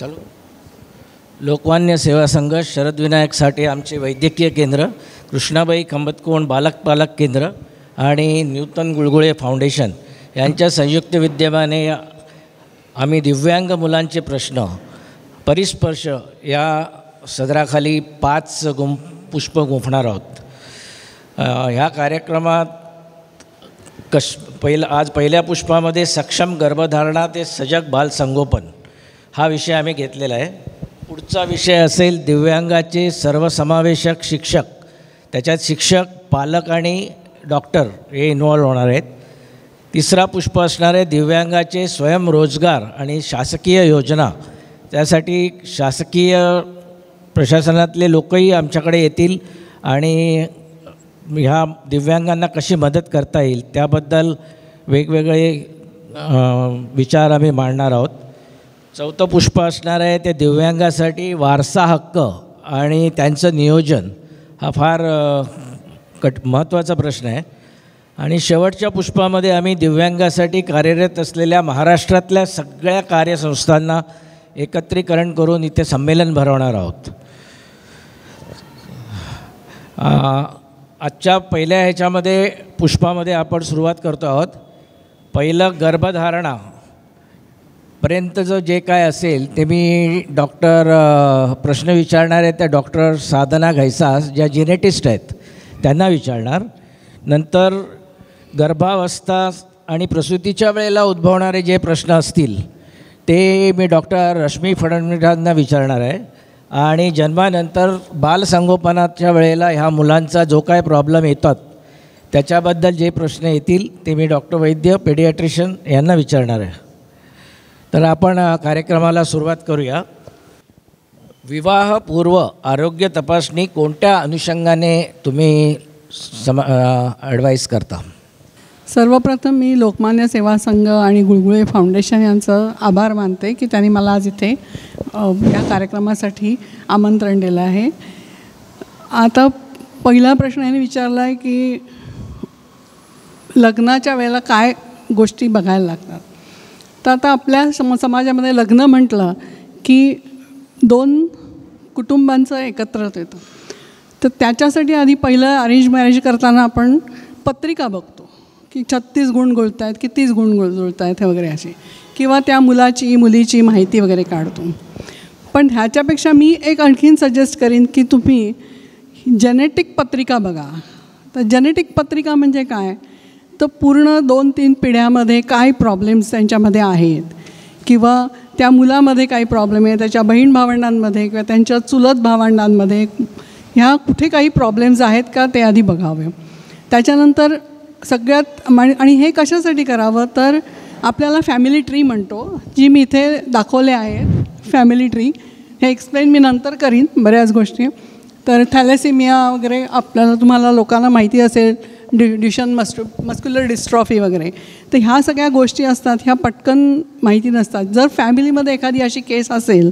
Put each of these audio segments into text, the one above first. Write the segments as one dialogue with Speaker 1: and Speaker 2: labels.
Speaker 1: चालू। लोकमान्य सेवा संघ शरदविनायक साठे आमचे वैद्यकीय केंद्र कृष्णाबाई खंबतकोण बालक पालक केंद्र आणि न्यूतन गुळगुळे फाउंडेशन यांच्या संयुक्त विद्यमाने आम्ही दिव्यांग मुलांचे प्रश्न परिस्पर्श या सदराखाली पाच गुं पुष्प गुंफणार आहोत. ह्या कार्यक्रमात कश पहिलं आज पहिल्या पुष्पामध्ये सक्षम गर्भधारणा ते सजग बाल संगोपन हा विषय आम्ही घेतलेला आहे. पुढचा विषय असेल दिव्यांगाचे सर्वसमावेशक शिक्षक. त्याच्यात शिक्षक पालक आणि डॉक्टर हे इन्वॉल्व होणार आहेत. तिसरा पुष्प असणार आहे दिव्यांगाचे स्वयंरोजगार आणि शासकीय योजना. त्यासाठी शासकीय प्रशासनातले लोकही आमच्याकडे येतील आणि ह्या दिव्यांगांना कशी मदत करता येईल त्याबद्दल वेगवेगळे विचार आम्ही मांडणार आहोत. चौथं पुष्प असणार आहे ते दिव्यांगासाठी वारसा हक्क आणि त्यांचं नियोजन हा फार कट महत्त्वाचा प्रश्न आहे. आणि शेवटच्या पुष्पामध्ये आम्ही दिव्यांगासाठी कार्यरत असलेल्या महाराष्ट्रातल्या सगळ्या कार्यसंस्थांना एकत्रीकरण करून इथे संमेलन भरवणार आहोत. आजच्या पहिल्या ह्याच्यामध्ये पुष्पामध्ये आपण सुरुवात करतो आहोत. पहिलं गर्भधारणा पर्यंत जो जे काय असेल ते मी डॉक्टर प्रश्न विचारणार आहे त्या डॉक्टर साधना घैसास ज्या जिनेटिस्ट आहेत त्यांना विचारणार. नंतर गर्भावस्था आणि प्रसूतीच्या वेळेला उद्भवणारे जे प्रश्न असतील ते मी डॉक्टर रश्मी फडणवीसांना विचारणार आहे. आणि जन्मानंतर बालसंगोपनाच्या वेळेला ह्या मुलांचा जो काय प्रॉब्लेम येतात त्याच्याबद्दल जे प्रश्न येतील ते मी डॉक्टर वैद्य पेडियाट्रिशियन यांना विचारणार आहे. तर आपण कार्यक्रमाला सुरुवात करूया. विवाहपूर्व आरोग्य तपासणी कोणत्या अनुषंगाने तुम्ही सम ॲडवाईस करता?
Speaker 2: सर्वप्रथम मी लोकमान्य सेवा संघ आणि गुळगुळे फाउंडेशन यांचं आभार मानते की त्यांनी मला आज इथे या कार्यक्रमासाठी आमंत्रण दिलं आहे. आता पहिला प्रश्न यांनी विचारला आहे की लग्नाच्या वेळेला काय गोष्टी बघायला लागतात? तर आता आपल्या सम समाजामध्ये लग्न म्हटलं की दोन कुटुंबांचं एकत्र येतं. तर त्याच्यासाठी आधी पहिलं अरेंज मॅरेज करताना आपण पत्रिका बघतो की छत्तीस गुण जुळत आहेत की तीस गुण गुळ जुळत आहेत हे वगैरे असे. किंवा त्या मुलाची मुलीची माहिती वगैरे काढतो. पण ह्याच्यापेक्षा मी एक आणखीन सजेस्ट करीन की तुम्ही जेनेटिक पत्रिका बघा. तर जेनेटिक पत्रिका म्हणजे काय? तर पूर्ण दोन तीन पिढ्यामध्ये काय प्रॉब्लेम्स त्यांच्यामध्ये आहेत. किंवा त्या मुलामध्ये काही प्रॉब्लेम आहे त्याच्या बहीण भावंडांमध्ये किंवा त्यांच्या चुलत भावंडांमध्ये ह्या कुठे काही प्रॉब्लेम्स आहेत का ते आधी बघावे. त्याच्यानंतर सगळ्यात आणि हे कशासाठी करावं? तर आपल्याला फॅमिली ट्री म्हणतो जी मी इथे दाखवले आहेत फॅमिली ट्री हे एक्सप्लेन मी नंतर करीन बऱ्याच गोष्टी. तर थॅलेसिमिया वगैरे आपल्याला तुम्हाला लोकांना माहिती असेल डि डिशन मस्टु मस्क्युलर डिस्ट्रॉफी वगैरे. तर ह्या सगळ्या गोष्टी असतात ह्या पटकन माहिती नसतात. जर फॅमिलीमध्ये एखादी अशी केस असेल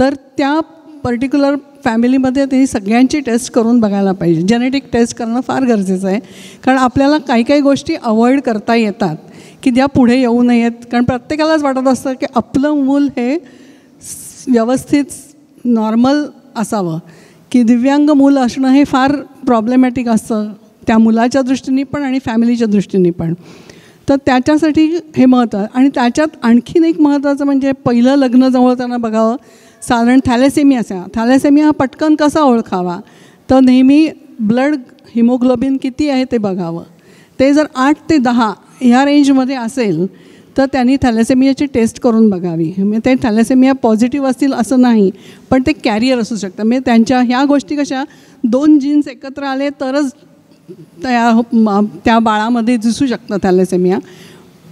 Speaker 2: तर त्या पर्टिक्युलर फॅमिलीमध्ये ते सगळ्यांची टेस्ट करून बघायला पाहिजे. जेनेटिक टेस्ट करणं फार गरजेचं आहे. कारण आपल्याला काही काही गोष्टी अवॉइड करता येतात की ज्या पुढे येऊ नयेत. कारण प्रत्येकालाच वाटत असतं की आपलं मूल हे व्यवस्थित नॉर्मल असावं. की दिव्यांग मूल असणं हे फार प्रॉब्लेमॅटिक असतं. त्या मुलाच्या दृष्टीने पण आणि फॅमिलीच्या दृष्टीने पण. तर त्याच्यासाठी हे महत्त्व आणि त्याच्यात आणखीन एक महत्त्वाचं म्हणजे पहिलं लग्न जवळताना बघावं. साधारण थॅलेसेमिया असा थॅलेसेमिया हा पटकन कसा ओळखावा? तर नेहमी ब्लड हिमोग्लोबिन किती आहे ते बघावं. ते जर आठ ते दहा ह्या रेंजमध्ये असेल तर त्यांनी थॅलेसेमियाची टेस्ट करून बघावी. म्हणजे ते थॅलेसेमिया पॉझिटिव्ह असतील असं नाही पण ते कॅरियर असू शकतं. म्हणजे त्यांच्या ह्या गोष्टी कशा? दोन जीन्स एकत्र आले तरच त्या हो त्या बाळामध्ये दिसू शकतं थॅलेसेमिया.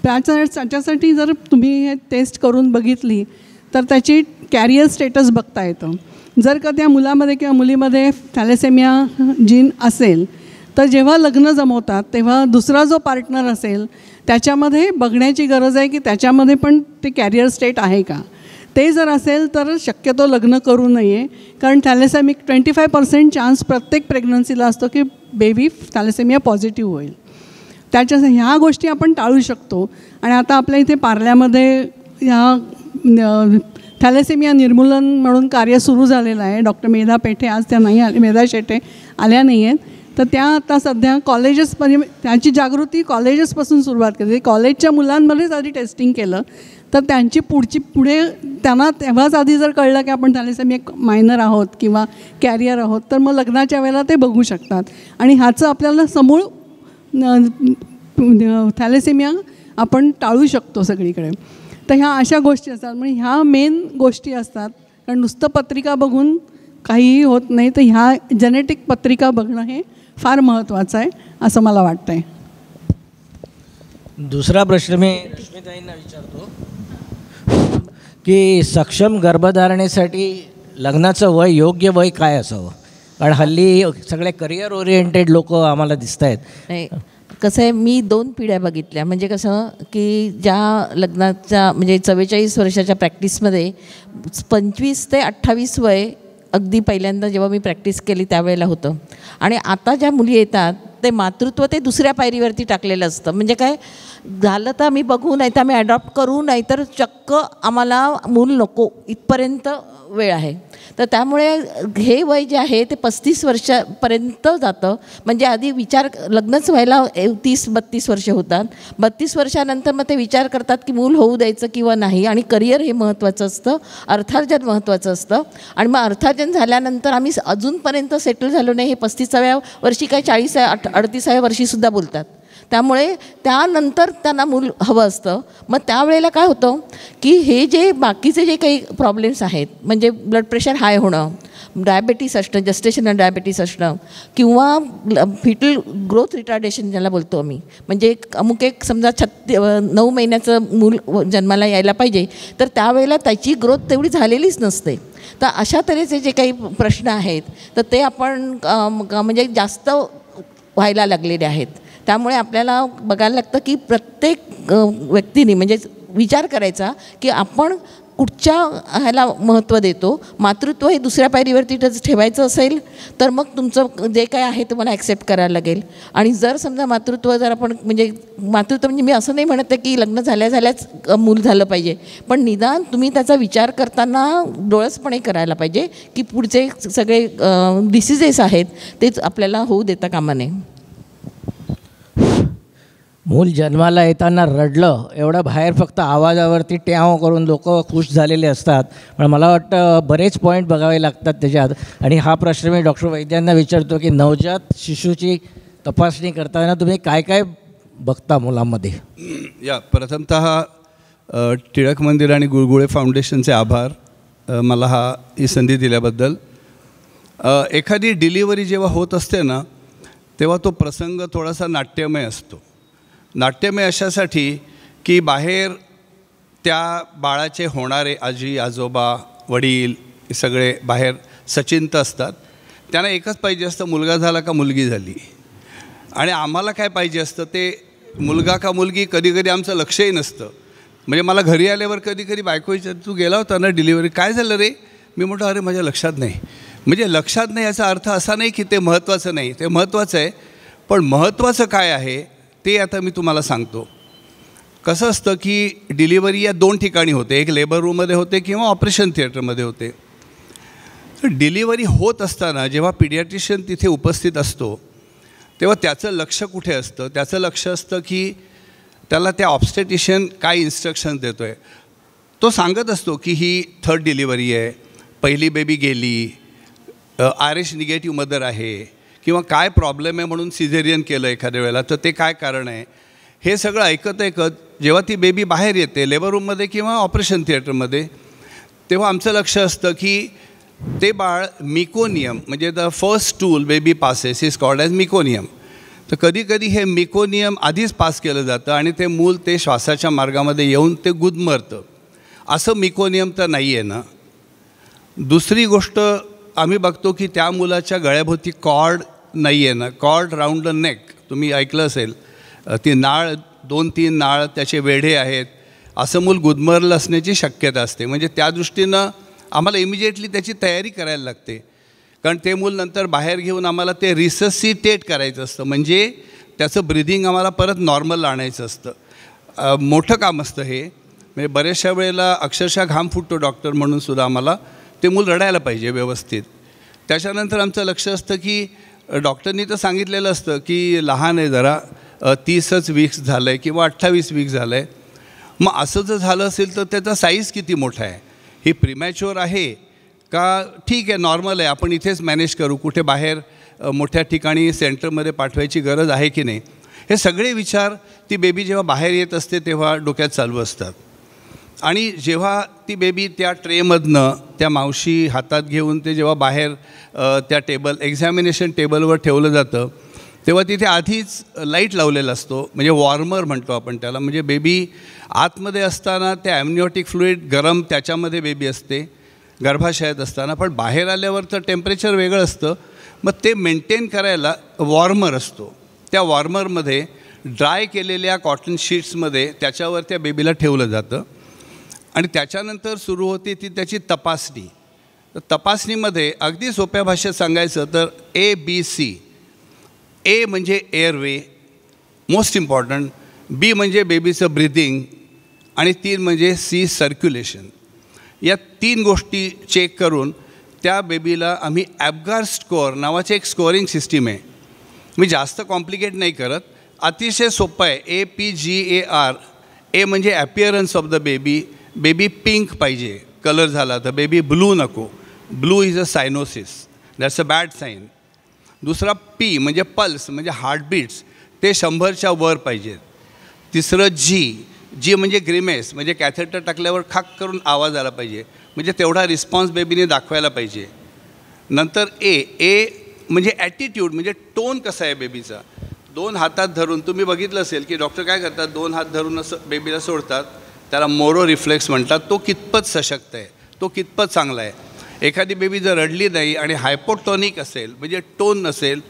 Speaker 2: त्याच्या त्याच्यासाठी जर तुम्ही हे टेस्ट करून बघितली तर त्याची कॅरियर स्टेटस बघता येतं. जर का त्या मुलामध्ये किंवा मुलीमध्ये थॅलेसेमिया जीन असेल तर जेव्हा लग्न जमवतात तेव्हा दुसरा जो पार्टनर असेल त्याच्यामध्ये बघण्याची गरज आहे की त्याच्यामध्ये पण ते कॅरियर स्टेट आहे का? ते जर असेल तर शक्यतो लग्न करू नये. कारण thalassemic twenty five percent chance प्रत्येक प्रेग्नन्सीला असतो की बेबी थॅलेसेमिया पॉझिटिव्ह होईल. त्याच्या ह्या गोष्टी आपण टाळू शकतो. आणि आता आपल्या इथे पार्ल्यामध्ये ह्या थॅलेसेमिया निर्मूलन म्हणून कार्य सुरू झालेलं आहे. डॉक्टर मेधा पेठे आज त्या नाही आले मेधा शेटे आल्या नाही आहेत तर त्या आता सध्या कॉलेजेस म्हणजे त्याची जागृती कॉलेजेसपासून सुरुवात केली. कॉलेजच्या मुलांमध्येच आधी टेस्टिंग केलं. तर त्यांची पुढची पुढे त्यांना तेव्हाच आधी जर कळलं की आपण थॅलेसेमिया एक मायनर आहोत किंवा कॅरियर आहोत तर मग लग्नाच्या वेळेला ते बघू शकतात. आणि ह्याचं आपल्याला समूळ थॅलेसेमिया आपण टाळू शकतो सगळीकडे. तर ह्या अशा गोष्टी असतात. म्हणजे ह्या मेन गोष्टी असतात. कारण नुसतं पत्रिका बघून काहीही होत नाही तर ह्या जेनेटिक पत्रिका बघणं हे फार महत्त्वाचं आहे असं मला वाटतं आहे
Speaker 1: दुसरा प्रश्न मी रश्मिताईंना विचारतो. की सक्षम गर्भधारणेसाठी लग्नाचं वय योग्य वय काय असावं? कारण हल्ली सगळे करिअर ओरिएंटेड लोक आम्हाला दिसत आहेत
Speaker 3: नाही कसं आहे मी दोन पिढ्या बघितल्या. म्हणजे कसं की ज्या लग्नाच्या म्हणजे चव्वेचाळीस वर्षाच्या प्रॅक्टिसमध्ये पंचवीस ते अठ्ठावीस वय अगदी पहिल्यांदा जेव्हा मी प्रॅक्टिस केली त्यावेळेला होतं. आणि आता ज्या मुली येतात ते मातृत्व ते दुसऱ्या पायरीवरती टाकलेलं असतं. म्हणजे काय झालं तर आम्ही बघू नाही तर आम्ही अडॉप्ट करू नाहीतर चक्क आम्हाला मूल नको. इथपर्यंत वेळ आहे. तर त्यामुळे हे वय जे आहे ते पस्तीस वर्षापर्यंत जातं. म्हणजे आधी विचार लग्नच व्हायला तीस बत्तीस वर्ष होतात. बत्तीस वर्षानंतर मग ते विचार करतात की मूल होऊ द्यायचं किंवा नाही. आणि करिअर हे महत्त्वाचं असतं. अर्थार्जन महत्त्वाचं असतं. आणि मग अर्थार्जन झाल्यानंतर आम्ही अजूनपर्यंत सेटल झालो नाही. हे पस्तीसाव्या वर्षी काय चाळीस अठ अडतीसाव्या वर्षीसुद्धा बोलतात. त्यामुळे त्यानंतर त्यांना मूल हवं असतं. मग त्यावेळेला काय होतं की हे जे बाकीचे जे काही प्रॉब्लेम्स आहेत म्हणजे ब्लड प्रेशर हाय होणं डायबेटीस असणं जस्टेशनल डायबेटीस असणं किंवा फिटल ग्रोथ रिटार्डेशन ज्याला बोलतो आम्ही म्हणजे एक अमुक एक समजा छत्ती नऊ महिन्याचं मूल जन्माला यायला पाहिजे तर त्यावेळेला त्याची ग्रोथ तेवढी झालेलीच नसते. तर अशा तऱ्हेचे जे काही प्रश्न आहेत तर ते आपण म्हणजे जास्त व्हायला लागलेले आहेत. त्यामुळे आपल्याला बघायला लागतं की प्रत्येक व्यक्तीने म्हणजे विचार करायचा की आपण कुठच्या ह्याला महत्त्व देतो? मातृत्व हे दुसऱ्या पायरीवरती जर ठेवायचं असेल तर मग तुमचं जे काय आहे ते मला ॲक्सेप्ट करायला लागेल. आणि जर समजा मातृत्व जर आपण म्हणजे मातृत्व म्हणजे मी असं नाही म्हणत आहे की लग्न झाल्या झाल्याच मूल झालं पाहिजे. पण निदान तुम्ही त्याचा विचार करताना डोळसपणे करायला पाहिजे की पुढचे सगळे डिसिजेस आहेत तेच आपल्याला होऊ देता कामा नये.
Speaker 1: मूल जन्माला येताना रडलं एवढं बाहेर फक्त आवाजावरती ट्याव करून लोक खुश झालेले असतात. पण मला वाटतं बरेच पॉईंट बघावे लागतात त्याच्यात. आणि हा प्रश्न मी डॉक्टर वैद्यांना विचारतो की नवजात शिशूची तपासणी करताना तुम्ही काय काय बघता मुलांमध्ये?
Speaker 4: या प्रथमत टिळक मंदिर आणि गुळगुळे फाउंडेशनचे आभार. मला हा ही संधी दिल्याबद्दल. एखादी डिलिव्हरी जेव्हा होत असते ना तेव्हा तो प्रसंग थोडासा नाट्यमय असतो. नाट्यमय अशासाठी की बाहेर त्या बाळाचे होणारे आजी आजोबा वडील सगळे बाहेर सचिंत असतात. त्यांना एकच पाहिजे असतं मुलगा झाला का मुलगी झाली. आणि आम्हाला काय पाहिजे असतं ते मुलगा का मुलगी कधी कधी आमचं लक्षही नसतं. म्हणजे मला घरी आल्यावर कधी कधी बायको विचार तू गेला होता ना डिलिव्हरी काय झालं रे? मी म्हटलं अरे माझ्या लक्षात नाही. म्हणजे लक्षात नाही याचा अर्थ असा नाही की ते महत्त्वाचं नाही ते महत्त्वाचं आहे. पण महत्त्वाचं काय आहे? ते आता मी तुम्हाला सांगतो. कसं असतं की डिलिव्हरी या दोन ठिकाणी होते. एक लेबर रूममध्ये होते किंवा ऑपरेशन थिएटरमध्ये होते. तर डिलिव्हरी होत असताना जेव्हा पिडियाट्रिशियन तिथे उपस्थित असतो तेव्हा त्याचं लक्ष कुठे असतं? त्याचं लक्ष असतं की त्याला त्या ऑब्स्टेटिशियन काय इन्स्ट्रक्शन देतो आहे तो सांगत असतो की ही थर्ड डिलिव्हरी आहे. पहिली बेबी गेली. आर एच निगेटिव्ह मदर आहे. किंवा काय प्रॉब्लेम आहे म्हणून सिझेरियन केलं एखाद्या वेळेला तर ते काय कारण आहे? हे सगळं ऐकत ऐकत जेव्हा ती बेबी बाहेर येते लेबर रूममध्ये किंवा ऑपरेशन थिएटरमध्ये तेव्हा आमचं लक्ष असतं की ते बाळ मिकोनियम म्हणजे the first stool baby passes is called as meconium तर कधीकधी हे मिकोनियम आधीच पास केलं जातं आणि ते मूल ते श्वासाच्या मार्गामध्ये येऊन ते गुदमरतं. असं मिकोनियम तर नाही आहे ना. दुसरी गोष्ट आम्ही बघतो की त्या मुलाच्या गळ्याभोवती कॉर्ड नाही आहे ना. कॉर्ड राऊंड द नेक तुम्ही ऐकलं असेल. ती नाळ दोन तीन नाळ त्याचे वेढे आहेत. असं मूल गुदमरलं असण्याची शक्यता असते. म्हणजे त्या दृष्टीनं आम्हाला इमिजिएटली त्याची तयारी करायला लागते. कारण ते मूल नंतर बाहेर घेऊन आम्हाला ते रिससिटेट करायचं असतं. म्हणजे त्याचं ब्रिदिंग आम्हाला परत नॉर्मल आणायचं असतं. मोठं काम असतं हे. म्हणजे बऱ्याचशा वेळेला अक्षरशः घाम फुटतो डॉक्टर म्हणून सुद्धा आम्हाला. ते मूल रडायला पाहिजे व्यवस्थित. त्याच्यानंतर आमचं लक्ष असतं की डॉक्टरनी तर सांगितलेलं असतं की लहान आहे जरा तीसच वीक्स झालं आहे किंवा अठ्ठावीस वीक झालं आहे मग असं जर झालं असेल तर त्याचा साईज किती मोठा आहे? ही प्रिमॅच्युअर आहे का ठीक आहे नॉर्मल आहे? आपण इथेच मॅनेज करू कुठे बाहेर मोठ्या ठिकाणी सेंटरमध्ये पाठवायची गरज आहे की नाही? हे सगळे विचार ती बेबी जेव्हा बाहेर येत असते तेव्हा डोक्यात चालू असतात. आणि जेव्हा ती बेबी त्या ट्रेमधनं त्या मावशी हातात घेऊन ते जेव्हा बाहेर त्या टेबल एक्झामिनेशन टेबलवर ठेवलं जातं तेव्हा तिथे आधीच लाइट लावलेला असतो. म्हणजे वॉर्मर म्हणतो आपण त्याला. म्हणजे बेबी आतमध्ये असताना ते ॲम्निओटिक फ्लुईड गरम त्याच्यामध्ये बेबी असते गर्भाशयात असताना. पण बाहेर आल्यावर तर टेम्परेचर वेगळं असतं. मग ते मेंटेन करायला वॉर्मर असतो. त्या वॉर्मरमध्ये ड्राय केलेल्या कॉटन शीट्समध्ये त्याच्यावर त्या बेबीला ठेवलं जातं. आणि त्याच्यानंतर सुरू होते ती त्याची तपासणी. तर तपासणीमध्ये अगदी सोप्या भाषेत सांगायचं तर ए बी सी ए म्हणजे एअरवे मोस्ट इम्पॉर्टंट बी म्हणजे बेबीचं ब्रिदिंग आणि तीन म्हणजे सी सर्क्युलेशन या तीन गोष्टी चेक करून त्या बेबीला आम्ही ॲबगार स्कोअर नावाचे एक स्कोअरिंग सिस्टीम आहे. मी जास्त कॉम्प्लिकेट नाही करत. अतिशय सोपं आहे. A P G A R A म्हणजे appearance of the baby baby pink पाहिजे. कलर झाला तर बेबी ब्लू नको. Blue is a cyanosis that's a bad sign दुसरा पी म्हणजे पल्स म्हणजे हार्टबीट्स ते शंभरच्या वर पाहिजेत तिसरं जी जी म्हणजे ग्रिमेस म्हणजे कॅथेटर टाकल्यावर खाक करून आवाज आला पाहिजे. म्हणजे तेवढा रिस्पॉन्स बेबीने दाखवायला पाहिजे. नंतर ए ए म्हणजे ॲटिट्यूड म्हणजे टोन कसा आहे बेबीचा दोन हातात धरून तुम्ही बघितलं असेल की डॉक्टर काय करतात? दोन हात धरून असं बेबीला सोडतात. त्याला मोरो रिफ्लेक्स म्हणतात तो कितपत सशक्त आहे तो कितपत चांगला आहे. एखादी बेबी जर रडली नाही आणि हायपोटॉनिक असेल म्हणजे टोन नसेल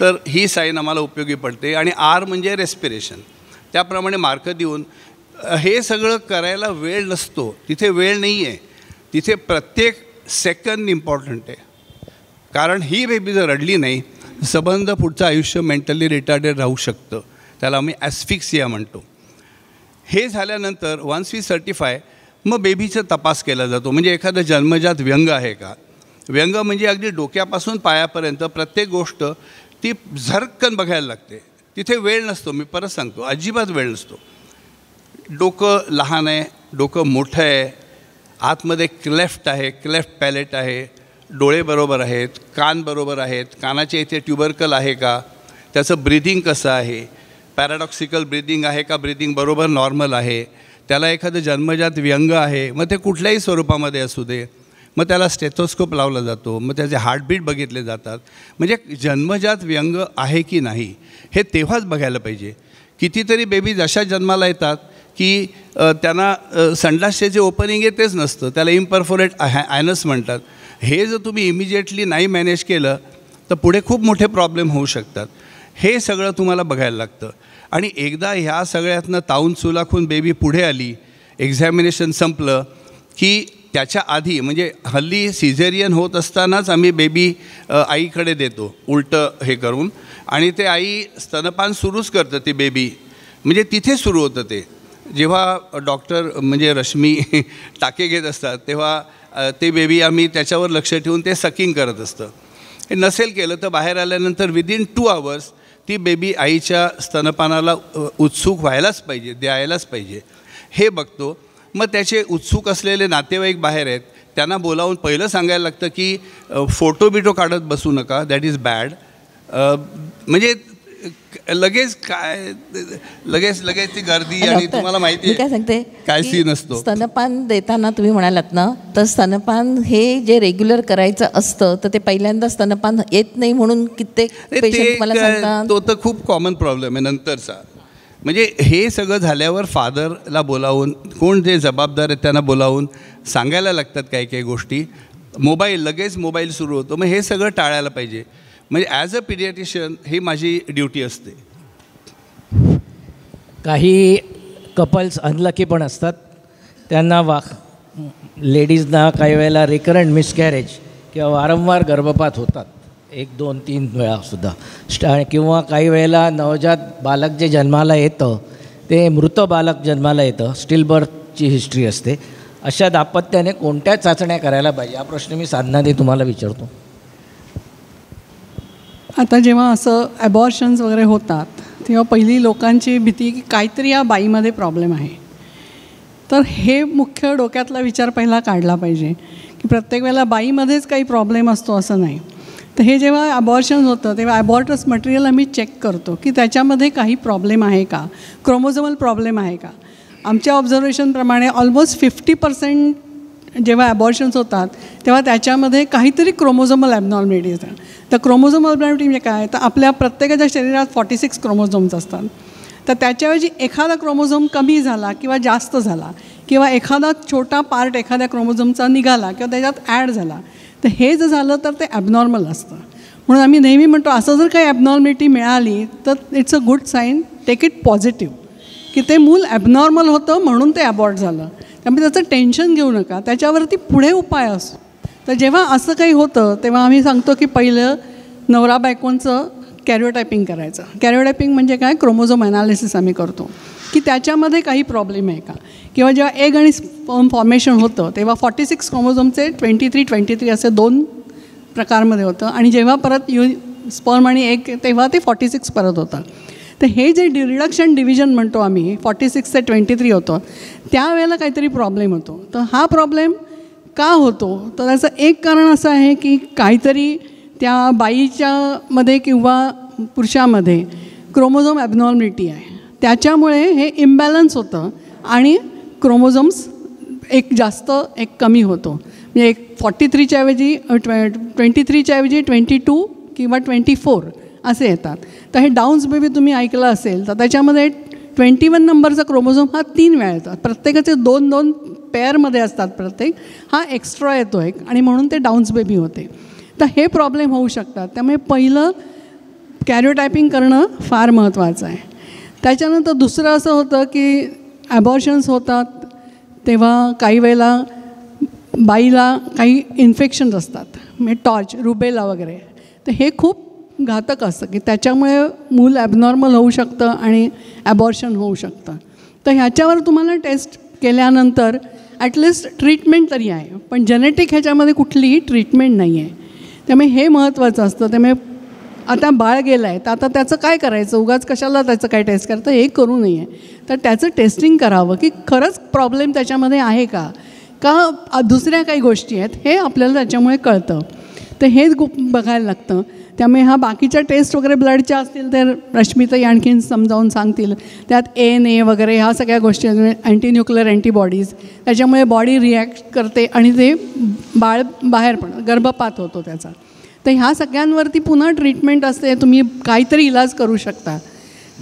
Speaker 4: तर ही साईन आम्हाला उपयोगी पडते आणि आर म्हणजे रेस्पिरेशन त्याप्रमाणे मार्क देऊन हे सगळं करायला वेळ नसतो तिथे वेळ नाही आहे तिथे प्रत्येक सेकंद इम्पॉर्टंट आहे. कारण ही बेबी जर रडली नाही संबंध पुढचं आयुष्य मेंटली रिटार्डेड राहू शकतं. त्याला आम्ही ॲस्फिक्सिया म्हणतो. हे झाल्यानंतर वन्स वी सर्टिफाय मग बेबीचा तपास केला जातो. म्हणजे एखादं जन्मजात व्यंग आहे का? व्यंग म्हणजे अगदी डोक्यापासून पायापर्यंत प्रत्येक गोष्ट ती झरकन बघायला लागते. तिथे वेळ नसतो. मी परत सांगतो. अजिबात वेळ नसतो. डोकं लहान आहे. डोकं मोठं आहे. आतमध्ये क्लेफ्ट आहे. क्लेफ्ट पॅलेट आहे. डोळे बरोबर आहेत. कान बरोबर आहेत. कानाच्या इथे ट्युबरकल आहे का? त्याचं ब्रिदिंग कसं आहे? पॅराडॉक्सिकल ब्रिदिंग आहे का? ब्रिदिंग बरोबर नॉर्मल आहे. त्याला एखादं जन्मजात व्यंग आहे मग ते कुठल्याही स्वरूपामध्ये असू दे. मग त्याला स्टेथोस्कोप लावला जातो. मग त्याचे हार्टबीट बघितले जातात. म्हणजे जन्मजात व्यंग आहे की नाही हे तेव्हाच बघायला पाहिजे. कितीतरी बेबीज अशा जन्माला येतात की त्यांना संडासचे जे ओपनिंग आहे तेच नसतं. त्याला इम्परफोरेट आयनस म्हणतात. हे जर तुम्ही इमिजिएटली नाही मॅनेज केलं तर पुढे खूप मोठे प्रॉब्लेम होऊ शकतात. हे सगळं तुम्हाला बघायला लागतं. आणि एकदा ह्या सगळ्यातनं ताऊन चुलाखून बेबी पुढे आली एक्झॅमिनेशन संपलं की त्याच्या आधी म्हणजे हल्ली सिझेरियन होत असतानाच आम्ही बेबी आईकडे देतो उलटं हे करून. आणि ते आई स्तनपान सुरूच करतं ती बेबी म्हणजे तिथे सुरू होतं ते. जेव्हा डॉक्टर म्हणजे रश्मी टाके घेत असतात तेव्हा ते बेबी आम्ही त्याच्यावर लक्ष ठेवून ते सकिंग करत असतं. हे नसेल केलं तर बाहेर आल्यानंतर विदिन टू आवर्स ती बेबी आईच्या स्तनपानाला उत्सुक व्हायलाच पाहिजे द्यायलाच पाहिजे. हे बघतो. मग त्याचे उत्सुक असलेले नातेवाईक बाहेर आहेत. त्यांना बोलावून पहिलं सांगायला लागतं की फोटो बिटो काढत बसू नका. दॅट इज बॅड म्हणजे लगेच काय लगेच लगेच ती गर्दी आणि तुम्हाला माहिती
Speaker 3: काय सांगते
Speaker 4: काय सीन असतो.
Speaker 3: स्तनपान देताना तुम्ही म्हणालात ना तर स्तनपान हे जे रेग्युलर करायचं असतं तर ते पहिल्यांदा स्तनपान येत नाही म्हणून कित्येक मला
Speaker 4: तो तर खूप कॉमन प्रॉब्लेम आहे नंतरचा. म्हणजे हे सगळं झाल्यावर फादरला बोलावून कोण जे जबाबदार आहेत त्यांना बोलावून सांगायला लागतात काही काही गोष्टी. मोबाईल लगेच मोबाईल सुरू होतो. मग हे सगळं टाळायला पाहिजे. म्हणजे ॲज अ पिडियाटिशियन ही माझी ड्युटी असते.
Speaker 1: काही कपल्स अनलकी पण असतात. त्यांना वा लेडीजना काही वेळेला रिकरंट मिसकॅरेज किंवा वारंवार गर्भपात होतात. एक दोन तीन वेळासुद्धा स्टा किंवा काही वेळेला नवजात बालक जे जन्माला येतं ते मृत बालक जन्माला येतं. स्टील बर्थची हिस्ट्री असते. अशा दापत्याने कोणत्या चाचण्या करायला पाहिजे? हा प्रश्न मी साधनाने तुम्हाला विचारतो.
Speaker 2: आता जेव्हा असं ॲबॉर्शन्स वगैरे होतात तेव्हा पहिली लोकांची भीती की काहीतरी या बाईमध्ये प्रॉब्लेम आहे. तर हे मुख्य डोक्यातला विचार पहिला काढला पाहिजे की प्रत्येक वेळेला बाईमध्येच काही प्रॉब्लेम असतो असं नाही. तर हे जेव्हा ॲबॉर्शन होतं तेव्हा ॲबॉर्टस मटेरियल आम्ही चेक करतो की त्याच्यामध्ये काही प्रॉब्लेम आहे का? क्रोमोझोमल प्रॉब्लेम आहे का? आमच्या ऑब्झर्वेशनप्रमाणे ऑलमोस्ट फिफ्टी पर्सेंट जेव्हा ॲबॉर्शन्स होतात तेव्हा त्याच्यामध्ये काहीतरी क्रोमोझोमल ॲबनॉर्मॅलिटी असतात तर क्रोमोझोमल ॲबनॉर्मॅलिटी म्हणजे काय? तर आपल्या प्रत्येकाच्या शरीरात फॉर्टी सिक्स क्रोमोझोम्स असतात. तर त्याच्याऐवजी एखादा क्रोमोझोम कमी झाला किंवा जास्त झाला किंवा एखादा छोटा पार्ट एखाद्या क्रोमोझोमचा निघाला किंवा त्याच्यात ॲड झाला तर हे जर झालं तर ते ॲबनॉर्मल असतं. म्हणून आम्ही नेहमी म्हणतो असं जर काही ॲबनॉर्मॅलिटी मिळाली तर it's a good sign take it positive की ते मूल ॲबनॉर्मल होतं म्हणून ते ॲबॉर्ट झालं. त्यामुळे त्याचं टेन्शन घेऊ नका. त्याच्यावरती पुढे उपाय असो. तर जेव्हा असं काही होतं तेव्हा आम्ही सांगतो की पहिलं नवरा बायकोंचं कॅरिओटायपिंग करायचं. कॅरिओटायपिंग म्हणजे काय? क्रोमोझोम ॲनालिसिस आम्ही करतो. की त्याच्यामध्ये काही प्रॉब्लेम आहे का? किंवा जेव्हा एग आणि स्पर्म फॉर्मेशन होतं तेव्हा फॉर्टी सिक्स क्रोमोझोमचे ट्वेंटी थ्री ट्वेंटी थ्री असे दोन प्रकारमध्ये होतं. आणि जेव्हा परत यु स्पर्म आणि एग तेव्हा ते फॉर्टी सिक्स परत होतं. तर हे जे डि रिडक्शन डिव्हिजन म्हणतो आम्ही फॉर्टी सिक्स ते ट्वेंटी थ्री होतं त्यावेळेला काहीतरी प्रॉब्लेम होतो. तर हा प्रॉब्लेम का होतो? तर त्याचं एक कारण असं आहे की काहीतरी त्या बाईच्यामध्ये किंवा पुरुषामध्ये क्रोमोझोम ॲबनॉर्मॅलिटी आहे. त्याच्यामुळे हे इम्बॅलन्स होतं आणि क्रोमोझोम्स एक जास्त एक कमी होतो. म्हणजे एक फॉर्टी थ्रीच्या ऐवजी ट्वे ट्वेंटी थ्रीच्या ऐवजी ट्वेंटी टू किंवा ट्वेंटी फोर असे येतात. तर हे डाऊन्स बेबी तुम्ही ऐकलं असेल तर त्याच्यामध्ये ट्वेंटी वन नंबरचा क्रोमोझोम हा तीन वेळा येतात प्रत्येकाचे दोन दोन पेअरमध्ये असतात प्रत्येक. हा एक्स्ट्रा येतो एक आणि म्हणून ते डाऊन्स बेबी होते. तर हे प्रॉब्लेम होऊ शकतात. त्यामुळे पहिलं कॅरिओटायपिंग करणं फार महत्त्वाचं आहे. त्याच्यानंतर दुसरं असं होतं की ॲबॉर्शन्स होतात. तेव्हा काही वेळेला बाईला काही इन्फेक्शन्स असतात. म्हणजे टॉर्च रुबेला वगैरे. तर हे खूप घातक असतं की त्याच्यामुळे मूल ॲबनॉर्मल होऊ शकतं आणि ॲबॉर्शन होऊ शकतं. तर ह्याच्यावर तुम्हाला टेस्ट केल्यानंतर ॲटलिस्ट ट्रीटमेंट तरी आहे पण जेनेटिक ह्याच्यामध्ये कुठलीही ट्रीटमेंट नाही आहे त्यामुळे हे महत्त्वाचं असतं. त्यामुळे आता बाळ गेलं आहे तर आता त्याचं काय करायचं? उगाच कशाला त्याचं काय टेस्ट करतं हे करू नये. तर त्याचं टेस्टिंग करावं की खरंच प्रॉब्लेम त्याच्यामध्ये आहे का? का दुसऱ्या काही गोष्टी आहेत? हे आपल्याला त्याच्यामुळे कळतं. तर हेच गु बघायला लागतं. त्यामुळे हा बाकीच्या टेस्ट वगैरे ब्लडच्या असतील तर रश्मीताई आणखीन समजावून सांगतील. त्यात एन ए वगैरे ह्या सगळ्या गोष्टी अँटी न्यूक्लिअर अँटीबॉडीज त्याच्यामुळे बॉडी रिॲक्ट करते आणि ते बाळ बाहेर पण गर्भपात होतो त्याचा. तर ह्या सगळ्यांवरती पुन्हा ट्रीटमेंट असते तुम्ही काहीतरी इलाज करू शकता.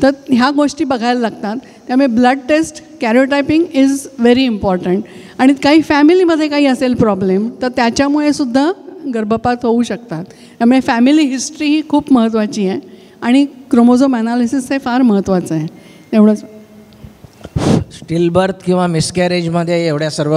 Speaker 2: तर ह्या गोष्टी बघायला लागतात. त्यामुळे blood test karyotyping is very important आणि काही फॅमिलीमध्ये काही असेल प्रॉब्लेम तर त्याच्यामुळे सुद्धा गर्भपात होऊ शकतात. त्यामुळे फॅमिली हिस्ट्री ही खूप महत्त्वाची आहे आणि क्रोमोझोम ॲनालिसिस हे फार महत्त्वाचं आहे. एवढंच.
Speaker 1: स्टील बर्थ किंवा मिसकॅरेजमध्ये एवढ्या सर्व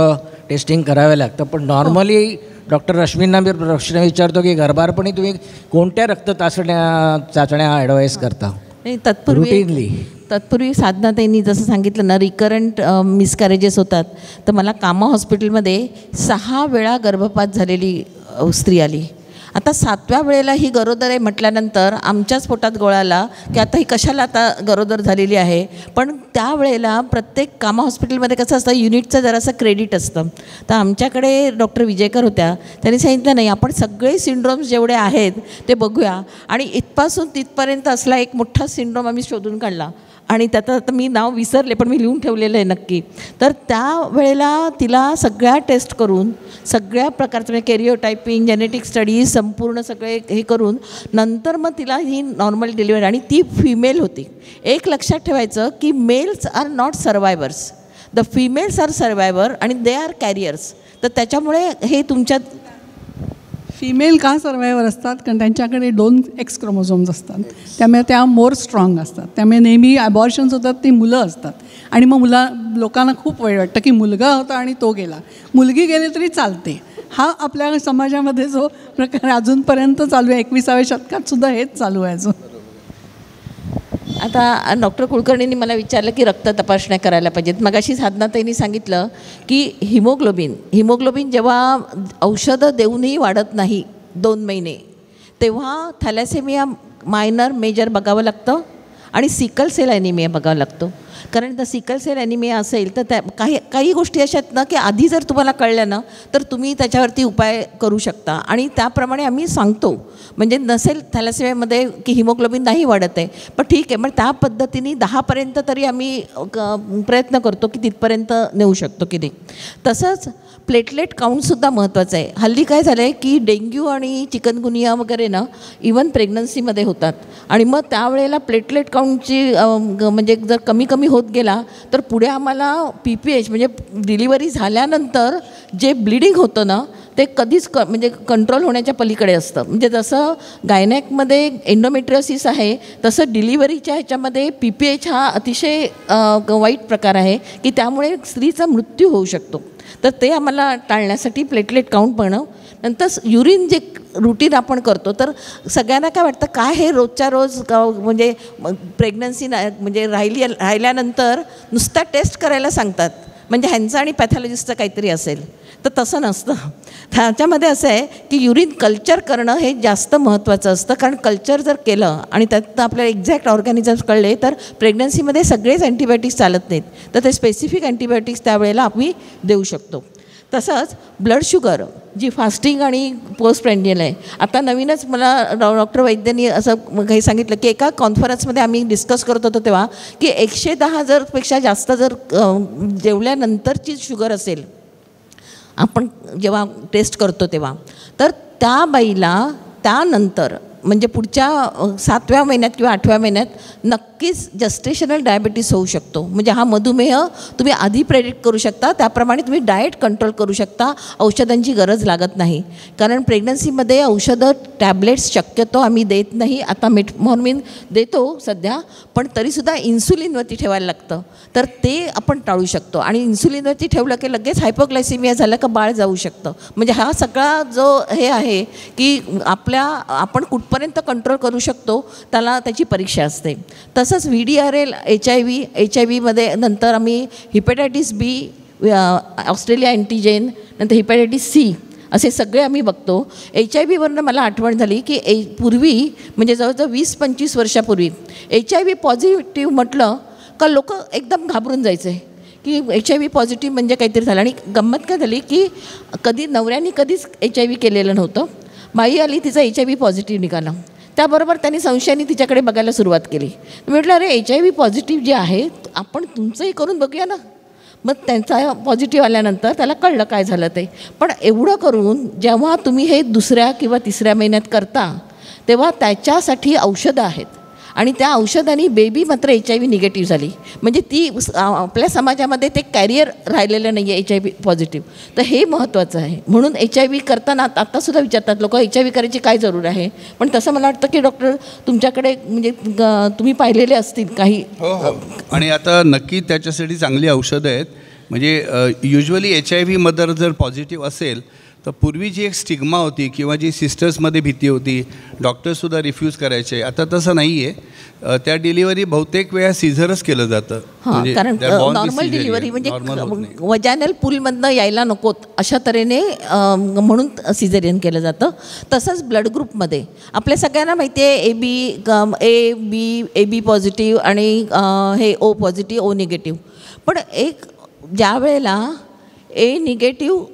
Speaker 1: टेस्टिंग कराव्या लागतं पण नॉर्मली डॉक्टर रश्मींना मी प्रश्न विचारतो की गर्भारपणी तुम्ही कोणत्या रक्त चाचण्या चाचण्या ॲडवाईस करता?
Speaker 3: नाही तत्पूर्वी
Speaker 1: रुटीनली
Speaker 3: तत्पूर्वी साधना त्यांनी जसं सांगितलं ना रिकरंट मिसकॅरेजेस होतात. तर मला कामा हॉस्पिटलमध्ये सहा वेळा गर्भपात झालेली स्त्री आली. आता सातव्या वेळेला ही गरोदर आहे म्हटल्यानंतर आमच्याच पोटात गोळाला की आता ही कशाला आता गरोदर झालेली आहे? पण त्यावेळेला प्रत्येक कामा हॉस्पिटलमध्ये कसं असतं युनिटचं जरासं क्रेडिट असतं. तर आमच्याकडे डॉक्टर विजयकर होत्या. त्यांनी सांगितलं नाही आपण सगळे सिंड्रोम्स जेवढे आहेत ते बघूया. आणि इथपासून तिथपर्यंत असला एक मोठा सिंड्रोम आम्ही शोधून काढला. आणि त्याचं आता मी नाव विसरले पण मी लिहून ठेवलेलं आहे नक्की. तर त्या वेळेला तिला सगळ्या टेस्ट करून सगळ्या प्रकारचं म्हणजे कॅरिओटायपिंग जेनेटिक स्टडीज संपूर्ण सगळे हे करून नंतर मग तिला ही नॉर्मल डिलिव्हरी आणि ती फिमेल होती. एक लक्षात ठेवायचं की males are not survivors the females are survivor आणि दे आर कॅरियर्स तर त्याच्यामुळे हे तुमच्यात
Speaker 2: फिमेल का सर्वायवर असतात? कारण त्यांच्याकडे दोन एक्स क्रोमोझोम्स असतात. त्यामुळे त्या मोर स्ट्रॉंग असतात. त्यामुळे नेहमी ॲबॉर्शन्स होतात ती मुलं असतात. आणि मग मुला लोकांना खूप वेळ वाटतं की मुलगा होता आणि तो गेला. मुलगी गेली तरी चालते. हा आपल्या समाजामध्ये जो प्रकार अजूनपर्यंत चालू आहे एकविसाव्या शतकात सुद्धा हेच चालू आहे अजून.
Speaker 3: आता डॉक्टर कुलकर्णींनी मला विचारलं की रक्त तपासण्या करायला पाहिजेत. मग अशी साधनाताईंनी सांगितलं की हिमोग्लोबिन हिमोग्लोबिन जेव्हा औषधं देऊनही वाढत नाही दोन महिने तेव्हा थॅलॅसेमिया मायनर मेजर बघावं लागतं? आणि सिकल सेल ॲनिमिया बघावा लागतो. कारण जर सिकल सेल ॲनिमिया असेल तर त्या काही काही गोष्टी अशा आहेत ना की आधी जर तुम्हाला कळल्या ना तर तुम्ही त्याच्यावरती उपाय करू शकता. आणि त्याप्रमाणे आम्ही सांगतो. म्हणजे नसेल थॅलॅसेमियामध्ये की हिमोग्लोबिन नाही वाढत आहे पण ठीक आहे मग त्या पद्धतीने दहापर्यंत तरी आम्ही क- प्रयत्न करतो की तिथपर्यंत नेऊ शकतो की नाही. तसंच प्लेटलेट काउंटसुद्धा महत्त्वाचं आहे. हल्ली काय झालं आहे की डेंग्यू आणि चिकनगुनिया वगैरे ना इवन प्रेग्नन्सीमध्ये होतात. आणि मग त्यावेळेला प्लेटलेट काउंटची म्हणजे जर कमी कमी होत गेला तर पुढे आम्हाला पी पी एच म्हणजे डिलिव्हरी झाल्यानंतर जे ब्लिडिंग होतं ना ते कधीच क म्हणजे कंट्रोल होण्याच्या पलीकडे असतं. म्हणजे जसं गायनॅकमध्ये एंडोमेट्रियोसिस आहे तसं डिलिव्हरीच्या ह्याच्यामध्ये पी पी एच हा अतिशय वाईट प्रकार आहे की त्यामुळे स्त्रीचा मृत्यू होऊ शकतो. तर ते आम्हाला टाळण्यासाठी प्लेटलेट काउंट बनव. नंतर युरिन जे रुटीन आपण करतो तर सगळ्यांना काय वाटतं काय हे रोजच्या रोज म्हणजे प्रेग्नन्सी म्हणजे राहिली राहिल्यानंतर नुसता टेस्ट करायला सांगतात. म्हणजे ह्यांचं आणि पॅथॉलॉजिस्टचं काहीतरी असेल. तर तसं नसतं. त्याच्यामध्ये असं आहे की युरिन कल्चर करणं हे जास्त महत्त्वाचं असतं. कारण कल्चर जर केलं आणि त्यात आपल्याला एक्झॅक्ट ऑर्गॅनिझम्स कळले तर प्रेग्नन्सीमध्ये सगळेच अँटीबायोटिक्स चालत नाहीत. तर ते स्पेसिफिक अँटीबायोटिक्स त्यावेळेला आम्ही देऊ शकतो. तसंच ब्लड शुगर जी फास्टिंग आणि पोस्ट प्रेंडियल आहे. आता नवीनच मला डॉ डॉक्टर वैद्यांनी असं काही सांगितलं की एका कॉन्फरन्समध्ये आम्ही डिस्कस करत होतो तेव्हा की एकशे दहा हजारपेक्षा जास्त जर जेवल्यानंतरची शुगर असेल आपण जेव्हा टेस्ट करतो तेव्हा तर त्या बाईला त्यानंतर म्हणजे पुढच्या सातव्या महिन्यात किंवा आठव्या महिन्यात नक्कीच जस्टेशनल डायबिटीस होऊ शकतो. म्हणजे हा मधुमेह तुम्ही आधी प्रेडिक्ट करू शकता त्याप्रमाणे तुम्ही डाएट कंट्रोल करू शकता औषधांची गरज लागत नाही. कारण प्रेग्नन्सीमध्ये औषधं टॅबलेट्स शक्यतो आम्ही देत नाही आता मेटमॉर्मिन देतो सध्या पण तरीसुद्धा इन्सुलिनवरती ठेवायला लागतं. तर ते आपण टाळू शकतो. आणि इन्सुलिनवरती ठेवलं की लगेच हायपोग्लायसिमिया झालं का बाळ जाऊ शकतं. म्हणजे हा सगळा जो हे आहे की आपल्या आपण कुठपर्यंत कंट्रोल करू शकतो त्याला त्याची परीक्षा असते. तसं तसंच V D R L H I V H I व्हीमध्ये नंतर आम्ही हिपॅटायटिस बी ऑस्ट्रेलिया अँटीजेन नंतर हिपॅटायटिस सी असे सगळे आम्ही बघतो. एच आय व्हीवरनं मला आठवण झाली की ए पूर्वी म्हणजे जवळजवळ वीस पंचवीस वर्षापूर्वी एच आय व्ही पॉझिटिव्ह म्हटलं का लोक एकदम घाबरून जायचे. की एच आय व्ही पॉझिटिव्ह म्हणजे काहीतरी झालं. आणि गंमत काय झाली की कधी नवऱ्याने कधीच एच आय व्ही केलेलं नव्हतं. माई आली तिचा एच आय व्ही पॉझिटिव्ह निघाला. त्याबरोबर त्यांनी संशयाने तिच्याकडे बघायला सुरुवात केली. म्हटलं अरे एच आय व्ही पॉझिटिव्ह जे आहे आपण तुमचंही करून बघूया ना. मग त्यांचा पॉझिटिव्ह आल्यानंतर त्याला कळलं काय झालं ते. पण एवढं करून जेव्हा तुम्ही हे दुसऱ्या किंवा तिसऱ्या महिन्यात करता तेव्हा त्याच्यासाठी औषधं आहेत. आणि त्या औषधांनी बेबी मात्र एच आय व्ही निगेटिव्ह झाली. म्हणजे ती आपल्या समाजामध्ये ते कॅरियर राहिलेलं नाही आहे एच आय व्ही पॉझिटिव्ह तर हे महत्त्वाचं आहे. म्हणून एच आय व्ही करताना आत्तासुद्धा विचारतात लोक एच आय व्ही करायची काय जरूर आहे? पण तसं मला वाटतं की डॉक्टर तुमच्याकडे म्हणजे तुम्ही पाहिलेले असतील काही.
Speaker 4: हो हो. आणि आता नक्की त्याच्यासाठी चांगली औषधं आहेत. म्हणजे usually H I V mother जर पॉझिटिव्ह असेल तर पूर्वी जी एक स्टिग्मा होती किंवा जी सिस्टर्समध्ये भीती होती डॉक्टरसुद्धा रिफ्यूज करायचे. आता तसं नाही आहे त्या डिलिव्हरी बहुतेक वेळा सिझरच केलं जातं.
Speaker 3: हां कारण नॉर्मल. डिलिव्हरी म्हणजे. वजानल पूलमधनं यायला नकोत. अशा तऱ्हेने म्हणून सिझेरियन केलं जातं. तसंच ब्लड ग्रुपमध्ये आपल्या सगळ्यांना माहिती आहे A B A B A B positive आणि हे ओ पॉझिटिव्ह ओ निगेटिव्ह पण एक ज्या वेळेला ए निगेटिव्ह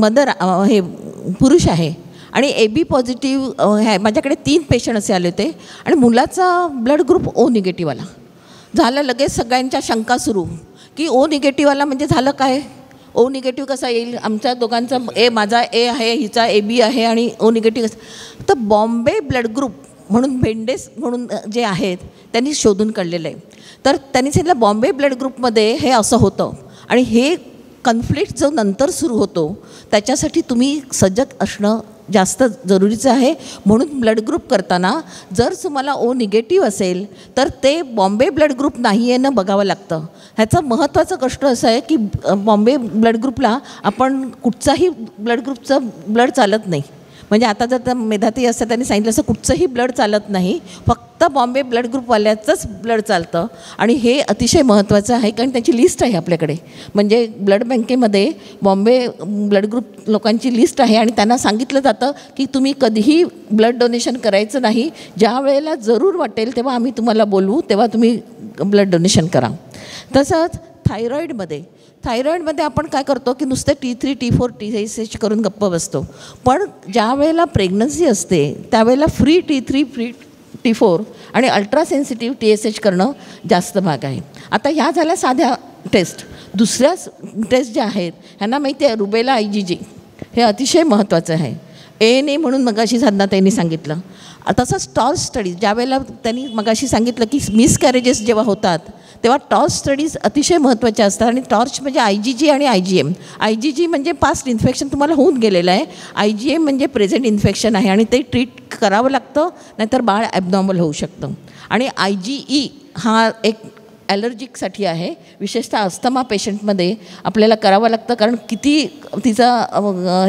Speaker 3: मदर हे पुरुष आहे. आणि ए बी पॉझिटिव्ह हे माझ्याकडे तीन पेशंट असे आले होते. आणि मुलाचा ब्लड ग्रुप ओ निगेटिव्ह आला झालं लगेच सगळ्यांच्या शंका सुरू. की ओ निगेटिव्ह आला म्हणजे झालं काय? ओ निगेटिव्ह कसा येईल? आमच्या दोघांचा ए माझा ए आहे हिचा ए बी आहे आणि ओ निगेटिव्ह तर बॉम्बे ब्लड ग्रुप म्हणून भेंडेस म्हणून जे आहेत त्यांनी शोधून काढलेलं आहे. तर त्यांनी सांगितलं बॉम्बे ब्लड ग्रुपमध्ये हे असं होतं. आणि हे कन्फ्लिक्ट जो नंतर सुरू होतो त्याच्यासाठी तुम्ही सजग असणं जास्त जरुरीचं आहे. म्हणून ब्लड ग्रुप करताना जर तुम्हाला ओ निगेटिव्ह असेल तर ते बॉम्बे ब्लड ग्रुप नाही आहे ना बघावं लागतं. ह्याचं महत्त्वाचं कष्ट असं आहे की बॉम्बे ब्लड ग्रुपला आपण कुठचाही ब्लड ग्रुपचं ब्लड चालत नाही. म्हणजे आता जर मेधाती असतं त्यांनी सांगितलं असं कुठचंही ब्लड चालत नाही फक्त बॉम्बे ब्लड ग्रुपवाल्याचंच ब्लड चालतं. आणि हे अतिशय महत्त्वाचं आहे कारण त्याची लिस्ट आहे आपल्याकडे. म्हणजे ब्लड बँकेमध्ये बॉम्बे ब्लड ग्रुप लोकांची लिस्ट आहे आणि त्यांना सांगितलं जातं की तुम्ही कधीही ब्लड डोनेशन करायचं नाही. ज्या वेळेला जरूर वाटेल तेव्हा आम्ही तुम्हाला बोलवू तेव्हा तुम्ही ब्लड डोनेशन करा. तसंच थायरॉईडमध्ये थायरॉईडमध्ये आपण काय करतो की नुसते T three T four T S H करून गप्प बसतो. पण ज्या वेळेला प्रेग्नन्सी असते त्यावेळेला free T three free T four आणि ultra sensitive T S H करणं जास्त भाग आहे. आता ह्या झाल्या साध्या टेस्ट दुसऱ्या टेस्ट ज्या आहेत ह्यांना माहिती आहे रुबेला आय जी जी हे अतिशय महत्त्वाचं आहे. ए एन ए म्हणून मगाशी साधना त्यांनी सांगितलं. तसंच टॉर्च स्टडीज ज्यावेळेला त्यांनी मगाशी सांगितलं की मिसकॅरेजेस जेव्हा होतात तेव्हा टॉर्च स्टडीज अतिशय महत्त्वाच्या असतात आणि टॉर्च म्हणजे आय जी जी आणि I G M. I G G म्हणजे पास्ट इन्फेक्शन तुम्हाला होऊन गेलेलं आहे. आय जी एम म्हणजे प्रेझेंट इन्फेक्शन आहे आणि ते ट्रीट करावं लागतं नाहीतर बाळ ॲबनॉर्मल होऊ शकतं. आणि आय जी ई हा एक ॲलर्जिकसाठी आहे. विशेषतः अस्थमा पेशंटमध्ये आपल्याला करावं लागतं कारण किती तिचा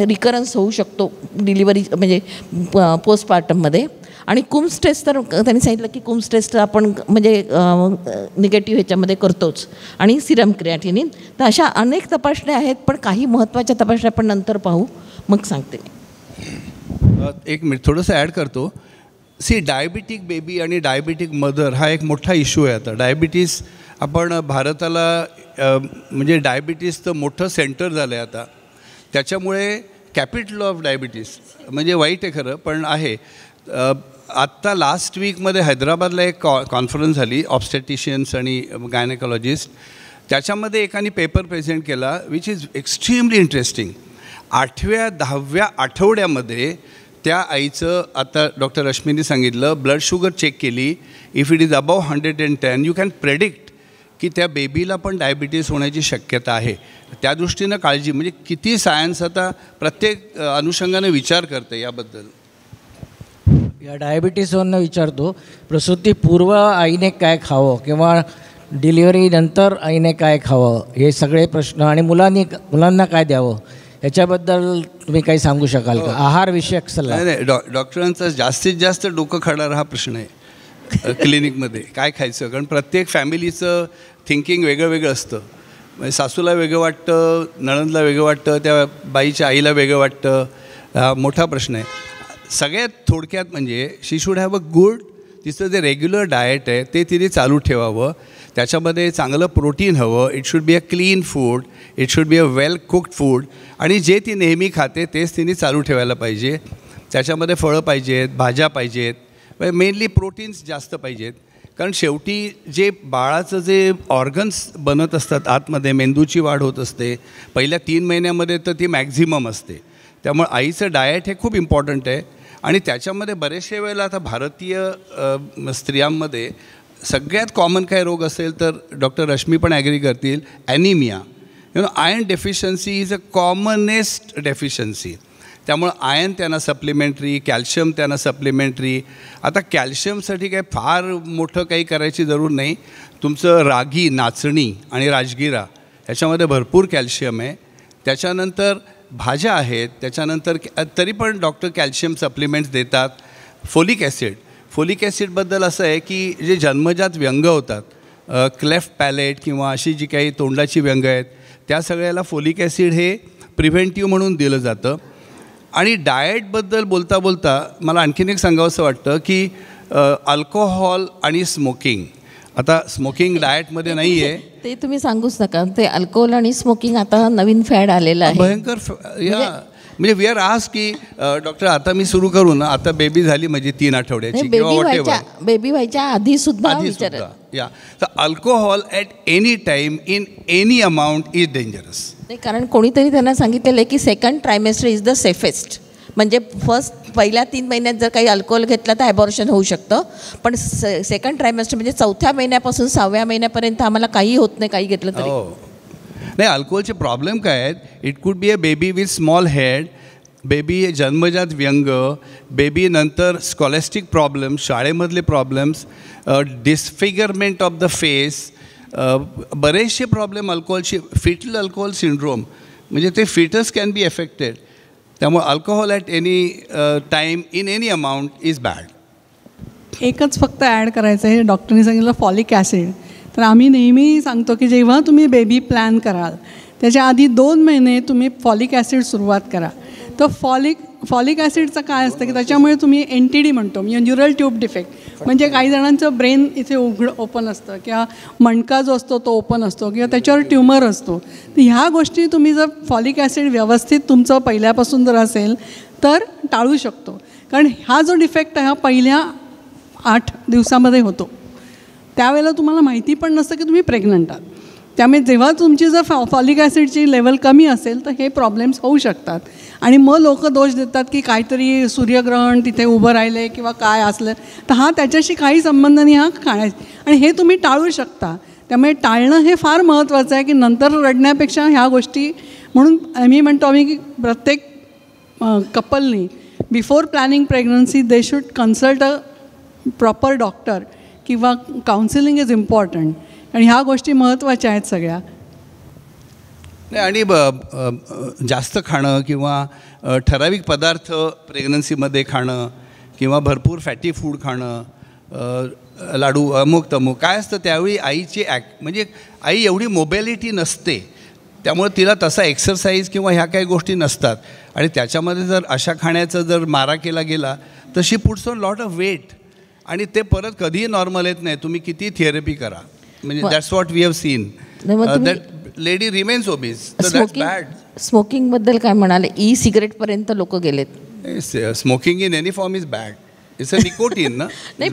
Speaker 3: रिकरन्स होऊ शकतो डिलिव्हरी म्हणजे पोस्टपार्टममध्ये आणि कुम्स टेस्ट तर त्यांनी सांगितलं की कुम्स टेस्ट आपण म्हणजे निगेटिव्ह ह्याच्यामध्ये करतोच. आणि सिरम क्रियाटिनिन तर अशा अनेक तपासण्या आहेत पण काही महत्त्वाच्या तपासण्या आपण नंतर पाहू. मग सांगते
Speaker 4: एक मिनिट थोडंसं ॲड करतो. सी डायबिटिक बेबी आणि डायबिटिक मदर हा एक मोठा इश्यू आहे आता. डायबिटीस आपण भारताला म्हणजे डायबिटीसचं मोठं सेंटर झालं आहे आता. त्याच्यामुळे कॅपिटल ऑफ डायबिटीस म्हणजे वाईट आहे खरं पण आहे. आत्ता लास्ट वीकमध्ये हैदराबादला एक कॉ कॉन्फरन्स झाली ऑब्स्टेटिशियन्स आणि गायनेकॉलॉजिस्ट त्याच्यामध्ये एकाने पेपर प्रेझेंट केला विच इज एक्स्ट्रीमली इंटरेस्टिंग आठव्या दहाव्या आठवड्यामध्ये त्या आईचं आता डॉक्टर रश्मीने सांगितलं ब्लड शुगर चेक केली. If it is above hundred and ten you can predict की त्या बेबीला पण डायबिटीस होण्याची शक्यता आहे. त्या दृष्टीनं काळजी म्हणजे किती सायन्स आता प्रत्येक अनुषंगाने विचार करते याबद्दल.
Speaker 1: या डायबिटीसवरनं विचारतो प्रसूतीपूर्व आईने काय खावं किंवा डिलिव्हरीनंतर आईने काय खावं हे सगळे प्रश्न आणि मुलांनी मुलांना काय द्यावं? याच्याबद्दल तुम्ही काही सांगू शकाल का? आहार विषयक सल्ला.
Speaker 4: नाही नाही डॉ डॉक्टरांचा जास्तीत जास्त डोकं खाणारा हा प्रश्न आहे क्लिनिकमध्ये. काय खायचं? कारण प्रत्येक फॅमिलीचं थिंकिंग वेगळं वेगळं असतं. म्हणजे सासूला वेगळं वाटतं नणंदला वेगळं वाटतं त्या बाईच्या आईला वेगळं वाटतं हा मोठा प्रश्न आहे. सगळ्यात थोडक्यात म्हणजे she should have a good तिचं जे रेग्युलर डाएट आहे ते तिने चालू ठेवावं. त्याच्यामध्ये चांगलं प्रोटीन हवं it should be a clean food it should be a well cooked food आणि जे ती नेहमी खाते तेच तिने चालू ठेवायला पाहिजे. त्याच्यामध्ये फळं पाहिजेत भाज्या पाहिजेत. म्हणजे मेनली प्रोटीन्स जास्त पाहिजेत. कारण शेवटी जे बाळाचं जे ऑर्गन्स बनत असतात आतमध्ये मेंदूची वाढ होत असते. पहिल्या तीन महिन्यामध्ये तर ती मॅक्झिमम असते. त्यामुळे आईचं डाएट हे खूप इम्पॉर्टंट आहे. आणि त्याच्यामध्ये बरेचशे वेळेला आता भारतीय स्त्रियांमध्ये सगळ्यात कॉमन काय रोग असेल तर डॉक्टर रश्मी पण ॲग्री करतील. Anaemia you know iron deficiency is a commonest deficiency त्यामुळं आयन त्यांना सप्लिमेंटरी कॅल्शियम त्यांना सप्लिमेंटरी आता कॅल्शियमसाठी काही फार मोठं काही करायची जरूर नाही. तुमचं रागी नाचणी आणि राजगिरा ह्याच्यामध्ये भरपूर कॅल्शियम आहे. त्याच्यानंतर भाज्या आहेत. त्याच्यानंतर कॅ- तरी पण डॉक्टर कॅल्शियम सप्लिमेंट्स देतात. फोलिक ॲसिड फोलिक ॲसिडबद्दल असं आहे की जे जन्मजात व्यंग होतात क्लेफ्ट पॅलेट किंवा अशी जी काही तोंडाची व्यंग आहेत त्या सगळ्याला फोलिक ॲसिड हे प्रिव्हेंटिव्ह म्हणून दिलं जातं. आणि डाएटबद्दल बोलता बोलता मला आणखीन एक सांगावंसं वाटतं की अल्कोहॉल आणि स्मोकिंग आता स्मोकिंग डाएटमध्ये नाही आहे
Speaker 3: ते तुम्ही सांगूच नका. ते अल्कोहोल आणि स्मोकिंग आता नवीन फॅड आलेलं आहे.
Speaker 4: भयंकर या म्हणजे वी आर आज की डॉक्टर आता मी सुरू करू ना? आता बेबी झाली म्हणजे तीन आठवड्याची
Speaker 3: बेबी
Speaker 4: किंवा
Speaker 3: बेबी व्हायच्या आधी सुद्धा
Speaker 4: आधी सुद्धा या तर alcohol at any time in any amount is dangerous
Speaker 3: नाही कारण कोणीतरी त्यांना सांगितलेलं आहे की second trimester is the safest म्हणजे फर्स्ट पहिल्या तीन महिन्यात जर काही अल्कोहोल घेतलं तर ॲबॉर्शन होऊ शकतं. पण से सेकंड ट्रायमेस्टर म्हणजे चौथ्या महिन्यापासून सहाव्या महिन्यापर्यंत आम्हाला काही होत नाही काही घेतलं तरी.
Speaker 4: हो. नाही अल्कोहोलचे प्रॉब्लेम काय आहेत? It could be a baby with small head baby जन्मजात व्यंग बेबी नंतर scholastic problems शाळेमधले problems disfigurement of the face बरेचसे प्रॉब्लेम अल्कोहोलचे फिटल अल्कोहोल सिंड्रोम म्हणजे ते फिटस कॅन बी एफेक्टेड त्यामुळे alcohol at any time in any amount is bad
Speaker 2: एकच फक्त ॲड करायचं आहे डॉक्टरनी सांगितलं फॉलिक ॲसिड तर आम्ही नेहमी सांगतो की जेव्हा तुम्ही बेबी प्लॅन कराल त्याच्या आधी दोन महिने तुम्ही फॉलिक ॲसिड सुरुवात करा. तर फॉलिक फॉलिक ॲसिडचं काय असतं की त्याच्यामुळे तुम्ही एन टी डी म्हणतो म्हणजे न्युरल ट्यूब डिफेक्ट म्हणजे काही जणांचं ब्रेन इथे उघड ओपन असतं किंवा मणका जो असतो तो ओपन असतो किंवा त्याच्यावर ट्युमर असतो. तर ह्या गोष्टी तुम्ही जर फॉलिक ॲसिड व्यवस्थित तुमचं पहिल्यापासून जर असेल तर टाळू शकतो. कारण हा जो डिफेक्ट आहे हा पहिल्या आठ दिवसामध्ये होतो. त्यावेळेला तुम्हाला माहिती पण नसतं की तुम्ही प्रेग्नंट आहात. त्यामुळे जेव्हा तुमची जर फॉ फॉलिक ॲसिडची लेवल कमी असेल तर हे प्रॉब्लेम्स होऊ शकतात. आणि मग लोक दोष देतात की काहीतरी सूर्यग्रहण तिथे उभं राहिले किंवा काय असलं. तर हा त्याच्याशी काही संबंध नाही हा खाण्या आणि हे तुम्ही टाळू शकता. त्यामुळे टाळणं हे फार महत्त्वाचं आहे की नंतर रडण्यापेक्षा ह्या गोष्टी म्हणून मी म्हणतो आम्ही की प्रत्येक कपलनी before planning pregnancy they should consult a proper doctor किंवा काउन्सिलिंग इज इम्पॉर्टंट आणि ह्या गोष्टी महत्त्वाच्या आहेत सगळ्या.
Speaker 4: नाही आणि ब जास्त खाणं किंवा ठराविक पदार्थ प्रेग्नन्सीमध्ये खाणं किंवा भरपूर फॅटी फूड खाणं लाडू अमुक तमुक काय असतं त्यावेळी आईची ॲक म्हणजे आई एवढी मोबॅलिटी नसते त्यामुळे तिला तसा एक्सरसाइज किंवा ह्या काही गोष्टी नसतात. आणि त्याच्यामध्ये जर अशा खाण्याचा जर मारा केला गेला तर she puts on lot of weight आणि ते परत कधीही नॉर्मल येत नाही. तुम्ही किती थेरपी करा. म्हणजे that's what we have seen that lady remains obese that's
Speaker 3: smoking
Speaker 4: bad
Speaker 3: स्मोकिंगबद्दल काय म्हणाले? ई सिगरेटपर्यंत लोक गेलेत.
Speaker 4: Smoking in any form is bad it's a nicotine ना?
Speaker 3: नाही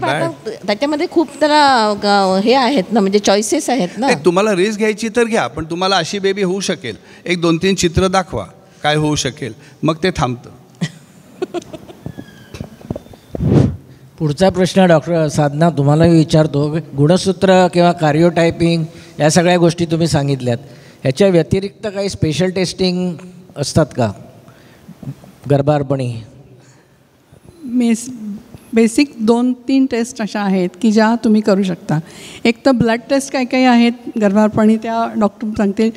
Speaker 3: त्याच्यामध्ये खूप त्याला हे आहेत ना म्हणजे चॉईसेस आहेत ना.
Speaker 4: तुम्हाला रिस्क घ्यायची तर घ्या पण तुम्हाला अशी बेबी होऊ शकेल. एक दोन तीन चित्र दाखवा काय होऊ शकेल. मग ते थांबतं.
Speaker 1: पुढचा प्रश्न डॉक्टर साधना तुम्हालाही विचारतो गुणसूत्र किंवा कार्योटायपिंग या सगळ्या गोष्टी तुम्ही सांगितल्यात. ह्याच्या व्यतिरिक्त काही स्पेशल टेस्टिंग असतात का? गर्भारपणी?
Speaker 2: मेस बेसिक दोन तीन टेस्ट अशा आहेत की ज्या तुम्ही करू शकता. एक तर ब्लड टेस्ट काही काही आहेत? गर्भारपणी त्या डॉक्टर सांगतील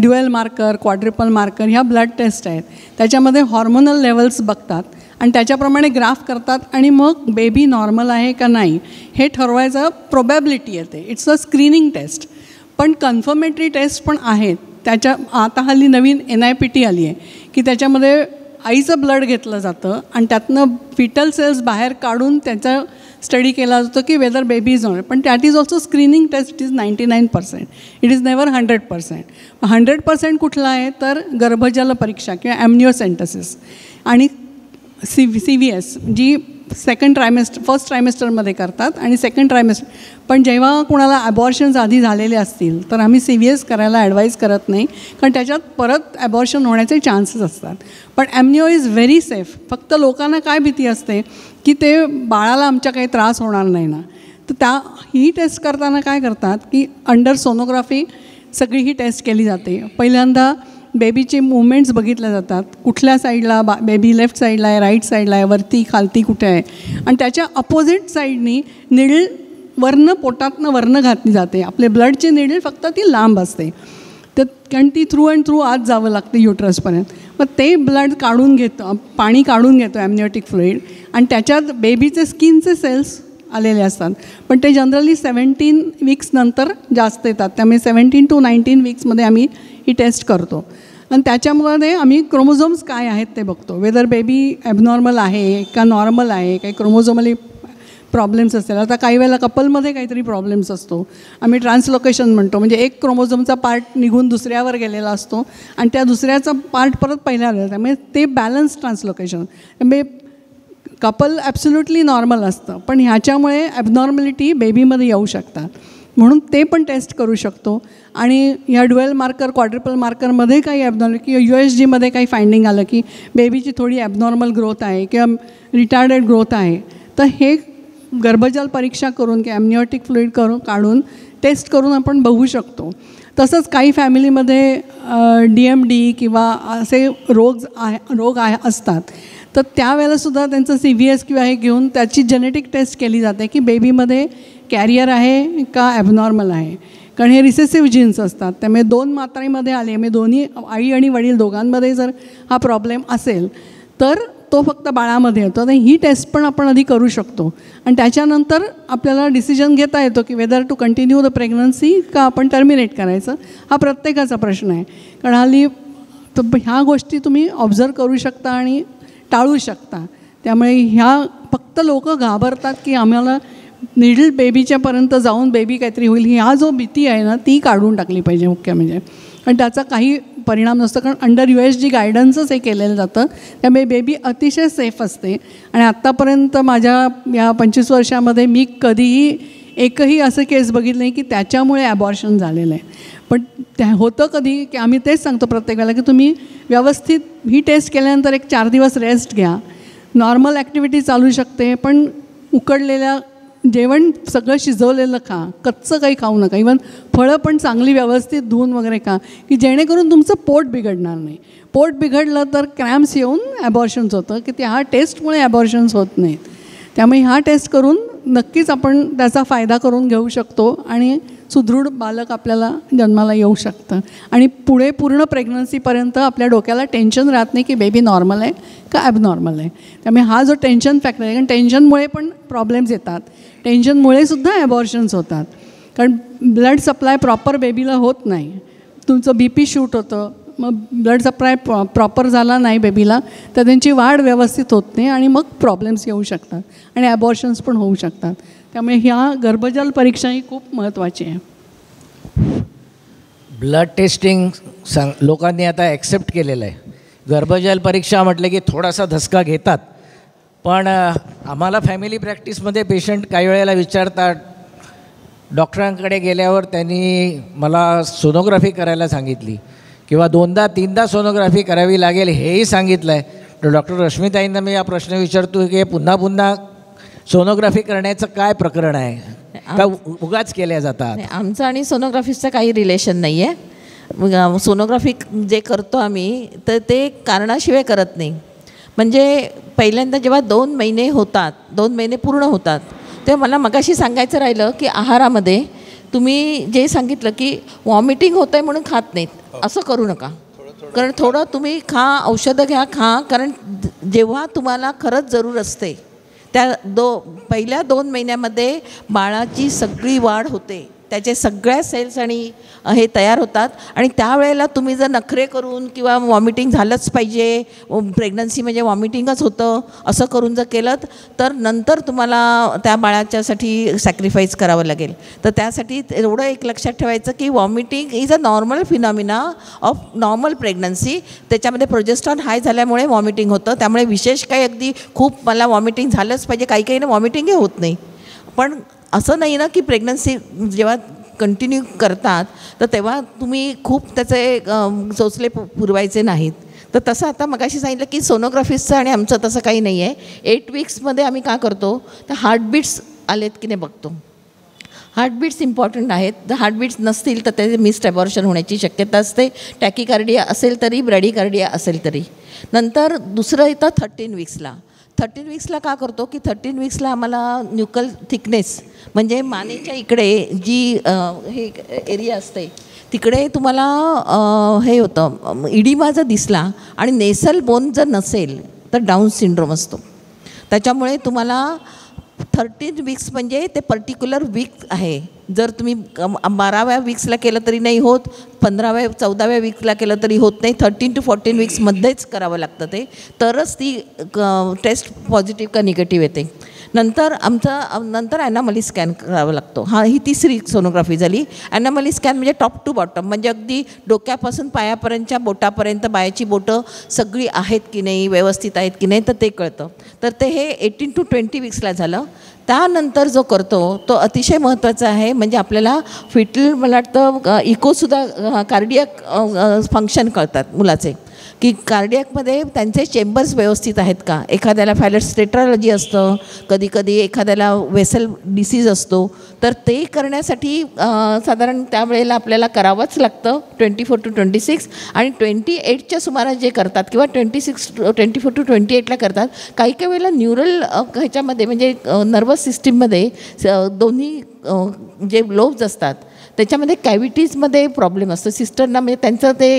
Speaker 2: ड्युएल मार्कर क्वाड्रिपल मार्कर ह्या ब्लड टेस्ट आहेत. त्याच्यामध्ये हॉर्मोनल लेवल्स बघतात. आणि त्याच्याप्रमाणे ग्राफ करतात आणि मग बेबी नॉर्मल आहे का नाही हे ठरवायचं प्रोबॅबिलिटी येते. इट्स अ स्क्रीनिंग टेस्ट पण कन्फर्मेटरी टेस्ट पण आहेत. त्याच्या आता हल्ली नवीन एन आय पी टी आली आहे की त्याच्यामध्ये आईचं ब्लड घेतलं जातं आणि त्यातनं फिटल सेल्स बाहेर काढून त्याचा स्टडी केला जातो की वेदर बेबी इज नॉट पण that is also screening test it is ninety nine percent it is never hundred percent hundred percent कुठला आहे? तर गर्भजल परीक्षा किंवा ॲम्निओसेंटसिस आणि सी सी व्ही एस जी सेकंड ट्रायमेस्टर फर्स्ट ट्रायमेस्टरमध्ये करतात आणि सेकंड ट्रायमेस्टर पण जेव्हा कुणाला ॲबॉर्शन्स आधी झालेले असतील तर आम्ही सी व्ही एस करायला ॲडवाईज करत नाही कारण त्याच्यात परत ॲबॉर्शन होण्याचे चान्सेस असतात. पण ॲमनिओ इज व्हेरी सेफ फक्त लोकांना काय भीती असते की ते बाळाला आमच्या काही त्रास होणार नाही ना. तर त्या ही टेस्ट करताना काय करतात की अंडर सोनोग्राफी सगळी ही टेस्ट केली जाते. पहिल्यांदा बेबीचे मुवमेंट्स बघितल्या जातात. कुठल्या साईडला बा बेबी लेफ्ट साईडला आहे राईट साईडला आहे वरती खालती कुठे आहे? आणि त्याच्या अपोजिट साईडनी निडल वर्ण पोटातनं वर्ण घातली जाते. आपले ब्लडचे निडल फक्त ती लांब असते. तर कारण ती थ्रू अँड थ्रू आत जावं लागतं युट्रसपर्यंत मग ते ब्लड काढून घेतो पाणी काढून घेतो ॲम्निओटिक फ्लुईड आणि त्याच्यात बेबीचे स्किनचे सेल्स आलेले असतात. पण ते जनरली सेवन्टीन वीक्स नंतर जास्त येतात. त्यामुळे सेवन्टीन टू नाईन्टीन वीक्समध्ये आम्ही ही टेस्ट करतो. आणि त्याच्यामध्ये आम्ही क्रोमोझोम्स काय आहेत ते बघतो. वेदर बेबी ॲबनॉर्मल आहे का नॉर्मल आहे काही क्रोमोझोमली प्रॉब्लेम्स असतील. आता काही वेळेला कपलमध्ये काहीतरी प्रॉब्लेम्स असतो. आम्ही ट्रान्सलोकेशन म्हणतो. म्हणजे एक क्रोमोझोमचा पार्ट निघून दुसऱ्यावर गेलेला असतो आणि त्या दुसऱ्याचा पार्ट परत पहिल्यावर त्यामुळे ते बॅलन्स ट्रान्सलोकेशन म्हणजे कपल ॲब्सोल्युटली नॉर्मल असतं. पण ह्याच्यामुळे ॲबनॉर्मॅलिटी बेबीमध्ये येऊ शकतात. म्हणून ते पण टेस्ट करू शकतो. आणि ह्या ड्युएल मार्कर क्वाड्रिपल मार्करमध्ये काही ॲबनॉर्मल किंवा यू एस जीमध्ये काही फाइंडिंग आलं की बेबीची थोडी ॲबनॉर्मल ग्रोथ आहे किंवा रिटार्डेड ग्रोथ आहे तर हे गर्भजल परीक्षा करून किंवा ॲम्निओटिक फ्लुईड करून काढून टेस्ट करून आपण बघू शकतो. तसंच काही फॅमिलीमध्ये डी एम डी किंवा असे रोग आहे रोग आहे असतात. तर त्यावेळेलासुद्धा त्यांचं सी व्ही एस किंवा हे घेऊन त्याची जेनेटिक टेस्ट केली जाते की बेबीमध्ये कॅरियर आहे का ॲबनॉर्मल आहे? कारण हे रिसेसिव्ह जीन्स असतात. त्यामुळे दोन मात्रांमध्ये आले म्हणजे दोन्ही आई आणि वडील दोघांमध्ये जर हा प्रॉब्लेम असेल तर तो फक्त बाळामध्ये येतो. तर ही टेस्ट पण आपण आधी करू शकतो. आणि त्याच्यानंतर आपल्याला डिसिजन घेता येतो की whether to continue the pregnancy का आपण टर्मिनेट करायचं हा प्रत्येकाचा प्रश्न आहे. कारण हल्ली तर ह्या गोष्टी तुम्ही ऑब्झर्व करू शकता आणि टाळू शकता. त्यामुळे ह्या फक्त लोक घाबरतात की आम्हाला निडल बेबीच्यापर्यंत जाऊन बेबी काहीतरी होईल ही ह्या जो भीती आहे ना ती काढून टाकली पाहिजे मुख्य म्हणजे. आणि त्याचा काही परिणाम नसतो कारण अंडर यू एस जी गायडन्सच हे केलेलं जातं. त्यामुळे बेबी अतिशय सेफ असते. आणि आत्तापर्यंत माझ्या या पंचवीस वर्षामध्ये मी कधीही एकही असं केस बघितलं नाही की त्याच्यामुळे ॲबॉर्शन झालेलं आहे. पण त्या होतं कधी की आम्ही तेच सांगतो प्रत्येकाला की तुम्ही व्यवस्थित ही टेस्ट केल्यानंतर एक चार दिवस रेस्ट घ्या. नॉर्मल ॲक्टिव्हिटी चालू शकते पण उकडलेल्या जेवण सगळं शिजवलेलं खा. कच्चं काही खाऊ नका. इवन फळं पण चांगली व्यवस्थित धुवून वगैरे खा. की जेणेकरून तुमचं पोट बिघडणार नाही. पोट बिघडलं तर क्रॅम्प्स येऊन ॲबॉर्शन्स होतं. की ते हा टेस्टमुळे ॲबॉर्शन्स होत नाहीत. त्यामुळे ह्या टेस्ट करून नक्कीच आपण त्याचा फायदा करून घेऊ शकतो आणि सुदृढ बालक आपल्याला जन्माला येऊ शकतं. आणि पुढे पूर्ण प्रेग्नन्सीपर्यंत आपल्या डोक्याला टेन्शन राहत नाही की बेबी नॉर्मल आहे का ॲबनॉर्मल आहे. त्यामुळे हा जो टेन्शन फॅक्टर आहे कारण टेन्शनमुळे पण प्रॉब्लेम्स येतात. टेन्शनमुळे सुद्धा ॲबॉर्शन्स होतात. कारण ब्लड सप्लाय प्रॉपर बेबीला होत नाही. तुमचं बी पी शूट होतं मग ब्लड सप्लाय प्रॉ प्रॉपर झाला नाही बेबीला तर त्यांची वाढ व्यवस्थित होत नाही आणि मग प्रॉब्लेम्स येऊ शकतात. आणि ॲबॉर्शन्स पण होऊ शकतात. त्यामुळे ह्या गर्भजल परीक्षा ही खूप महत्त्वाची आहे.
Speaker 1: ब्लड टेस्टिंग सांग लोकांनी आता ॲक्सेप्ट केलेलं आहे. गर्भजल परीक्षा म्हटलं की थोडासा धसका घेतात. पण आम्हाला फॅमिली प्रॅक्टिसमध्ये पेशंट काही वेळेला विचारतात. डॉक्टरांकडे गेल्यावर त्यांनी मला सोनोग्राफी करायला सांगितली. किंवा दोनदा तीनदा सोनोग्राफी करावी लागेल हेही सांगितलं आहे तर डॉक्टर रश्मिताईंना मी हा प्रश्न विचारतो की पुन्हा पुन्हा सोनोग्राफी करण्याचं काय प्रकरण आहे? का उगाच केल्या जातात?
Speaker 3: आमचं आणि सोनोग्राफीचं काही रिलेशन नाही आहे सोनोग्राफी जे करतो आम्ही तर ते कारणाशिवाय करत नाही. म्हणजे पहिल्यांदा जेव्हा दोन महिने होतात दोन महिने पूर्ण होतात तेव्हा मला मगाशी सांगायचं राहिलं की आहारामध्ये तुम्ही जे सांगितलं की वॉमिटिंग होतं आहे म्हणून खात नाहीत. असं करू नका. कारण थोडं तुम्ही खा औषधं घ्या खा कारण जेव्हा तुम्हाला खरंच जरूर असते त्या दो पहिल्या दोन महिन्यामध्ये बाळाची सगळी वाढ होते. त्याचे सगळ्या सेल्स आणि हे तयार होतात. आणि त्यावेळेला तुम्ही जर नखरे करून किंवा वॉमिटिंग झालंच पाहिजे प्रेग्नन्सी म्हणजे वॉमिटिंगच होतं असं करून जर केलं तर नंतर तुम्हाला त्या बाळाच्यासाठी सॅक्रिफाईस करावं लागेल. तर त्यासाठी एवढं एक लक्षात ठेवायचं की vomiting is a normal phenomena of normal pregnancy त्याच्यामध्ये प्रोजेस्ट्रॉन हाय झाल्यामुळे वॉमिटिंग होतं. त्यामुळे विशेष काही अगदी खूप मला वॉमिटिंग झालंच पाहिजे. काही काहींना वॉमिटिंगही होत नाही. पण असं नाही ना की प्रेग्नन्सी जेव्हा कंटिन्यू करतात तर तेव्हा तुम्ही खूप त्याचे सोचले चोचले पु- पुरवायचे नाहीत. तर तसं आता मगाशी सांगितलं की सोनोग्राफिस्टचं आणि आमचं तसं काही नाही आहे एट वीक्समध्ये आम्ही का करतो? तर हार्टबीट्स आलेत की नाही बघतो. हार्टबीट्स इम्पॉर्टंट आहेत. जर हार्टबीट्स नसतील तर त्याचे मिस्ड ॲबॉर्शन होण्याची शक्यता असते. टॅकिकार्डिया असेल तरी ब्रॅडिकार्डिया असेल तरी. नंतर दुसरं येतं थर्टीन वीक्सला थर्टीन वीक्सला का करतो? की थर्टीन वीक्सला आम्हाला न्यूकल थिकनेस म्हणजे मानेच्या इकडे जी हे एरिया असते तिकडे तुम्हाला हे होतं इडिमा जर दिसला आणि नेसल बोन जर नसेल तर डाऊन सिंड्रोम असतो. त्याच्यामुळे तुम्हाला थर्टीन वीक्स म्हणजे ते पर्टिक्युलर वीक आहे. जर तुम्ही बाराव्या वीक्सला केलं तरी नाही होत पंधराव्या चौदाव्या वीकला केलं तरी होत नाही. थर्टीन टू फोर्टीन वीक्समध्येच करावं लागतं ते. तरच ती टेस्ट पॉझिटिव्ह का निगेटिव्ह येते. नंतर आमचं नंतर ॲनामली स्कॅन करावा लागतो. हा ही तिसरी सोनोग्राफी झाली. ॲनामली स्कॅन म्हणजे टॉप टू बॉटम म्हणजे अगदी डोक्यापासून पायापर्यंतच्या बोटापर्यंत बायाची बोटं सगळी आहेत की नाही व्यवस्थित आहेत की नाही तर ते कळतं. तर ते हे एटीन टू ट्वेंटी वीक्सला झालं. त्यानंतर जो करतो तो अतिशय महत्त्वाचा आहे. म्हणजे आपल्याला फिटल मला वाटतं इकोसुद्धा कार्डियक फंक्शन कळतात मुलाचे. की कार्डियकमध्ये त्यांचे चेंबर्स व्यवस्थित आहेत का? एखाद्याला फॅलेस्टेट्रॉलॉजी असतं कधी कधी एखाद्याला वेसल डिसीज असतो तर ते करण्यासाठी साधारण त्यावेळेला आपल्याला करावंच लागतं twenty four to twenty six. आणि ट्वेंटी एटच्या सुमारास जे करतात किंवा twenty six twenty four to twenty एटला करतात काही काही वेळेला न्यूरल ह्याच्यामध्ये म्हणजे नर्वस सिस्टीममध्ये दोन्ही जे लोब्स असतात त्याच्यामध्ये कॅव्हिटीजमध्ये प्रॉब्लेम असतो. सिस्टरना म्हणजे त्यांचं ते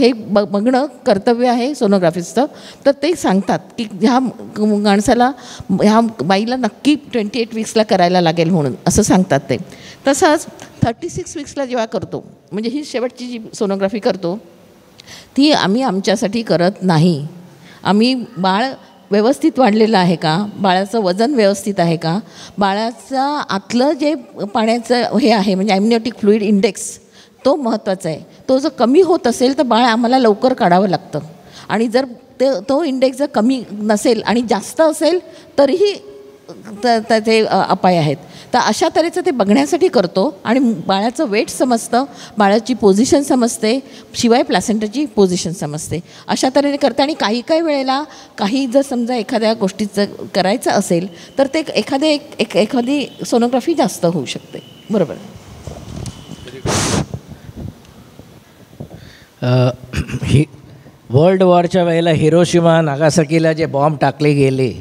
Speaker 3: हे ब बघणं कर्तव्य आहे सोनोग्राफिस्टचं. तर ते सांगतात की ह्या माणसाला ह्या बाईला नक्की ट्वेंटी एट वीक्सला करायला लागेल म्हणून असं सांगतात ते. तसंच थर्टी सिक्स वीक्सला जेव्हा करतो म्हणजे ही शेवटची जी सोनोग्राफी करतो ती आम्ही आमच्यासाठी करत नाही. आम्ही बाळ व्यवस्थित वाढलेलं आहे का? बाळाचं वजन व्यवस्थित आहे का? बाळाचं आतलं जे पाण्याचं हे आहे म्हणजे ॲम्निओटिक फ्लुईड इंडेक्स तो महत्त्वाचा आहे. तो जर कमी होत असेल तर बाळ आम्हाला लवकर काढावं लागतं. आणि जर ते तो इंडेक्स जर कमी नसेल आणि जास्त असेल तरीही त्याचे अपाय आहेत. तर अशा तऱ्हेचं ते बघण्यासाठी करतो आणि बाळाचं वेट समजतं बाळाची पोझिशन समजते शिवाय प्लॅसेंटरची पोझिशन समजते. अशा तऱ्हेने करते आणि काही काही वेळेला काही जर समजा एखाद्या गोष्टीचं करायचं असेल तर ते एखादे एक एक एखादी सोनोग्राफी जास्त होऊ शकते. बरोबर?
Speaker 1: ही वर्ल्ड वॉरच्या वेळेला हिरोशिमा नागासाकीला जे बॉम्ब टाकले गेले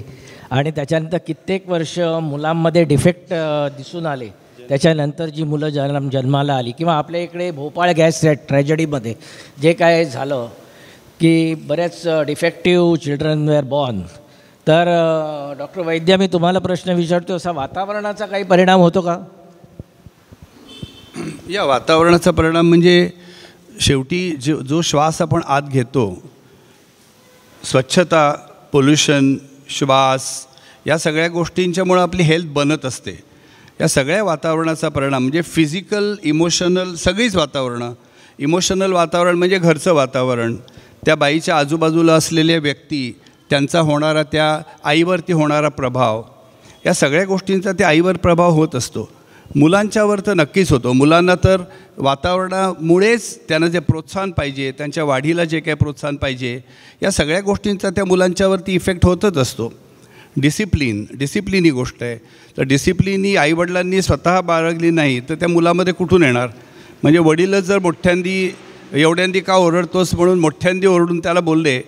Speaker 1: आणि त्याच्यानंतर कित्येक वर्ष मुलांमध्ये डिफेक्ट दिसून आले. त्याच्यानंतर जी मुलं जन्म जन्माला आली किंवा आपल्या इकडे भोपाळ गॅस ट्रॅजेडीमध्ये जे काय झालं की बरेच डिफेक्टिव्ह चिल्ड्रन वेअर बॉर्न तर डॉक्टर वैद्य मी तुम्हाला प्रश्न विचारतो असा वातावरणाचा काही परिणाम होतो का?
Speaker 4: या वातावरणाचा परिणाम म्हणजे शेवटी जो जो श्वास आपण आत घेतो स्वच्छता पोल्युशन श्वास या सगळ्या गोष्टींच्यामुळं आपली हेल्थ बनत असते. या सगळ्या वातावरणाचा परिणाम म्हणजे फिजिकल इमोशनल सगळीच वातावरणं. इमोशनल वातावरण म्हणजे घरचं वातावरण. त्या बाईच्या आजूबाजूला असलेल्या व्यक्ती त्यांचा होणारा त्या आईवरती होणारा प्रभाव. या सगळ्या गोष्टींचा त्या आईवर प्रभाव होत असतो. मुलांच्यावर तर नक्कीच होतो. मुलांना तर वातावरणामुळेच त्यांना जे प्रोत्साहन पाहिजे त्यांच्या वाढीला जे काही प्रोत्साहन पाहिजे या सगळ्या गोष्टींचा त्या मुलांच्यावरती इफेक्ट होतच असतो. डिसिप्लिन डिसिप्लिन ही गोष्ट आहे. तर डिसिप्लिन ही आईवडिलांनी स्वतः बाळगली नाही तर त्या मुलामध्ये कुठून येणार? म्हणजे वडीलच जर मोठ्यांदी एवढ्यांदी का ओरडतोस म्हणून मोठ्यांदी ओरडून त्याला बोलले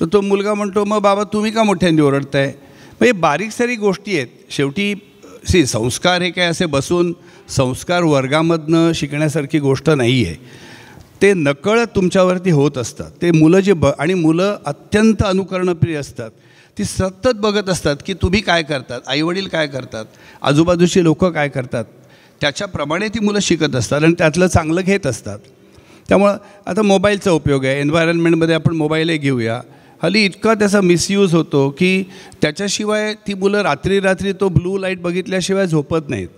Speaker 4: तर तो मुलगा म्हणतो मग बाबा तुम्ही का मोठ्यांदी ओरडताय? म्हणजे बारीक सारी गोष्टी आहेत. शेवटी सी संस्कार हे काय असे बसून संस्कार वर्गामधनं शिकण्यासारखी गोष्ट नाही आहे ते नकळत तुमच्यावरती होत असतात. ते मुलं जे ब आणि मुलं अत्यंत अनुकरणप्रिय असतात. ती सतत बघत असतात की तुम्ही काय करतात? आईवडील काय करतात? आजूबाजूची लोकं काय करतात? त्याच्याप्रमाणे ती मुलं शिकत असतात आणि त्यातलं चांगलं घेत असतात. त्यामुळं आता मोबाईलचा उपयोग आहे. एन्व्हायरमेंटमध्ये आपण मोबाईलही घेऊया. हल्ली इतका त्याचा मिसयूज होतो की त्याच्याशिवाय ती मुलं रात्री रात्री तो ब्लू लाइट बघितल्याशिवाय झोपत नाहीत.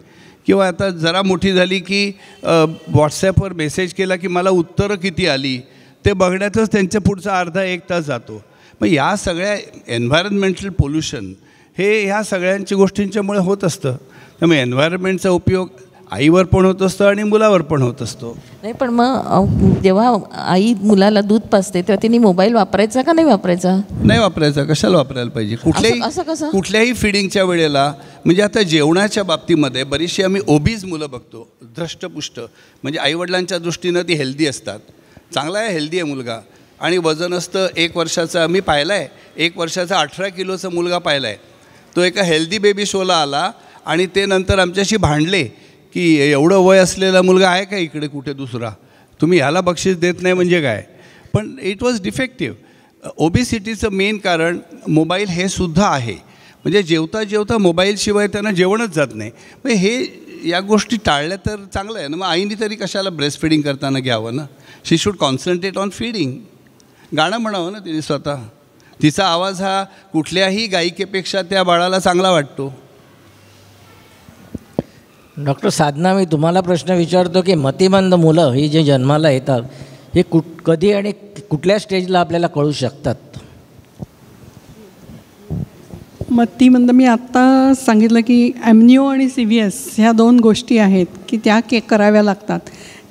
Speaker 4: किंवा आता जरा मोठी झाली की व्हॉट्सॲपवर मेसेज केला की मला उत्तरं किती आली ते बघण्यातच त्यांच्या पुढचा अर्धा एक तास जातो. मग या सगळ्या एन्व्हायरमेंटल पोल्युशन हे ह्या सगळ्यांच्या गोष्टींच्यामुळे होत असतं. त्यामुळे एन्व्हायरमेंटचा उपयोग आईवर पण होत असतो आणि मुलावर पण होत असतो.
Speaker 3: नाही पण मग जेव्हा आई मुलाला दूध पाजते तेव्हा तिने मोबाईल वापरायचा का नाही वापरायचा?
Speaker 4: नाही वापरायचा कशाला वापरायला पाहिजे? कुठल्याही
Speaker 3: असं कसं?
Speaker 4: कुठल्याही फिडिंगच्या वेळेला म्हणजे आता जेवणाच्या बाबतीमध्ये बरीचशी आम्ही ओबीज मुलं बघतो धष्टपुष्ट म्हणजे आईवडिलांच्या दृष्टीनं ती हेल्दी असतात. चांगला आहे हेल्दी आहे मुलगा. आणि वजन असतं एक वर्षाचा मी पाहिला आहे एक वर्षाचा अठरा किलोचा मुलगा पाहिला आहे तो एका हेल्दी बेबी शोला आला आणि ते नंतर आमच्याशी भांडले. की एवढं वय असलेला मुलगा आहे का इकडे कुठे दुसरा? तुम्ही ह्याला बक्षीस देत नाही म्हणजे काय? पण इट वॉज डिफेक्टिव्ह ओबिसिटीचं मेन कारण मोबाईल हे सुद्धा आहे. म्हणजे जेवता जेवता मोबाईलशिवाय त्यांना जेवणच जात नाही. म्हणजे हे या गोष्टी टाळल्या तर चांगलं आहे. ना मग आईने तरी कशाला ब्रेस्ट फिडिंग करताना घ्यावं ना? She should concentrate on feeding गाणं म्हणावं ना तिने स्वतः. तिचा आवाज हा कुठल्याही गायिकेपेक्षा त्या बाळाला चांगला वाटतो.
Speaker 1: डॉक्टर साधना मी तुम्हाला प्रश्न विचारतो की मतिमंद मुलं ही जे जन्माला येतात हे कुठ कधी आणि कुठल्या स्टेजला आपल्याला कळू शकतात?
Speaker 2: मत्तीमंद मी आत्ता सांगितलं की ॲमनिओ आणि सी व्ही एस ह्या दोन गोष्टी आहेत की त्या के कराव्या लागतात.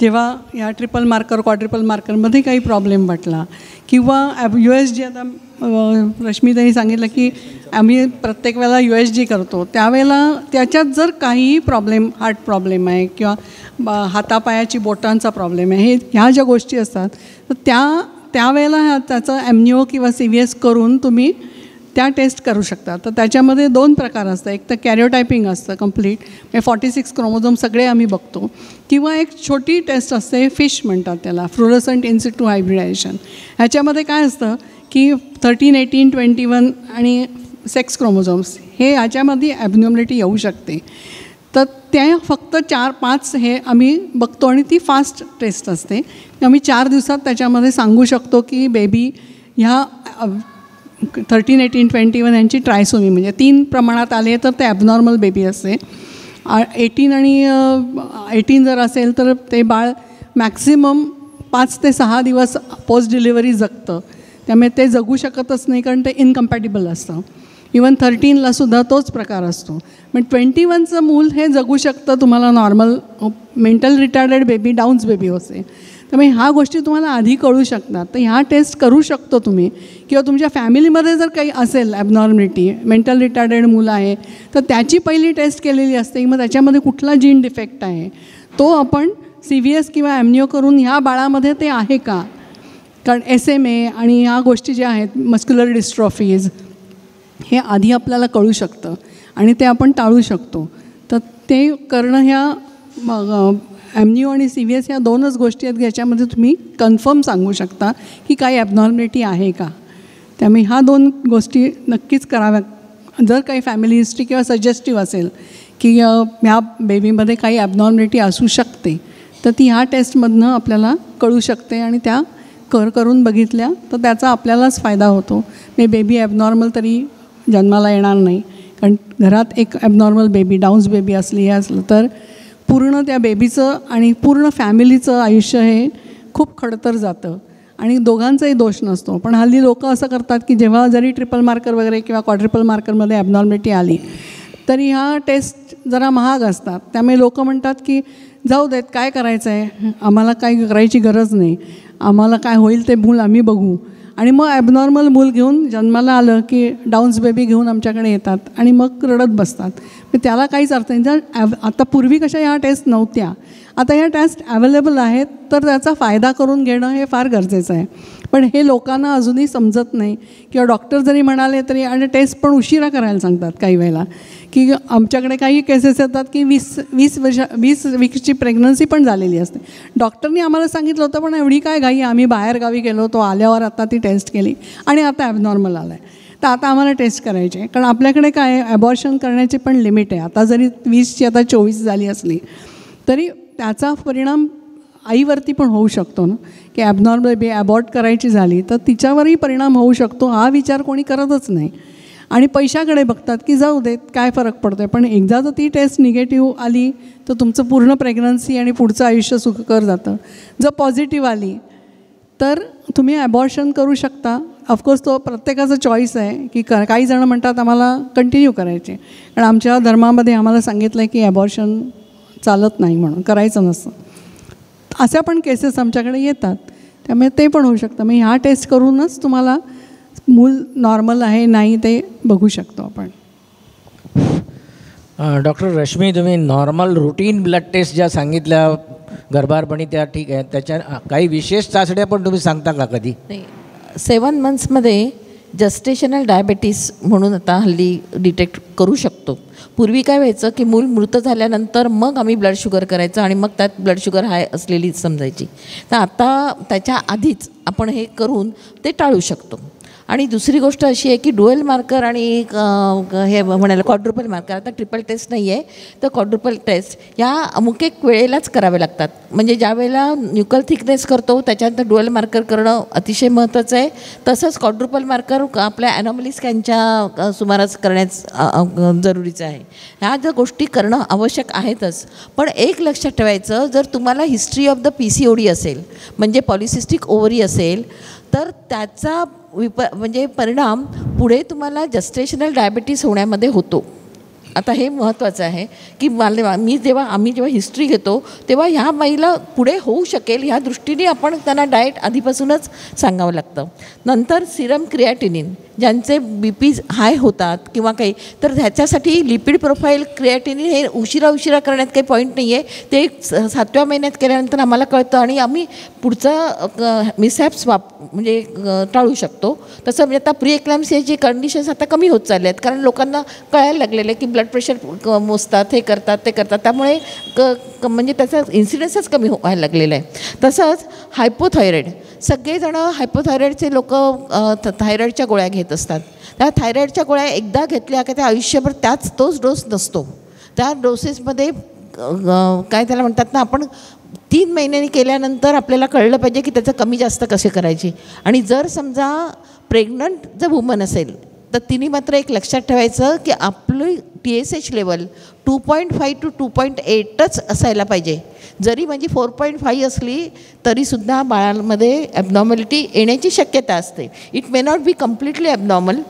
Speaker 2: जेव्हा या ट्रिपल मार्कर क्वाड्रिपल मार्करमध्ये काही प्रॉब्लेम वाटला किंवा यू एस जी आता रश्मी त्यांनी सांगितलं की आम्ही प्रत्येक वेळेला यू एस जी करतो. त्यावेळेला त्याच्यात जर काहीही प्रॉब्लेम हार्ट प्रॉब्लेम आहे किंवा हातापायाची बोटांचा प्रॉब्लेम आहे हे ह्या ज्या गोष्टी असतात तर त्या त्यावेळेला ह्या त्याचं ॲम्निओ किंवा सी व्ही एस करून तुम्ही त्या टेस्ट करू शकता. तर त्याच्यामध्ये दोन प्रकार असतात. एक तर कॅरिओटायपिंग असतं कंप्लीट म्हणजे फॉर्टी सिक्स क्रोमोझोम सगळे आम्ही बघतो. किंवा एक छोटी टेस्ट असते फिश म्हणतात त्याला फ्लोरोसंट इन्सिटू हायब्रिडायझेशन ह्याच्यामध्ये काय असतं की थर्टीन एटीन ट्वेंटी वन आणि सेक्स क्रोमोझोम्स हे ह्याच्यामध्ये ॲबनॉर्मलिटी येऊ शकते. तर त्या फक्त चार पाच हे आम्ही बघतो आणि ती फास्ट टेस्ट असते. आम्ही चार दिवसात त्याच्यामध्ये सांगू शकतो की बेबी ह्या थर्टीन एटीन ट्वेंटी वन यांची ट्रायसोमी म्हणजे तीन प्रमाणात आले तर ते ॲबनॉर्मल बेबी असते. एटीन आणि एटीन जर असेल तर ते बाळ मॅक्झिमम पाच ते सहा दिवस पोस्ट डिलिव्हरी जगतं. त्यामुळे ते जगू शकतच नाही कारण ते इनकम्पॅटेबल असतं. इवन थर्टीनला सुद्धा तोच प्रकार असतो. पण ट्वेंटी वनचं मूल हे जगू शकतं तुम्हाला normal mental retarded baby Down's baby होते त्यामुळे ह्या गोष्टी तुम्हाला आधी कळू शकतात. तर ह्या टेस्ट करू शकतो तुम्ही. किंवा तुमच्या फॅमिलीमध्ये जर काही असेल ॲबनॉर्मिलिटी मेंटल रिटार्डेड मुलं आहे तर त्याची पहिली टेस्ट केलेली असते. मग त्याच्यामध्ये कुठला जीन डिफेक्ट आहे? तो आपण सी व्ही एस किंवा ॲमनिओ करून ह्या बाळामध्ये ते आहे का? कारण एस एम ए आणि ह्या गोष्टी ज्या आहेत मस्क्युलर डिस्ट्रॉफीज हे आधी आपल्याला कळू शकतं आणि ते आपण टाळू शकतो. तर ते करणं ह्या ॲमन्यू आणि सी व्ही एस ह्या दोनच गोष्टी आहेत ज्याच्यामध्ये तुम्ही कन्फर्म सांगू शकता की काही ॲबनॉर्मॅलिटी आहे का. त्यामुळे ह्या दोन गोष्टी नक्कीच कराव्या जर काही फॅमिली हिस्ट्री किंवा सजेस्टिव्ह असेल की ह्या बेबीमध्ये काही ॲबनॉर्मॅलिटी असू शकते तर ती ह्या टेस्टमधनं आपल्याला कळू शकते आणि त्या कर करून बघितल्या तर त्याचा आपल्यालाच फायदा होतो. मे बेबी ॲबनॉर्मल तरी जन्माला येणार नाही. कारण घरात एक ॲबनॉर्मल बेबी डाऊन्स बेबी असली हे असलं तर पूर्ण त्या बेबीचं आणि पूर्ण फॅमिलीचं आयुष्य हे खूप खडतर जातं. आणि दोघांचाही दोष नसतो. पण हल्ली लोक असं करतात की जेव्हा जरी ट्रिपल मार्कर वगैरे किंवा क्वाड्रिपल मार्करमध्ये ॲबनॉर्मिटी आली तरी ह्या टेस्ट जरा महाग असतात. त्यामुळे लोक म्हणतात की जाऊ देत काय करायचं आहे आम्हाला काही करायची गरज नाही. आम्हाला काय होईल ते मूल आम्ही बघू. आणि मग ॲबनॉर्मल मूल घेऊन जन्माला आलं की डाऊन्स बेबी घेऊन आमच्याकडे येतात आणि मग रडत बसतात. मग त्याला काहीच अर्थ नाही. जर ॲव आता पूर्वी कशा ह्या टेस्ट नव्हत्या. आता ह्या टेस्ट अवेलेबल आहेत तर त्याचा फायदा करून घेणं हे फार गरजेचं आहे. पण हे लोकांना अजूनही समजत नाही. किंवा डॉक्टर जरी म्हणाले तरी आणि टेस्ट पण उशिरा करायला सांगतात काही वेळेला. की आमच्याकडे काही केसेस येतात की वीस वीस वर्षा वीस वीकची प्रेग्नन्सी पण झालेली असते. डॉक्टरनी आम्हाला सांगितलं होतं पण एवढी काय घाई? आम्ही बाहेरगावी गेलो होतो आल्यावर आता ती टेस्ट केली आणि आता ॲबनॉर्मल आलं आहे तर आता आम्हाला टेस्ट करायची आहे. कारण आपल्याकडे काय ॲबॉर्शन करण्याची पण लिमिट आहे. आता जरी वीसची आता चोवीस झाली असली तरी त्याचा परिणाम आईवरती पण होऊ शकतो ना? की ॲबनॉर्मल बे ॲबॉर्ट करायची झाली तर तिच्यावरही परिणाम होऊ शकतो. हा विचार कोणी करतच नाही. आणि पैशाकडे बघतात की जाऊ देत काय फरक पडतो आहे पण एकदा जर ती टेस्ट निगेटिव्ह आली तर तुमचं पूर्ण प्रेग्नन्सी आणि पुढचं आयुष्य सुखकर जातं. जर पॉझिटिव्ह आली तर तुम्ही ॲबॉर्शन करू शकता. ऑफकोर्स तो प्रत्येकाचा चॉईस आहे की क काही जणं म्हणतात आम्हाला कंटिन्यू करायचे. कारण आमच्या धर्मामध्ये आम्हाला सांगितलं आहे की ॲबॉर्शन चालत नाही म्हणून करायचं नसतं. अशा पण केसेस आमच्याकडे येतात. त्यामुळे ते पण होऊ शकतं. मग ह्या टेस्ट करूनच तुम्हाला मूल नॉर्मल आहे नाही ते बघू शकतो आपण.
Speaker 1: डॉक्टर रश्मी तुम्ही नॉर्मल रुटीन ब्लड टेस्ट ज्या सांगितल्या गर्भारपणी त्या ठीक आहे त्याच्या काही विशेष चाचण्या पण तुम्ही सांगता का कधी?
Speaker 3: नाही सेवन मंथ्समध्ये जस्टेशनल डायबेटीस म्हणून आता हल्ली डिटेक्ट करू शकतो. पूर्वी काय व्हायचं की मूल मृत झाल्यानंतर मग आम्ही ब्लड शुगर करायचं आणि मग त्यात ब्लड शुगर हाय असलेली समजायची. तर आता त्याच्या आधीच आपण हे करून ते टाळू शकतो. आणि दुसरी गोष्ट अशी आहे की डुएल मार्कर आणि हे म्हणायला क्वाड्रुपल मार्कर आता ट्रिपल टेस्ट नाही आहे तर क्वाड्रुपल टेस्ट या अमुक एक वेळेलाच करावे लागतात. म्हणजे ज्या वेळेला न्यूकल थिकनेस करतो त्याच्यानंतर डुएल मार्कर करणं अतिशय महत्त्वाचं आहे. तसंच क्वाड्रुपल मार्कर आपल्या ॲनॉमली स्कॅनच्या सुमारास करण्यास जरुरीचं आहे. ह्या ज्या गोष्टी करणं आवश्यक आहेतच. पण एक लक्षात ठेवायचं जर तुम्हाला history of the P C O D असेल म्हणजे पॉलिसिस्टिक ओव्हरी असेल तर त्याचा विप म्हणजे परिणाम पुढे तुम्हाला जस्टेशनल डायबिटीस होण्यामध्ये होतो. आता हे महत्त्वाचं आहे की मला मी जेव्हा आम्ही जेव्हा हिस्ट्री घेतो तेव्हा ह्या बाईला पुढे होऊ शकेल ह्या दृष्टीने आपण त्यांना डाएट आधीपासूनच सांगावं लागतं. नंतर सिरम क्रिॲटिनिन ज्यांचे बी पी हाय होतात किंवा काही तर ह्याच्यासाठी लिपिड प्रोफाईल क्रिएटिनिन हे उशिरा उशिरा करण्यात काही पॉईंट नाही आहे ते स- सातव्या महिन्यात केल्यानंतर आम्हाला कळतं आणि आम्ही पुढचं मिसॅप्स वाप म्हणजे टाळू शकतो. तसं म्हणजे आता प्री एक्लॅम्सियाची कंडिशन्स आता कमी होत चालल्या आहेत कारण लोकांना कळायला लागलेलं आहे की ब्लड प्रेशर मोजतात हे करतात ते करतात. त्यामुळे क क- म्हणजे त्याचा इन्सिडन्सच कमी हो- व्हायला लागलेला आहे. तसंच हायपोथायरॉईड सगळेजणं हायपोथायरॉईडचे लोक थायरॉईडच्या गोळ्या घेत असतात. त्या थायरॉईडच्या गोळ्या एकदा घेतल्या का त्या आयुष्यभर त्याच तोच डोस नसतो. त्या डोसेसमध्ये काय त्याला म्हणतात ना आपण तीन महिन्यांनी केल्यानंतर आपल्याला कळलं पाहिजे की त्याचं कमी जास्त कसे करायचे. आणि जर समजा प्रेग्नंट जर वुमन असेल तर तिने मात्र एक लक्षात ठेवायचं की आपली T S H level two point five two two point eight असायला पाहिजे. जरी माझी फोर पॉईंट फाय असली तरीसुद्धा बाळांमध्ये ॲबनॉर्मॅलिटी येण्याची शक्यता असते. It may not be completely abnormal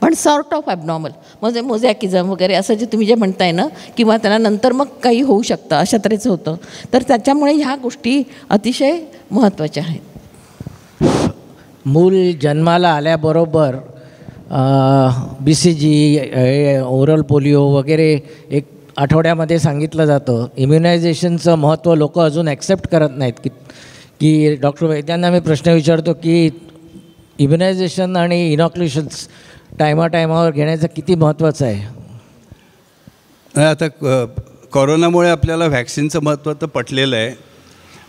Speaker 3: पण सॉर्ट ऑफ ॲबनॉर्मल म्हणजे मोझॅकिझम वगैरे असं जे तुम्ही जे म्हणताय ना किंवा त्यांना नंतर मग काही होऊ शकतं अशा तऱ्हेचं होतं. तर त्याच्यामुळे ह्या गोष्टी अतिशय महत्त्वाच्या आहेत.
Speaker 1: मूल जन्माला आल्याबरोबर B C G oral polio वगैरे एक आठवड्यामध्ये सांगितलं जातं. इम्युनायझेशनचं महत्त्व लोक अजून ॲक्सेप्ट करत नाहीत. की की डॉक्टर वैद्यांना मी प्रश्न विचारतो की इम्युनायझेशन आणि इनॉक्युलेशन्स टायमा टायमावर घेण्याचं किती महत्त्वाचं आहे?
Speaker 4: आता क- कोरोनामुळे आपल्याला व्हॅक्सिनचं महत्त्व तर पटलेलं आहे.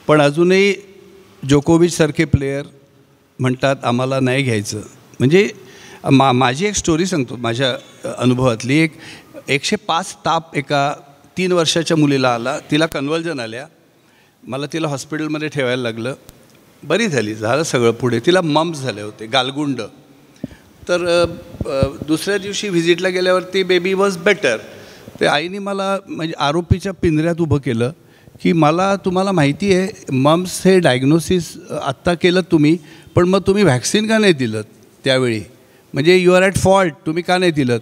Speaker 4: पण अजूनही जोकोविचसारखे प्लेयर म्हणतात आम्हाला नाही घ्यायचं. म्हणजे मा माझी एक स्टोरी सांगतो. माझ्या अनुभवातली एक एकशे पाच ताप एका तीन वर्षाच्या मुलीला आला. तिला कन्वर्जन आल्या. मला तिला हॉस्पिटलमध्ये ठेवायला लागलं. बरी झाली. झालं सगळं पुढे. तिला मम्स झाले होते. गालगुंड. तर दुसऱ्या दिवशी व्हिजिटला गेल्यावरती बेबी वॉज बेटर ते आईने मला म्हणजे आरोपीच्या पिंजऱ्यात उभं केलं की मला तुम्हाला माहिती आहे मम्स हे डायग्नोसिस आत्ता केलं तुम्ही पण मग तुम्ही व्हॅक्सिन का नाही दिलं त्यावेळी? म्हणजे यू आर ॲट फॉल्ट तुम्ही का नाही दिलं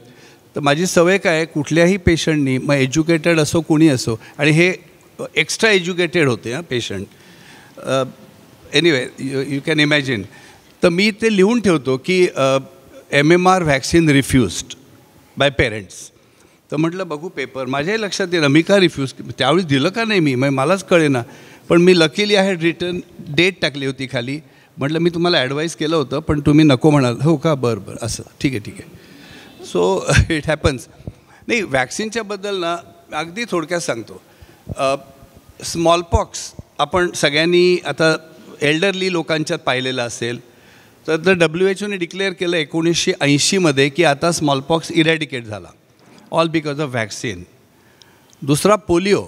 Speaker 4: तर माझी सवय काय आहे, कुठल्याही पेशंटनी मग एज्युकेटेड असो कोणी असो आणि हे एक्स्ट्रा एज्युकेटेड होते हां patient anyway you you can imagine तर मी ते लिहून ठेवतो की M M R vaccine refused by parents तर म्हटलं बघू पेपर माझ्याही लक्षात येणं मी का रिफ्यूज त्यावेळी दिलं का नाही मी? मग मलाच कळेना. पण मी लकीली आहे रिटर्न डेट टाकली होती खाली. म्हटलं मी तुम्हाला ॲडवाईस केलं होतं पण तुम्ही नको म्हणाल. हो का? बरं बरं. असं. ठीक आहे ठीक आहे. सो इट हॅपन्स नाही व्हॅक्सिनच्याबद्दल ना अगदी थोडक्यात सांगतो. स्मॉलपॉक्स आपण सगळ्यांनी आता एल्डरली लोकांच्यात पाहिलेलं असेल तर द डब्ल्यू एच ओने डिक्लेअर केलं एकोणीसशे ऐंशीमध्ये की आता स्मॉलपॉक्स इरॅडिकेट झाला. ऑल बिकॉज ऑफ व्हॅक्सिन दुसरा पोलिओ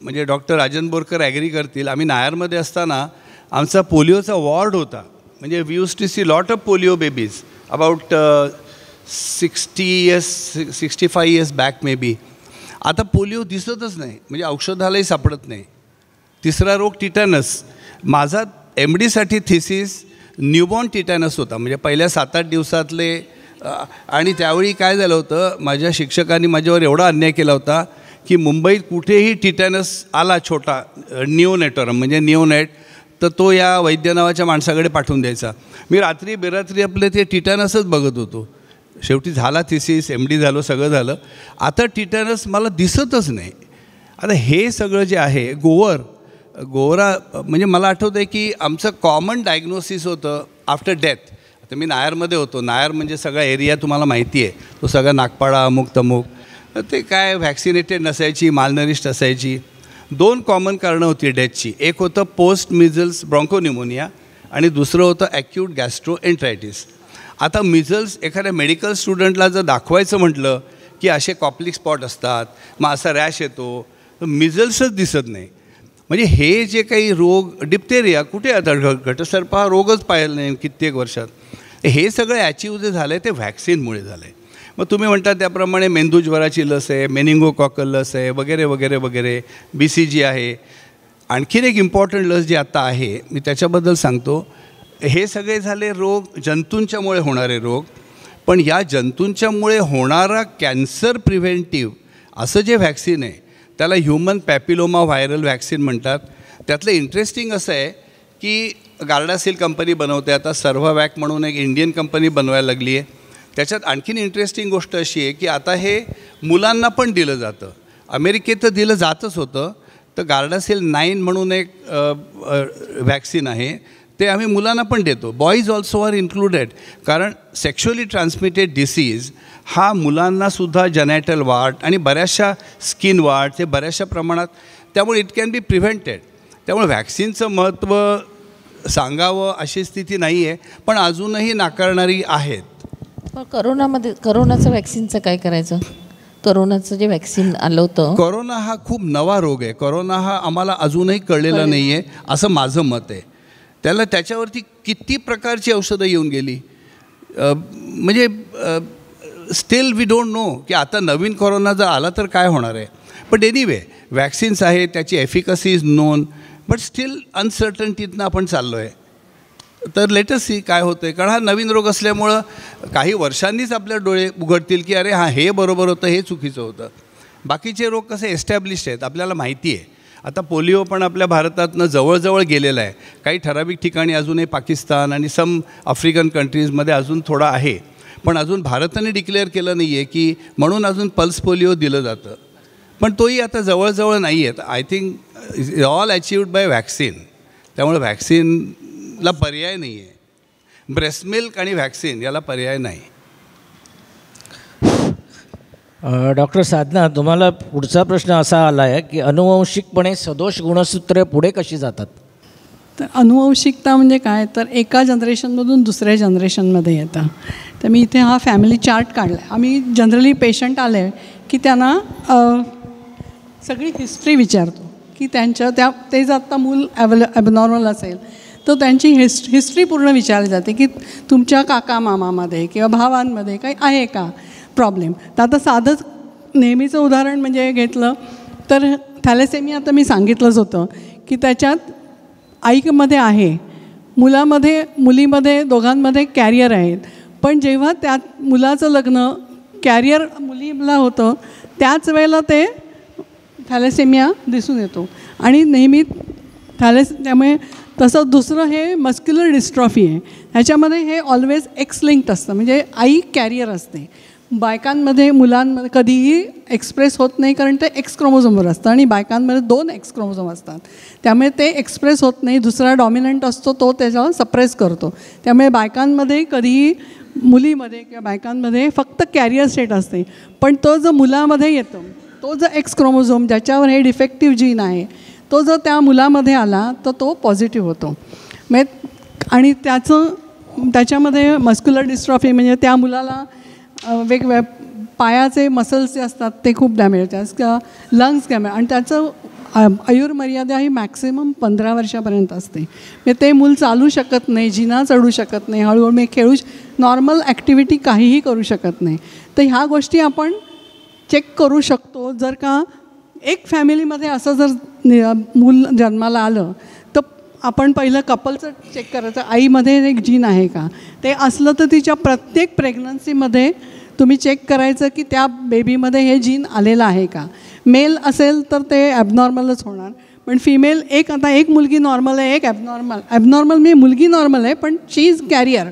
Speaker 4: म्हणजे डॉक्टर राजन बोरकर ॲग्री करतील. आम्ही नायरमध्ये असताना आमचा पोलिओचा वॉर्ड होता. म्हणजे we use to see lot of polio babies about sixty years sixty five years back may be आता पोलिओ दिसतच नाही म्हणजे औषधालाही सापडत नाही. तिसरा रोग टिटॅनस. माझा एम डीसाठी थिसिस न्यूबॉर्न टिटॅनस होता म्हणजे पहिल्या सात आठ दिवसातले आणि त्यावेळी काय झालं होतं माझ्या शिक्षकांनी माझ्यावर एवढा अन्याय केला होता की मुंबईत कुठेही टिटॅनस आला छोटा निओनेटोरम म्हणजे न्यूनेट तर तो या वैद्य नावाच्या माणसाकडे पाठवून द्यायचा. मी रात्री बेरात्री आपले ते टिटॅनसच बघत होतो. शेवटी झाला थिसिस एम डी झालं सगळं झालं. आता टिटॅनस मला दिसतच नाही. आता हे सगळं जे आहे गोवर गोवरा म्हणजे मला आठवतं आहे की आमचं कॉमन डायग्नोसिस होतं आफ्टर डेथ आता मी नायरमध्ये होतो. नायर म्हणजे सगळा एरिया तुम्हाला माहिती आहे. तो सगळा नागपाडा अमुक तमुक ते काय व्हॅक्सिनेटेड नसायची मालनरिस्ट असायची. दोन कॉमन कारणं होती डेथची. एक होतं पोस्ट मिझल्स ब्रॉन्कोन्युमोनिया आणि दुसरं होतं ॲक्यूट गॅस्ट्रो एन्ट्रायटिस आता मिझल्स एखाद्या मेडिकल स्टुडंटला जर दाखवायचं म्हटलं की असे कॉप्लिक स्पॉट असतात मग असा रॅश येतो तर मिझल्सच दिसत नाही. म्हणजे हे जे काही रोग डिप्टेरिया कुठे आता? घटसर्प हा रोगच पाहिला नाही कित्येक वर्षात. हे सगळं ॲचिव्ह जे झालं आहे ते व्हॅक्सिनमुळे झालं आहे मग तुम्ही म्हणता त्याप्रमाणे मेंदूज्वराची लस आहे मेनिंगोकॉकल लस आहे वगैरे वगैरे वगैरे बी सी जी आहे. आणखीन एक इम्पॉर्टंट लस जी आता आहे मी त्याच्याबद्दल सांगतो. हे सगळे झाले रोग जंतूंच्यामुळे होणारे रोग. पण या जंतूंच्यामुळे होणारा कॅन्सर प्रिव्हेंटिव्ह असं जे व्हॅक्सिन आहे त्याला ह्युमन पॅपिलोमा व्हायरल व्हॅक्सिन म्हणतात. त्यातलं इंटरेस्टिंग असं आहे की गार्डासील कंपनी बनवते आता सर्व्हवॅक म्हणून एक इंडियन कंपनी बनवायला लागली आहे त्याच्यात आणखीन इंटरेस्टिंग गोष्ट अशी आहे की आता हे मुलांना पण दिलं जातं. अमेरिकेत तर दिलं जातच होतं तर गार्डासेल नाईन म्हणून एक वॅक्सिन आहे. ते आम्ही मुलांना पण देतो. बॉईज ऑल्सो आर इन्क्लुडेड कारण सेक्शुअली ट्रान्समिटेड डिसीज हा मुलांनासुद्धा जनॅटल वाढ आणि बऱ्याचशा स्किन वाढ ते बऱ्याचशा प्रमाणात त्यामुळे इट कॅन बी प्रिव्हेंटेड त्यामुळे व्हॅक्सिनचं महत्त्व सांगावं अशी स्थिती नाही आहे पण अजूनही नाकारणारी आहेत.
Speaker 3: पण करोनामध्ये करोनाचं वॅक्सिनचं काय करायचं? करोनाचं जे वॅक्सिन आलं होतं.
Speaker 4: कोरोना हा खूप नवा रोग आहे. कोरोना हा आम्हाला अजूनही कळलेला नाही आहे असं माझं मत आहे. त्याला त्याच्यावरती किती प्रकारची औषधं येऊन गेली? म्हणजे स्टील वी डोंट नो की आता नवीन कोरोना जर आला तर काय होणार आहे? बट एनिवे वॅक्सिन्स आहेत त्याची efficacy is known but still अनसर्टन्टीतनं आपण चाललो आहे तर लेटेस्ट सी काय होतं आहे कारण हा नवीन रोग असल्यामुळं काही वर्षांनीच आपल्या डोळे उघडतील की अरे हां हे बरोबर होतं हे चुकीचं होतं. बाकीचे रोग कसे एस्टॅब्लिश्ड आहेत आपल्याला माहिती आहे. आता पोलिओ पण आपल्या भारतातनं जवळजवळ गेलेला आहे. काही ठराविक ठिकाणी अजूनही पाकिस्तान आणि सम आफ्रिकन कंट्रीजमध्ये अजून थोडा आहे. पण अजून भारताने डिक्लेअर केलं नाही आहे की म्हणून अजून पल्स पोलिओ दिलं जातं. पण तोही आता जवळजवळ नाही आहेत I think all achieved by vaccine त्यामुळे व्हॅक्सिनला पर्याय नाही आहे ब्रेस्ट मिल्क आणि व्हॅक्सिन याला पर्याय नाही.
Speaker 1: डॉक्टर साधना तुम्हाला पुढचा प्रश्न असा आला आहे की अनुवंशिकपणे सदोष गुणसूत्रे पुढे कशी जातात?
Speaker 2: तर अनुवंशिकता म्हणजे काय? तर एका जनरेशनमधून दुसऱ्या जनरेशनमध्ये येतं. तर मी इथे हा फॅमिली चार्ट काढला आहे आम्ही जनरली पेशंट आले की त्यांना सगळी हिस्ट्री विचारतो. की त्यांच्या त्या ते जर आत्ता मूल ॲव्हल ॲबनॉर्मल असेल तर त्यांची हिस्ट हिस्ट्री पूर्ण विचारली जाते की तुमच्या काका मामामध्ये किंवा भावांमध्ये काही आहे का प्रॉब्लेम तर आता साधंच नेहमीचं उदाहरण म्हणजे घेतलं तर थॅलेसेमिया आता मी सांगितलंच होतं की त्याच्यात आईमध्ये आहे मुलामध्ये मुलीमध्ये दोघांमध्ये कॅरियर आहेत. पण जेव्हा त्यात मुलाचं लग्न कॅरियर मुलीला होतं त्याच वेळेला ते थॅलेसेमिया दिसून येतो. आणि नेहमी थॅलेस त्यामुळे तसं दुसरं हे मस्क्युलर डिस्ट्रॉफी आहे. ह्याच्यामध्ये हे ऑलवेज एक्स लिंक्ड असतं. म्हणजे आई कॅरियर असते. बायकांमध्ये मुलांमध्ये कधीही एक्सप्रेस होत नाही कारण ते एक्स क्रोमोझोमवर असतं आणि बायकांमध्ये दोन एक्स क्रोमोझोम असतात. त्यामुळे ते एक्सप्रेस होत नाही. दुसरा डॉमिनंट असतो तो त्याच्यावर सप्रेस करतो. त्यामुळे बायकांमध्ये कधीही मुलीमध्ये किंवा बायकांमध्ये फक्त कॅरियर स्टेट असते. पण तो जो मुलामध्ये येतो तो जो एक्स क्रोमोझोम ज्याच्यावर हे डिफेक्टिव्ह जीन आहे तो जर त्या मुलामध्ये आला तर तो पॉझिटिव्ह होतो. म्हणजे आणि त्याचं त्याच्यामध्ये मस्क्युलर डिस्ट्रॉफी म्हणजे त्या मुलाला वेगवेगळ्या पायाचे मसल्स जे असतात ते खूप डॅमेज होतात लंग्स डॅमेज आणि त्याचं आयुर्मर्यादा ही मॅक्सिमम पंधरा वर्षापर्यंत असते. म्हणजे ते मूल चालू शकत नाही जिना चढू शकत नाही हळूहळू मी खेळू नॉर्मल ॲक्टिव्हिटी काहीही करू शकत नाही. तर ह्या गोष्टी आपण चेक करू शकतो. जर का एक फॅमिलीमध्ये असं जर मूल जन्माला आलं तर आपण पहिलं कपलचं चेक करायचं आईमध्ये एक जीन आहे का? ते असलं तर तिच्या प्रत्येक प्रेग्नन्सीमध्ये तुम्ही चेक करायचं की त्या बेबीमध्ये हे जीन आलेलं आहे का? मेल असेल तर ते ॲबनॉर्मलच होणार पण फिमेल एक आता एक मुलगी नॉर्मल आहे एक ॲबनॉर्मल ॲबनॉर्मल म्हणजे मुलगी नॉर्मल आहे पण शी इज कॅरियर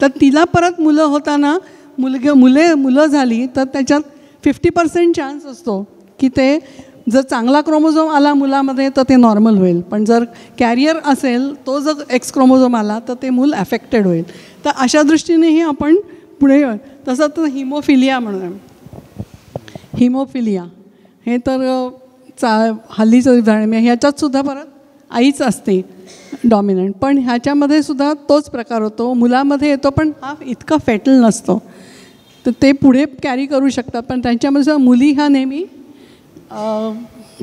Speaker 2: तर तिला परत मुलं होताना मुलग मुले मुलं झाली तर त्याच्यात फिफ्टी पर्सेंट चान्स असतो की ते जर चांगला क्रोमोझोम आला मुलामध्ये तर ते नॉर्मल होईल. पण जर कॅरियर असेल तो जर एक्स क्रोमोझोम आला तर ते मूल ॲफेक्टेड होईल. तर अशा दृष्टीनेही आपण पुढे तसं तर हिमोफिलिया म्हणून हिमोफिलिया. हे तर चा हल्लीचं उदाहरण आहे. परत आईच असते डॉमिनंट पण ह्याच्यामध्ये सुद्धा तोच प्रकार होतो. मुलामध्ये येतो पण हा इतका फेटल नसतो. तर ते पुढे कॅरी करू शकतात. पण त्यांच्यामध्ये सुद्धा मुली ह्या नेहमी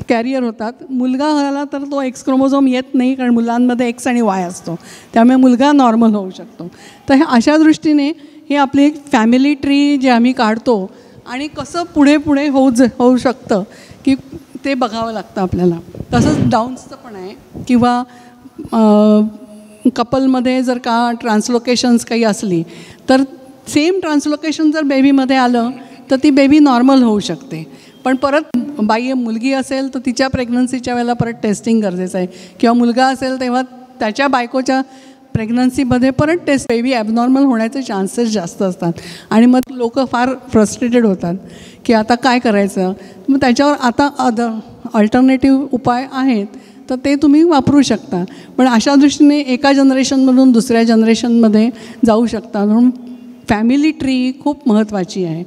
Speaker 2: कॅरियर होतात. मुलगा झाला तर तो एक्स क्रोमोझोम येत नाही कारण मुलांमध्ये एक्स आणि वाय असतो. त्यामुळे मुलगा नॉर्मल होऊ शकतो. तर हे अशा दृष्टीने हे आपली एक फॅमिली ट्री जे आम्ही काढतो आणि कसं पुढे पुढे होऊ ज होऊ शकतं की ते बघावं लागतं आपल्याला. तसंच डाऊन्सचं पण आहे. किंवा कपलमध्ये जर का ट्रान्सलोकेशन्स काही असली तर सेम ट्रान्सलोकेशन जर बेबीमध्ये आलं तर ती बेबी नॉर्मल होऊ शकते. पण परत बाई मुलगी असेल तर तिच्या प्रेग्नन्सीच्या वेळेला परत टेस्टिंग गरजेचं आहे. किंवा मुलगा असेल तेव्हा त्याच्या बायकोच्या प्रेग्नन्सीमध्ये परत टेस्ट बेबी ॲबनॉर्मल होण्याचे चान्सेस जास्त असतात. आणि मग लोक फार फ्रस्ट्रेटेड होतात की आता काय करायचं? मग त्याच्यावर आता अदर अल्टरनेटिव्ह उपाय आहेत तर ते तुम्ही वापरू शकता. पण अशा दृष्टीने एका जनरेशनमधून दुसऱ्या जनरेशनमध्ये जाऊ शकता. म्हणून फॅमिली ट्री खूप महत्त्वाची आहे.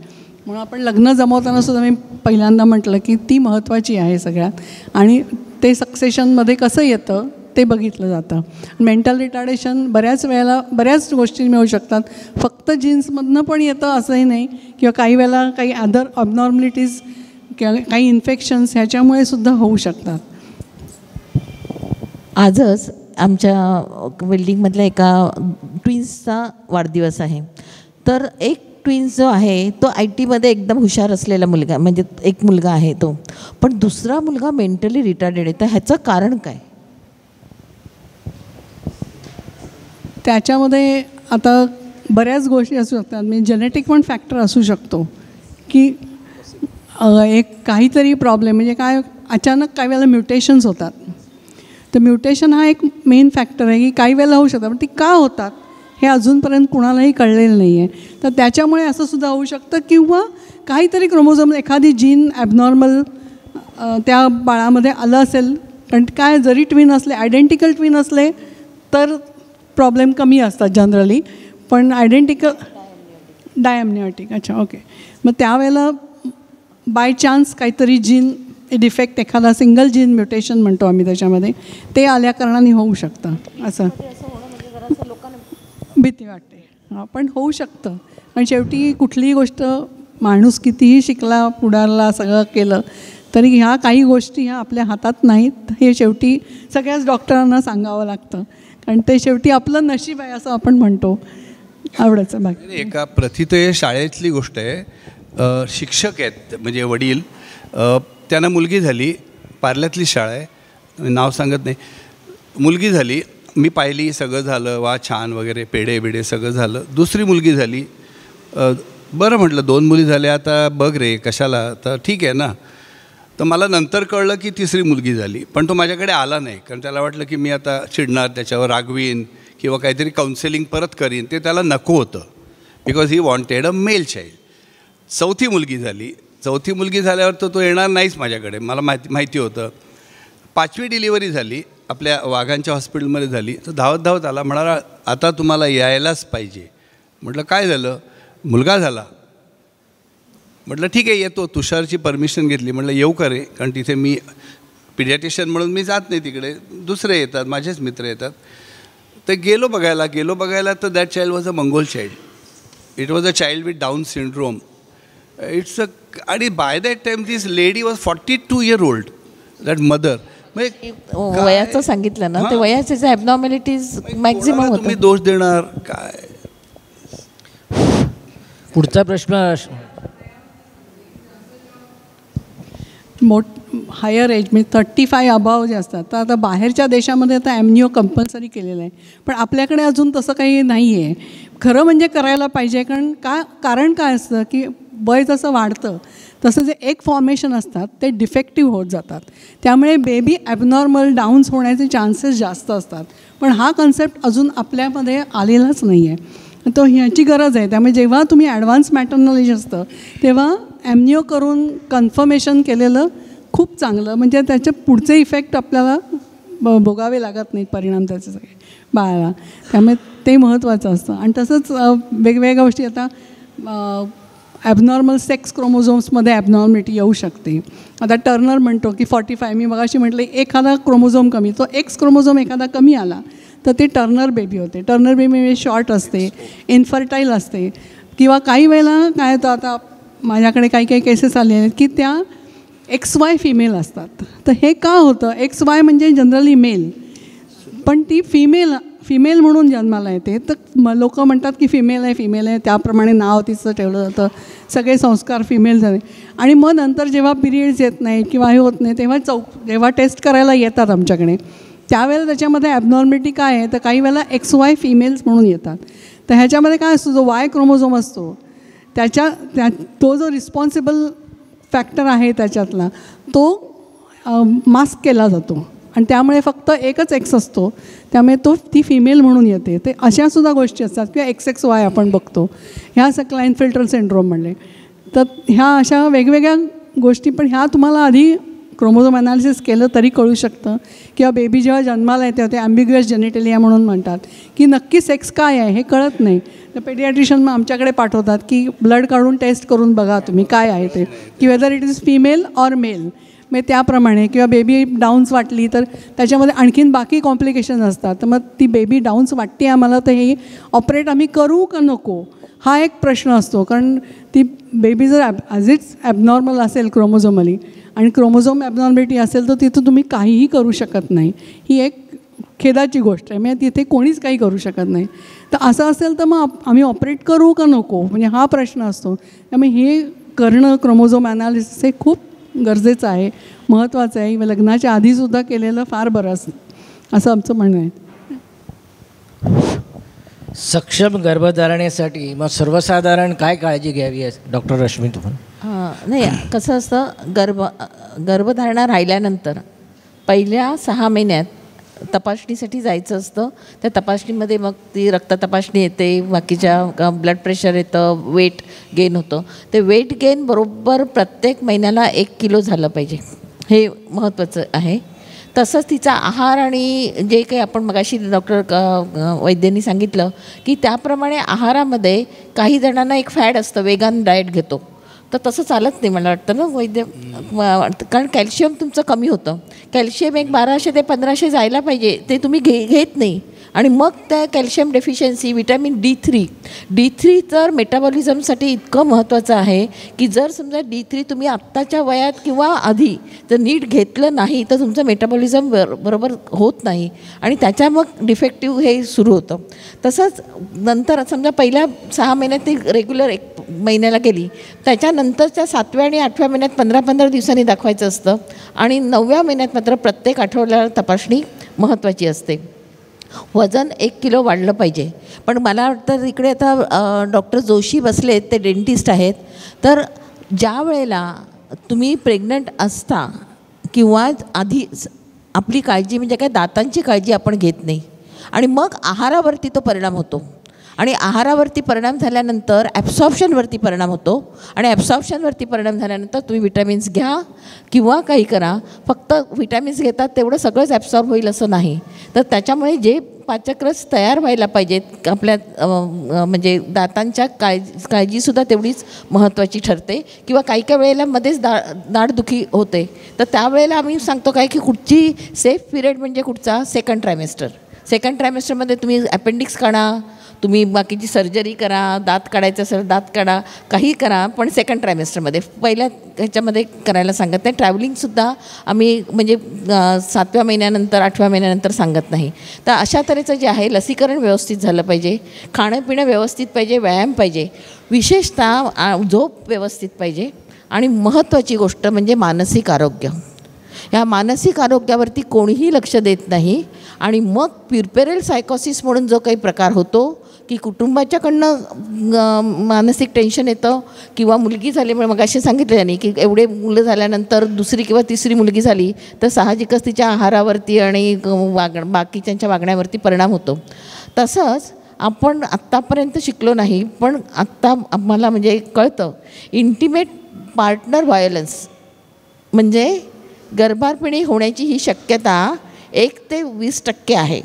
Speaker 2: म्हणून आपण लग्न जमवताना सुद्धा मी पहिल्यांदा म्हटलं की ती महत्त्वाची आहे सगळ्यात. आणि ते सक्सेशनमध्ये कसं येतं ते बघितलं जातं. मेंटल रिटार्डेशन बऱ्याच वेळेला बऱ्याच गोष्टी मिळू शकतात. फक्त जीन्समधनं पण येतं असंही नाही किंवा काही वेळेला काही अदर अबनॉर्मलिटीज किंवा काही इन्फेक्शन्स ह्याच्यामुळे सुद्धा होऊ शकतात.
Speaker 3: आजच आमच्या बिल्डिंगमधल्या एका ट्विन्सचा वाढदिवस आहे. तर एक ट्विन्स जो आहे तो आय टीमध्ये एकदम हुशार असलेला मुलगा म्हणजे एक मुलगा आहे तो. पण दुसरा मुलगा मेंटली रिटार्डेड आहे. तर ह्याचं कारण काय?
Speaker 2: त्याच्यामध्ये आता बऱ्याच गोष्टी असू शकतात. म्हणजे जेनेटिक पण फॅक्टर असू शकतो. की एक काहीतरी प्रॉब्लेम म्हणजे काय अचानक काही वेळेला म्युटेशन्स होतात. तर म्युटेशन हा एक मेन फॅक्टर आहे की काही वेळेला होऊ शकतात पण ती का होतात? हे अजूनपर्यंत कुणालाही कळलेलं नाही आहे तर त्याच्यामुळे असं सुद्धा होऊ शकतं किंवा काहीतरी क्रोमोझोम एखादी जीन ॲबनॉर्मल त्या बाळामध्ये आलं असेल कारण काय जरी ट्विन असले आयडेंटिकल ट्विन असले तर प्रॉब्लेम कमी असतात जनरली पण आयडेंटिकल डायमनिओटिक अच्छा ओके मग त्यावेळेला बाय चान्स काहीतरी जीन डिफेक्ट एखादा सिंगल जीन म्युटेशन म्हणतो आम्ही त्याच्यामध्ये ते आल्या कारणाने होऊ शकतं असं. भीती वाटते. पण होऊ शकतं. पण शेवटी कुठलीही गोष्ट माणूस कितीही शिकला पुढारला सगळं केलं तरी ह्या काही गोष्टी ह्या आपल्या हातात नाहीत. हे शेवटी सगळ्याच डॉक्टरांना सांगावं लागतं. कारण ते शेवटी आपलं नशीब आहे असं आपण म्हणतो. आवडायचं बाकी.
Speaker 4: एका प्रथित शाळेतली गोष्ट आहे. शिक्षक आहेत म्हणजे वडील. त्यांना मुलगी झाली पार्ल्यातली शाळा आहे. नाव सांगत नाही. मुलगी झाली मी पाहिली सगळं झालं वा छान वगैरे पेढे बिडे सगळं झालं. दुसरी मुलगी झाली. बरं म्हटलं दोन मुली झाल्या आता बघ रे कशाला? तर ठीक आहे ना. तर मला नंतर कळलं की तिसरी मुलगी झाली. पण तो माझ्याकडे आला नाही कारण त्याला वाटलं की मी आता चिडणार त्याच्यावर रागवीन किंवा काहीतरी काउन्सिलिंग परत करीन. ते त्याला नको होतं. Because he wanted a male child चौथी मुलगी झाली. चौथी मुलगी झाल्यावर तर तो येणार नाहीच माझ्याकडे. मला माहिती माहिती होतं. पाचवी डिलिव्हरी झाली. आपल्या वाघांच्या हॉस्पिटलमध्ये झाली तर धावत धावत आला म्हणाला आता तुम्हाला यायलाच पाहिजे. म्हटलं काय झालं? मुलगा झाला. म्हटलं ठीक आहे येतो तुषारची परमिशन घेतली. म्हटलं येऊ का रे? कारण तिथे मी पिडियाटिशियन म्हणून मी जात नाही तिकडे. दुसरे येतात माझेच मित्र येतात. तर गेलो बघायला गेलो बघायला तर that child was a Mongol child it was a child with Down syndrome it's a आणि by that time this lady was forty two year old that mother
Speaker 3: वयाचं सांगितलं ना ते. वयाचे जे ॲबनॉर्मॅलिटीज मॅक्झिमम
Speaker 4: तुम्ही
Speaker 3: होतं.
Speaker 4: दोष देणार काय?
Speaker 1: पुढचा प्रश्न
Speaker 2: मोठ हायर एज म्हणजे थर्टी फाय अबाव जे असतात तर आता बाहेरच्या देशामध्ये आता ॲमनिओ कंपल्सरी केलेलं आहे. पण आपल्याकडे अजून तसं काही नाही आहे खरं म्हणजे करायला पाहिजे कारण का कारण काय असतं की वय जसं वाढतं तसं जे एक फॉर्मेशन असतात ते डिफेक्टिव्ह होत जातात. त्यामुळे बेबी ॲबनॉर्मल डाऊन्स होण्याचे चान्सेस जास्त असतात. पण हा कन्सेप्ट अजून आपल्यामध्ये आलेलाच नाही आहे तो ह्याची गरज आहे. त्यामुळे जेव्हा तुम्ही ॲडव्हान्स मॅटर्नॉलॉजी असतं तेव्हा ॲमनिओ करून कन्फर्मेशन केलेलं खूप चांगलं. म्हणजे त्याचे पुढचे इफेक्ट आपल्याला ब भोगावे लागत नाहीत परिणाम त्याचे सगळे बाळाला. त्यामुळे ते महत्त्वाचं असतं. आणि तसंच वेगवेगळ्या गोष्टी आता ॲबनॉर्मल सेक्स क्रोमोझोम्समध्ये ॲबनॉर्मिटी येऊ शकते. आता टर्नर म्हणतो की फॉर्टी फाय मी मगाशी म्हटलं एखादा क्रोमोझोम कमी तो एक्स क्रोमोझोम एखादा कमी आला तर ते टर्नर बेबी होते. टर्नर बेबी म्हणजे शॉर्ट असते इन्फर्टाईल असते. किंवा काही वेळेला काय होतं आता माझ्याकडे काही काही केसेस आले आहेत की त्या एक्स वाय फिमेल असतात. तर हे का होतं? एक्स वाय म्हणजे जनरली मेल पण ती फिमेल फिमेल म्हणून जन्माला येते. तर म लोकं म्हणतात की फिमेल आहे फिमेल आहे. त्याप्रमाणे नाव तिचं ठेवलं जातं. सगळे संस्कार फिमेल झाले. आणि मग नंतर जेव्हा पिरियड्स येत नाही किंवा हे होत नाही तेव्हा चौक जेव्हा टेस्ट करायला येतात आमच्याकडे. त्यावेळेला त्याच्यामध्ये ॲबनॉर्मॅलिटी काय आहे? तर काही वेळेला एक्स वाय फिमेल्स म्हणून येतात. तर ह्याच्यामध्ये काय असतो? जो वाय क्रोमोझोम असतो त्याच्या त्या तो जो रिस्पॉन्सिबल फॅक्टर आहे त्याच्यातला तो मास्क केला जातो. आणि त्यामुळे फक्त एकच एक्स असतो. त्यामुळे तो ती फिमेल म्हणून येते. ते अशासुद्धा गोष्टी असतात किंवा एक्स एक्स वाय आपण बघतो. ह्या असं क्लाइन फिल्टर सिंड्रोम म्हणले. तर ह्या अशा वेगवेगळ्या गोष्टी पण ह्या तुम्हाला आधी क्रोमोझोम अनालिसिस केलं तरी कळू शकतं. किंवा बेबी जेव्हा जन्माला येते ते ॲम्बिग्युअस जेनेटेलिया म्हणून म्हणतात. की नक्की सेक्स काय आहे हे कळत नाही. तर पेडियाट्रिशियन मग आमच्याकडे पाठवतात की ब्लड काढून टेस्ट करून बघा तुम्ही काय आहे ते. की whether it is female or male मग त्याप्रमाणे किंवा बेबी डाऊन्स वाटली तर त्याच्यामध्ये आणखीन बाकी कॉम्प्लिकेशन असतात. तर मग ती बेबी डाऊन्स वाटते आम्हाला तर हे ऑपरेट आम्ही करू का नको? हा एक प्रश्न असतो. कारण ती बेबी जर ॲब ॲज इट्स ॲबनॉर्मल असेल क्रोमोझोमली आणि क्रोमोझोम ॲबनॉर्मॅलिटी असेल तर तिथं तुम्ही काहीही करू शकत नाही. ही एक खेदाची गोष्ट आहे. म्हणजे तिथे कोणीच काही करू शकत नाही. तर असं असेल तर मग आप- आम्ही ऑपरेट करू का नको? म्हणजे हा प्रश्न असतो. त्यामुळे हे करणं क्रोमोझोम ॲनालिसिस हे खूप गरजेचं आहे महत्त्वाचं आहे. लग्नाच्या आधीसुद्धा केलेलं फार बरं असं असं आमचं म्हणणं आहे.
Speaker 1: सक्षम गर्भधारणेसाठी मग सर्वसाधारण काय काळजी घ्यावी आहे डॉक्टर रश्मी तुम्हाला?
Speaker 3: हां नाही कसं असतं गर्भ गर्भधारणा राहिल्यानंतर पहिल्या सहा महिन्यात तपासणीसाठी जायचं असतं. त्या तपासणीमध्ये मग ती रक्त तपासणी येते बाकीच्या ब्लड प्रेशर येतं वेट गेन होतं. ते वेट गेन बरोबर प्रत्येक महिन्याला एक किलो झालं पाहिजे. हे महत्त्वाचं आहे. तसंच तिचा आहार आणि जे काही आपण मगाशी डॉक्टर वैद्यांनी सांगितलं की त्याप्रमाणे आहारामध्ये काही जणांना एक फॅड असतं वेगान डाएट घेतो. तर तसं चालत नाही मला वाटतं ना वैद्य कारण कॅल्शियम तुमचं कमी होतं. कॅल्शियम एक बाराशे ते पंधराशे जायला पाहिजे. ते तुम्ही घे घेत नाही. आणि मग त्या calcium deficiency vitamin D three D three तर मेटाबॉलिझमसाठी इतकं महत्त्वाचं आहे की जर समजा डी थ्री तुम्ही आत्ताच्या वयात किंवा आधी जर नीट घेतलं नाही तर तुमचं मेटाबॉलिझम बर बरोबर होत नाही. आणि त्याच्या मग डिफेक्टिव्ह हे सुरू होतं. तसंच नंतर समजा पहिल्या सहा महिन्यात ती रेग्युलर एक महिन्याला गेली त्याच्यानंतरच्या सातव्या आणि आठव्या महिन्यात पंधरा पंधरा दिवसांनी दाखवायचं असतं आणि नवव्या महिन्यात मात्र प्रत्येक आठवड्याला तपासणी महत्त्वाची असते. वजन एक किलो वाढलं पाहिजे. पण मला वाटतं इकडे आता डॉक्टर जोशी बसलेत ते डेंटिस्ट आहेत. तर ज्या वेळेला तुम्ही प्रेग्नंट असता किंवा आधी आपली काळजी म्हणजे काय दातांची काळजी आपण घेत नाही. आणि मग आहारावरती तो परिणाम होतो. आणि आहारावरती परिणाम झाल्यानंतर ॲब्सॉप्शनवरती परिणाम होतो. आणि ॲब्सॉप्शनवरती परिणाम झाल्यानंतर तुम्ही विटॅमिन्स घ्या किंवा काही करा. फक्त विटॅमिन्स घेतात तेवढं सगळंच ॲब्सॉर्ब होईल असं नाही. तर त्याच्यामुळे जे पाचक्रस तयार व्हायला पाहिजेत आपल्या म्हणजे दातांच्या काळजी काळजीसुद्धा तेवढीच महत्त्वाची ठरते. किंवा काही काही वेळेला मध्येच दा दाढदुखी होते. तर त्यावेळेला आम्ही सांगतो काय की कुठची सेफ पिरियड म्हणजे कुठचा? सेकंड ट्रायमेस्टर सेकंड ट्रायमेस्टरमध्ये तुम्ही अपेंडिक्स काढा. तुम्ही बाकीची सर्जरी करा दात काढायचं असेल दात काढा काही करा पण सेकंड ट्रायमेस्टरमध्ये पहिल्या ह्याच्यामध्ये करायला सांगत नाही. ट्रॅव्हलिंगसुद्धा आम्ही म्हणजे सातव्या महिन्यानंतर आठव्या महिन्यानंतर सांगत नाही. तर अशा तऱ्हेचं जे आहे लसीकरण व्यवस्थित झालं पाहिजे. खाणं पिणं व्यवस्थित पाहिजे व्यायाम पाहिजे. विशेषतः झोप व्यवस्थित पाहिजे. आणि महत्त्वाची गोष्ट म्हणजे मानसिक आरोग्य. ह्या मानसिक आरोग्यावरती कोणीही लक्ष देत नाही. आणि मग प्युरपेरल सायकोसिस म्हणून जो काही प्रकार होतो की कुटुंबाच्याकडनं मानसिक टेन्शन येतं किंवा मुलगी झाल्यामुळे मग असे सांगितलं त्यांनी की एवढे मुलं झाल्यानंतर दुसरी किंवा तिसरी मुलगी झाली तर साहजिकच तिच्या आहारावरती आणि वाग बाकीच्यांच्या वागण्यावरती परिणाम होतो. तसंच आपण आत्तापर्यंत शिकलो नाही पण आत्ता आम्हाला म्हणजे कळतं इंटिमेट पार्टनर व्हायलन्स म्हणजे गर्भारपिणी होण्याची ही शक्यता एक ते वीस टक्के आहे.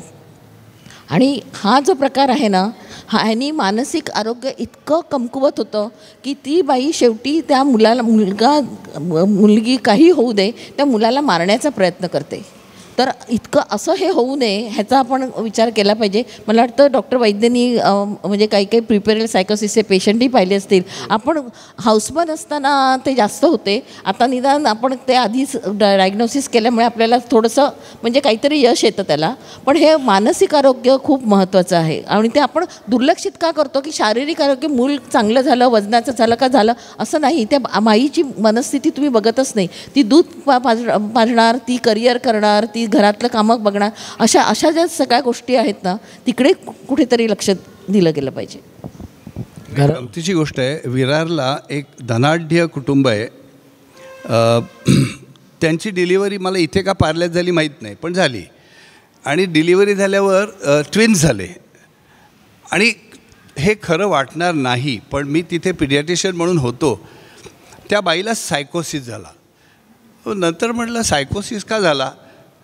Speaker 3: आणि हा जो प्रकार आहे ना हा ह्यानी मानसिक आरोग्य इतकं कमकुवत होतं की ती बाई शेवटी त्या मुलाला मुलगा मुलगी काही होऊ दे त्या मुलाला मारण्याचा प्रयत्न करते. तर इतकं असं हे होऊ नये ह्याचा आपण विचार केला पाहिजे. मला वाटतं डॉक्टर वैद्यनी म्हणजे काही काही प्रिपेरेल सायकोसिसचे पेशंटही पाहिले असतील. आपण हाऊसमन असताना ते जास्त होते. आता निदान आपण ते आधीच डायग्नोसिस केल्यामुळे आपल्याला थोडंसं म्हणजे काहीतरी यश येतं त्याला. पण हे मानसिक आरोग्य खूप महत्त्वाचं आहे. आणि ते आपण दुर्लक्षित का करतो की शारीरिक आरोग्य मूल चांगलं झालं वजनाचं झालं का झालं असं नाही. त्या माईची मनस्थिती तुम्ही बघतच नाही. ती दूध पा पाज पाजणार ती करिअर करणार ती घरातलं कामं बघणार. अशा अशा ज्या सगळ्या गोष्टी आहेत ना तिकडे कुठेतरी लक्ष दिलं गेलं पाहिजे.
Speaker 1: घर
Speaker 4: गमतीची गोष्ट आहे विरारला एक धनाढ्य कुटुंब आहे. अ, त्यांची डिलिव्हरी मला इथे का पार्ल्यात झाली माहीत नाही पण झाली. आणि डिलिव्हरी झाल्यावर ट्विन्स झाले. आणि हे खरं वाटणार नाही पण मी तिथे पिडियाट्रिशियन म्हणून होतो. त्या बाईला सायकोसिस झाला. नंतर म्हटलं सायकोसिस का झाला?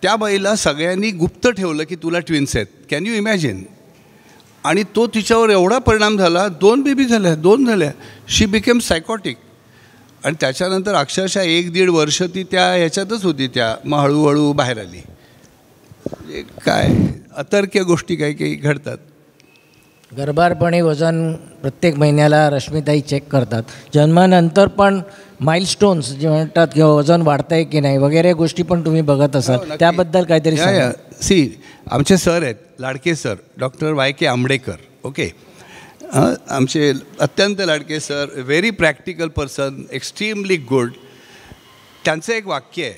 Speaker 4: त्या बाईला सगळ्यांनी गुप्त ठेवलं की तुला ट्विन्स आहेत. कॅन यू इमॅजिन आणि तो तिच्यावर एवढा परिणाम झाला दोन बेबी झाल्या दोन झाल्या. शी बिकेम सायकॉटिक आणि त्याच्यानंतर अक्षरशः एक दीड वर्ष ती त्या ह्याच्यातच होती त्या मग हळूहळू बाहेर आली. म्हणजे काय अतर्क्य गोष्टी काही काही घडतात.
Speaker 1: गर्भारपणी वजन प्रत्येक महिन्याला रश्मिताई चेक करतात. जन्मानंतर पण माइलस्टोन्स जे म्हणतात किंवा वजन वाढतंय की नाही वगैरे गोष्टी पण तुम्ही बघत असाल. त्याबद्दल काहीतरी
Speaker 4: सी आमचे सर आहेत लाडके sir doctor Y K Ambadekar okay. आमचे अत्यंत लाडके sir very practical person extremely good त्यांचं एक वाक्य आहे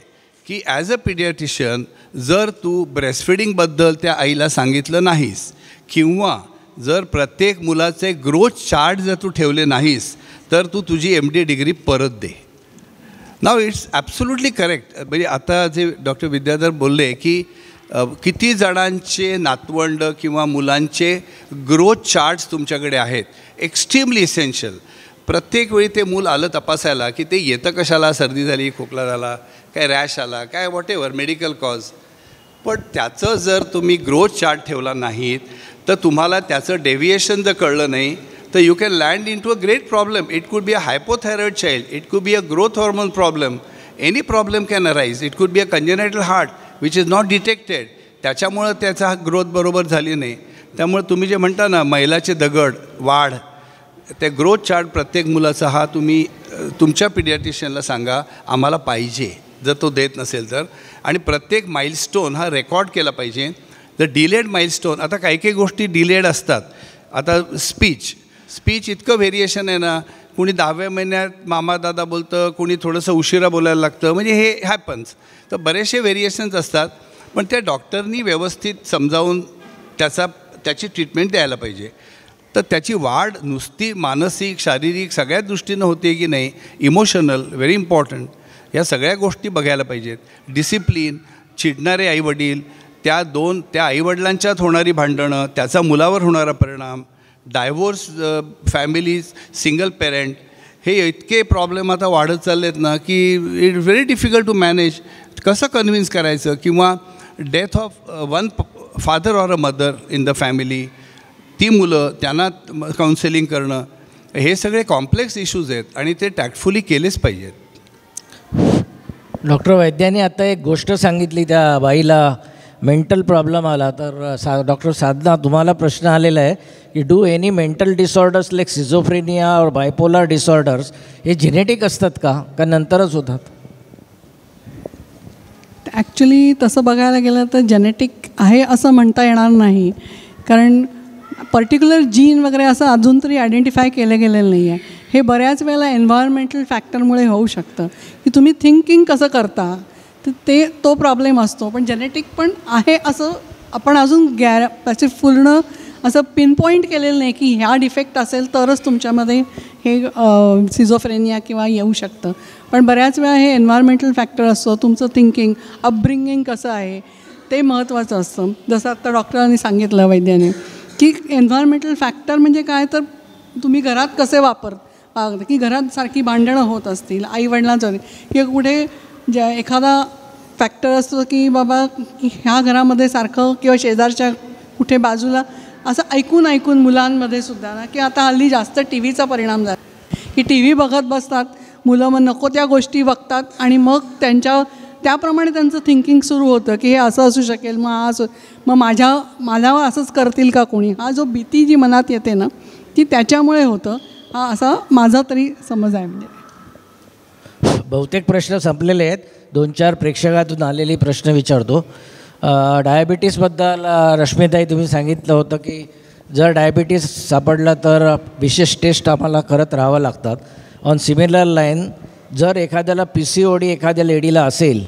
Speaker 4: की ॲज अ पिडियाट्रिशियन जर तू ब्रेस्टफिडिंगबद्दल त्या आईला सांगितलं नाहीस किंवा जर प्रत्येक मुलाचे ग्रोथ चार्ट जर तू ठेवले नाहीस तर तू तुझी एम डी डिग्री परत दे. नाव इट्स ॲब्सोल्युटली करेक्ट म्हणजे आता जे डॉक्टर विद्याधर बोलले की किती जणांचे नातवंड किंवा मुलांचे ग्रोथ चार्ट्स तुमच्याकडे आहेत? एक्स्ट्रीमली इसेन्शियल प्रत्येक वेळी ते मूल आलं तपासायला की ते येतं कशाला? सर्दी झाली खोकला झाला काय रॅश आला काय वॉट एव्हर मेडिकल कॉज पण त्याचं जर तुम्ही ग्रोथ चार्ट ठेवला नाहीत तर तुम्हाला त्याचं डेव्हिएशन जर कळलं नाही तर you can land into a great problem it could be a hypothyroid child it could be a growth hormone problem any problem can arise it could be a congenital heart which is not detected त्याच्यामुळं त्याचा growth बरोबर झाली नाही. त्यामुळे तुम्ही जे म्हणता ना मैलाचे दगड वाढ ते ग्रोथ चार्ट प्रत्येक मुलाचा हा तुम्ही तुमच्या पिडियाटिशियनला सांगा आम्हाला पाहिजे. जर तो देत नसेल तर. आणि प्रत्येक माइलस्टोन हा रेकॉर्ड केला पाहिजे. द डिलेड माइलस्टोन आता काही काही गोष्टी डिलेड असतात. आता स्पीच स्पीच इतकं व्हेरिएशन आहे ना कुणी दहाव्या महिन्यात मामा दादा बोलतं कुणी थोडंसं उशिरा बोलायला लागतं म्हणजे हे हॅपन्स तर बरेचसे व्हेरिएशन्स असतात पण त्या डॉक्टरनी व्यवस्थित समजावून त्याचा त्याची ट्रीटमेंट द्यायला पाहिजे. तर त्याची वाढ नुसती मानसिक शारीरिक सगळ्या दृष्टीनं होते की नाही इमोशनल व्हेरी इम्पॉर्टंट या सगळ्या गोष्टी बघायला पाहिजेत. डिसिप्लिन चिडणारे आईवडील त्या दोन त्या आईवडिलांच्यात होणारी भांडणं त्याचा मुलावर होणारा परिणाम डायव्होर्स फॅमिलीज सिंगल पेरेंट हे इतके प्रॉब्लेम आता वाढत चालले आहेत ना की it very difficult to manage कसं कन्व्हिन्स करायचं? किंवा death of one father or a mother in the family ती मुलं त्यांना काउन्सिलिंग करणं हे सगळे कॉम्प्लेक्स इश्यूज आहेत आणि ते टॅक्टफुली केलेच पाहिजेत.
Speaker 1: डॉक्टर वैद्याने आता एक गोष्ट सांगितली त्या बाईला मेंटल प्रॉब्लेम आला तर सा डॉक्टर साधना तुम्हाला प्रश्न आलेला आहे की do any mental disorders like schizophrenia और बायपोलर डिसऑर्डर्स हे जेनेटिक असतात का? का नंतरच होतात?
Speaker 2: ॲक्च्युली तसं बघायला गेलं तर जेनेटिक आहे असं म्हणता येणार नाही. कारण पर्टिक्युलर जीन वगैरे असं अजून तरी आयडेंटिफाय केलं गेलेलं नाही आहे हे बऱ्याच वेळेला एन्व्हायरमेंटल फॅक्टरमुळे होऊ शकतं. की तुम्ही थिंकिंग कसं करता? तर ते तो प्रॉब्लेम असतो. पण जेनेटिक पण आहे असं आपण अजून गॅर त्याचे पूर्ण असं पिनपॉईंट केलेलं नाही की ह्या डिफेक्ट असेल तरच तुमच्यामध्ये हे सिझोफ्रेनिया किंवा येऊ शकतं. पण बऱ्याच वेळा हे एन्व्हायरमेंटल फॅक्टर असतो. तुमचं थिंकिंग अपब्रिंगिंग कसं आहे ते महत्त्वाचं असतं. जसं आत्ता डॉक्टरांनी सांगितलं वैद्याने की एन्व्हायरमेंटल फॅक्टर म्हणजे काय? तर तुम्ही घरात कसे वापर की घरात सारखी भांडणं होत असतील आईवडिलांचं किंवा कुठे ज्या एखादा फॅक्टर असतो की बाबा ह्या घरामध्ये सारखं किंवा शेजारच्या कुठे बाजूला असं ऐकून ऐकून मुलांमध्ये सुद्धा ना की आता हल्ली जास्त टी व्हीचा परिणाम झाला. की टी व्ही बघत बसतात मुलं मग नको त्या गोष्टी बघतात आणि मग त्यांच्या त्याप्रमाणे त्यांचं थिंकिंग सुरू होतं की हे असं असू शकेल मग हा असं मग माझ्या माझ्यावर असंच करतील का कोणी? हा जो भीती जी मनात येते ना ती त्याच्यामुळे होतं. हा असा माझा तरी समज आहे म्हणजे.
Speaker 1: बहुतेक प्रश्न संपलेले आहेत. दोन चार प्रेक्षकातून आलेले प्रश्न विचारतो. डायबिटीसबद्दल रश्मीताई रश्मिताई तुम्ही सांगितलं होतं की जर डायबिटीस सापडला तर विशेष टेस्ट आम्हाला करत राहावं लागतात. ऑन सिमिलर लाईन जर एखाद्याला पी सी ओ डी एखाद्या लेडीला असेल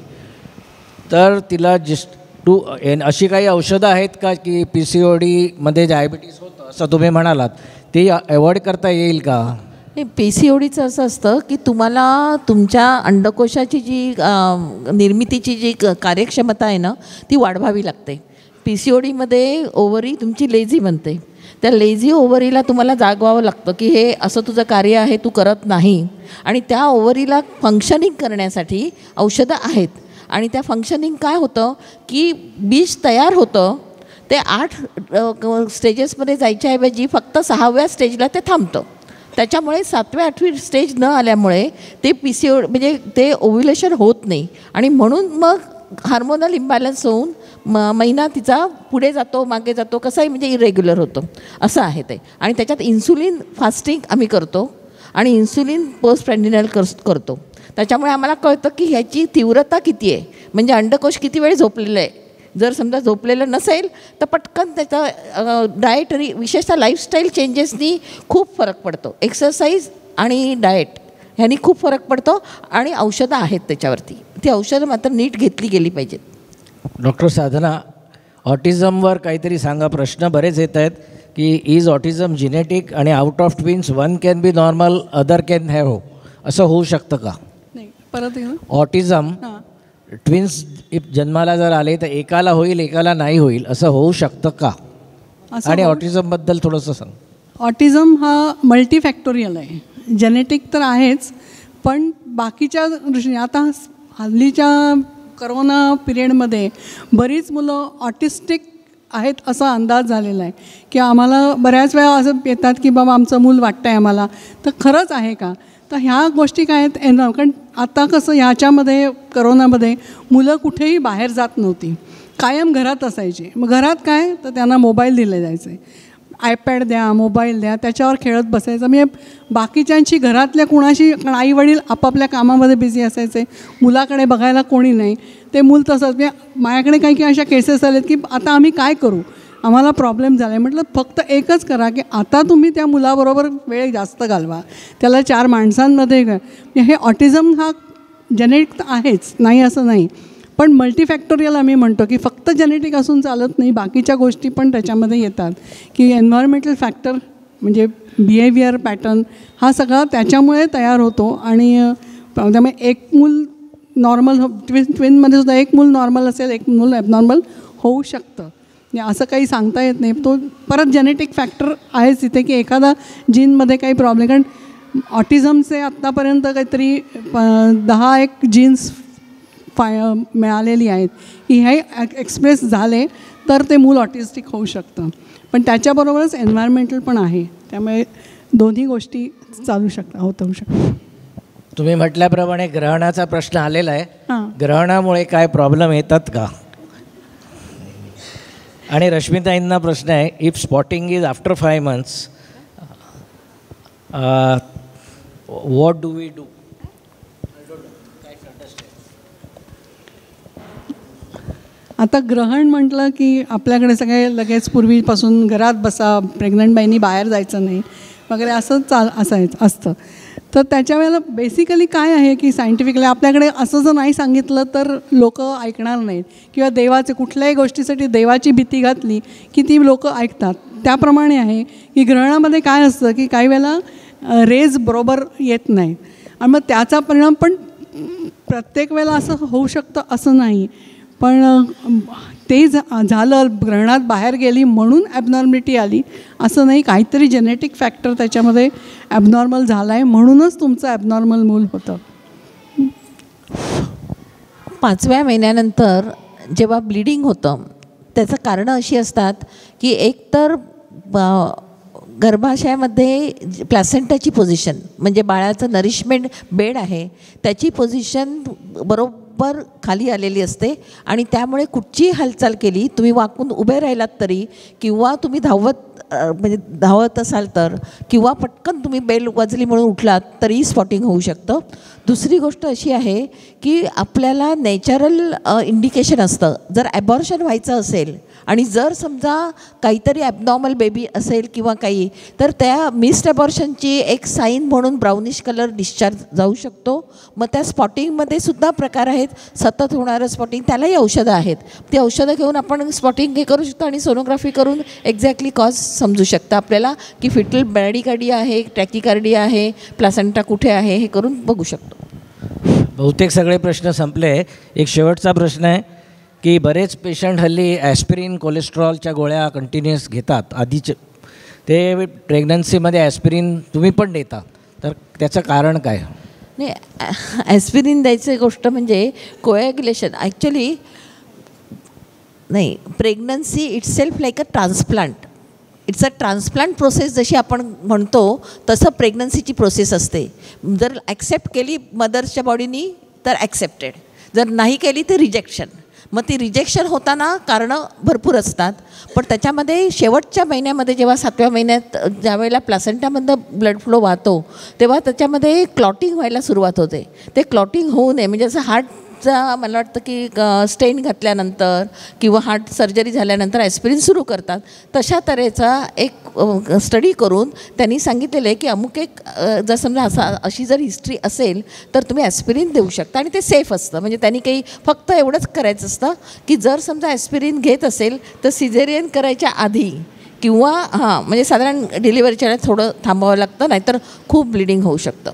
Speaker 1: तर तिला जिस टू एन अशी काही औषधं आहेत का की पी सी ओ डीमध्ये डायबिटीस होतं असं तुम्ही म्हणालात ती अवॉइड करता येईल का?
Speaker 3: पी सी ओडीचं असं असतं की तुम्हाला तुमच्या अंडकोशाची जी निर्मितीची जी क- कार्यक्षमता आहे ना ती वाढवावी लागते. पी सी ओडीमध्ये ओवरी तुमची लेझी बनते. त्या लेझी ओव्हरीला तुम्हाला जागवावं लागतं की हे असं तुझं कार्य आहे तू करत नाही. आणि त्या ओव्हरीला फंक्शनिंग करण्यासाठी औषधं आहेत. आणि त्या फंक्शनिंग काय होतं की बीज तयार होतं ते आठ स्टेजेसमध्ये जायच्याऐवजी फक्त सहाव्या स्टेजला ते थांबतं. त्याच्यामुळे सातव्या आठवी स्टेज न आल्यामुळे ते पी सी ओ म्हणजे ते ओव्ह्युलेशन होत नाही. आणि म्हणून मग हार्मोनल इम्बॅलन्स होऊन म महिना तिचा पुढे जातो मागे जातो कसाही म्हणजे इरेग्युलर होतो. असं आहे ते. आणि त्याच्यात इन्सुलिन फास्टिंग आम्ही करतो आणि इन्सुलिन पोस्ट प्रेग्निनल कर करतो. त्याच्यामुळे आम्हाला कळतं की ह्याची तीव्रता किती आहे. म्हणजे अंडकोश किती वेळ झोपलेलं आहे. जर समजा झोपलेलं नसेल तर पटकन त्याचा डाएटरी विशेषतः लाईफस्टाईल चेंजेसनी खूप फरक पडतो. एक्सरसाइज आणि डाएट ह्यांनी खूप फरक पडतो आणि औषधं आहेत त्याच्यावरती. ती औषधं मात्र नीट घेतली गेली पाहिजेत.
Speaker 1: डॉक्टर साधना ऑटिझमवर काहीतरी सांगा. प्रश्न बरेच येत आहेत की इज ऑटिझम जिनेटिक आणि out of twins one can be normal other can have असं होऊ शकतं का?
Speaker 2: नाही परत
Speaker 1: ऑटिझम
Speaker 2: हां.
Speaker 1: ट्विन्स इफ जन्माला जर आले तर एकाला होईल एकाला नाही होईल असं होऊ शकतं का? आणि ऑटिझमबद्दल थोडंसं सांग.
Speaker 2: ऑटिझम हा मल्टीफॅक्टोरियल आहे. जेनेटिक तर आहेच पण बाकीच्या दृष्टीने आता हल्लीच्या करोना पिरियडमध्ये बरीच मुलं ऑटिस्टिक आहेत असा अंदाज झालेला आहे. की आम्हाला बऱ्याच वेळा असं येतात की बाबा आमचं मूल वाटतं आहे आम्हाला. तर खरंच आहे का? तर ह्या गोष्टी काय आहेत एन कारण आता कसं ह्याच्यामध्ये करोनामध्ये मुलं कुठेही बाहेर जात नव्हती. कायम घरात असायची. मग घरात काय? तर त्यांना मोबाईल दिले जायचे. आयपॅड द्या मोबाईल द्या त्याच्यावर खेळत बसायचं. म्हणजे बाकीच्यांशी घरातल्या कुणाशी कारण आई वडील आपापल्या कामामध्ये बिझी असायचे. मुलाकडे बघायला कोणी नाही. ते मूल तसंच. म्हणजे माझ्याकडे काही काही अशा केसेस आलेत की आता आम्ही काय करू? आम्हाला प्रॉब्लेम झाला आहे म्हटलं फक्त एकच करा की आता तुम्ही त्या मुलाबरोबर वेळ जास्त घालवा. त्याला चार माणसांमध्ये म्हणजे हे ऑटिझम हा जेनेटिक तर आहेच नाही असं नाही. पण मल्टीफॅक्टोरियल आम्ही म्हणतो की फक्त जेनेटिक असून चालत नाही बाकीच्या गोष्टी पण त्याच्यामध्ये येतात. की एन्व्हायरमेंटल फॅक्टर म्हणजे बिहेवियर पॅटर्न हा सगळा त्याच्यामुळे तयार होतो. आणि त्यामुळे एक मूल नॉर्मल ट्विन ट्विनमध्ये सुद्धा एक मूल नॉर्मल असेल एक मूल ॲबनॉर्मल होऊ शकतं. असं काही सांगता येत नाही. तो परत जेनेटिक फॅक्टर आहेच तिथे की एखादा जीनमध्ये काही प्रॉब्लेम कारण ऑटिझमचे आत्तापर्यंत काहीतरी प- दहा एक जीन्स फाय मिळालेली आहेत. की हे एक्सप्रेस झाले तर ते मूल ऑटिस्टिक होऊ शकतं. पण त्याच्याबरोबरच एन्व्हायरमेंटल पण आहे. त्यामुळे दोन्ही गोष्टी चालू शकतात होत होऊ शकतात.
Speaker 1: तुम्ही म्हटल्याप्रमाणे ग्रहणाचा प्रश्न आलेला आहे.
Speaker 2: हां.
Speaker 1: ग्रहणामुळे काय प्रॉब्लेम येतात का? आणि रश्मिताईंना प्रश्न आहे if spotting is after five months what do we do
Speaker 2: आता ग्रहण म्हटलं की आपल्याकडे सगळे लगेच पूर्वीपासून घरात बसा प्रेग्नंट बाईंनी बाहेर जायचं नाही. वगैरे असं चाल असायचं असतं. तर त्याच्या वेळेला बेसिकली काय आहे की सायंटिफिकली आपल्याकडे असं जर नाही सांगितलं तर लोक ऐकणार नाहीत. किंवा देवाचे कुठल्याही गोष्टीसाठी देवाची भीती घातली की ती लोक ऐकतात. त्याप्रमाणे आहे की ग्रहणामध्ये काय असतं की काही वेळेला रेज बरोबर येत नाही आणि मग त्याचा परिणाम पण प्रत्येक वेळेला असं होऊ शकतं असं नाही. पण ते झा झालं ग्रहणात बाहेर गेली म्हणून ॲबनॉर्मिलिटी आली. असं नाही काहीतरी जेनेटिक फॅक्टर त्याच्यामध्ये ॲबनॉर्मल झाला आहे म्हणूनच तुमचं ॲबनॉर्मल मूल होतं.
Speaker 3: पाचव्या महिन्यानंतर जेव्हा ब्लिडिंग होतं त्याचं कारणं अशी असतात की एकतर गर्भाशयामध्ये प्लॅसेंटाची पोझिशन म्हणजे बाळाचं नरिशमेंट बेड आहे त्याची पोझिशन बरोबर खाली आलेली असते. आणि त्यामुळे कुठचीही हालचाल केली तुम्ही वाकून उभे राहिलात तरी किंवा तुम्ही धावत म्हणजे धावत असाल तर किंवा पटकन तुम्ही बेल वाजली म्हणून उठलात तरी स्पॉटिंग होऊ शकतं. दुसरी गोष्ट अशी आहे की आपल्याला नॅचरल इंडिकेशन असतं. जर ॲबॉर्शन व्हायचं असेल आणि जर समजा काहीतरी ॲबनॉर्मल बेबी असेल किंवा काही तर त्या मिस्ड अबॉर्शनची एक साईन म्हणून ब्राउनिश कलर डिस्चार्ज जाऊ शकतो. मग त्या स्पॉटिंगमध्ये सुद्धा प्रकार आहेत. सतत होणारं स्पॉटिंग त्यालाही औषधं आहेत. ती औषधं घेऊन आपण स्पॉटिंग हे करू शकतो आणि सोनोग्राफी करून एक्झॅक्टली कॉज समजू शकतं आपल्याला की फिटल बॅडिकार्डी आहे टॅकिकार्डी आहे प्लासेंटा कुठे आहे हे करून बघू शकतो.
Speaker 1: बहुतेक सगळे प्रश्न संपले. एक शेवटचा प्रश्न आहे. की बरेच पेशंट हल्ली ॲस्पिरिन कोलेस्ट्रॉलच्या गोळ्या कंटिन्युअस घेतात. आधीचे ते प्रेग्नन्सीमध्ये ॲस्पिरिन तुम्ही पण देता. तर त्याचं कारण काय?
Speaker 3: नाही ॲस्पिरिन द्यायची गोष्ट म्हणजे कोॲग्युलेशन ॲक्च्युली नाही pregnancy itself like a transplant it's a transplant process जशी आपण म्हणतो तसं प्रेग्नन्सीची प्रोसेस असते. जर ॲक्सेप्ट केली मदर्सच्या बॉडीनी तर ॲक्सेप्टेड जर नाही केली तर रिजेक्शन मग ती रिजेक्शन होताना कारणं भरपूर असतात. पण त्याच्यामध्ये शेवटच्या महिन्यामध्ये जेव्हा सातव्या महिन्यात ज्यावेळेला प्लासेंटामधनं ब्लड फ्लो वाहतो तेव्हा त्याच्यामध्ये क्लॉटिंग व्हायला सुरुवात होते. ते क्लॉटिंग होऊ नये म्हणजे असं हार्टचा मला वाटतं की स्टेन घातल्यानंतर किंवा हार्ट सर्जरी झाल्यानंतर ॲस्पिरिन सुरू करतात. तशा तऱ्हेचा एक स्टडी करून त्यांनी सांगितलेलं आहे की अमुक एक जर समजा असा अशी जर हिस्ट्री असेल तर तुम्ही ॲस्पिरिन देऊ शकता आणि ते सेफ असतं. म्हणजे त्यांनी काही फक्त एवढंच करायचं असतं की जर समजा ॲस्पिरिन घेत असेल तर सिझेरियन करायच्या आधी किंवा हां म्हणजे साधारण डिलिव्हरीच्या वेळेस थोडं थांबावं लागतं नाहीतर खूप ब्लिडिंग होऊ शकतं.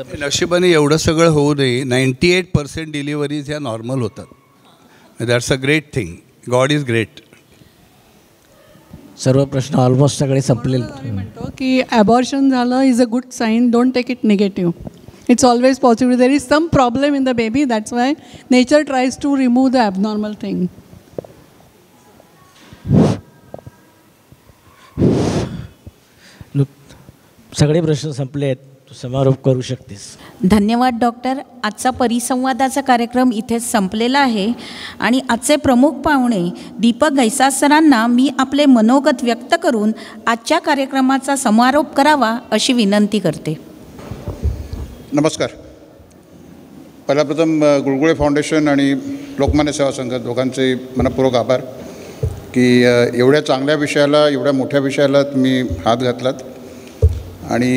Speaker 4: नशिबाने एवढं सगळं होऊ नये नाईंटी एट पर्सेंट डिलिव्हरीज ह्या नॉर्मल होतात. That's a great thing God is great
Speaker 1: सर्व प्रश्न ऑलमोस्ट सगळे संपलेले.
Speaker 2: म्हणतो की ॲबॉर्शन झालं is a good sign don't take it negative it's always possible there is some problem in the baby that's why nature tries to remove the abnormal thing
Speaker 1: सगळे प्रश्न संपले आहेत तू समारोप करू शकतेस.
Speaker 5: धन्यवाद डॉक्टर. आजचा परिसंवादाचा कार्यक्रम इथेच संपलेला आहे. आणि आजचे प्रमुख पाहुणे दीपक घैसास सरांना मी आपले मनोगत व्यक्त करून आजच्या कार्यक्रमाचा समारोप करावा अशी विनंती करते.
Speaker 6: नमस्कार. पहिल्याप्रथम गुळगुळे फाउंडेशन आणि लोकमान्य सेवा संघ दोघांचे मनपूर्वक आभार की एवढ्या चांगल्या विषयाला एवढ्या मोठ्या विषयाला तुम्ही हात घातलात. आणि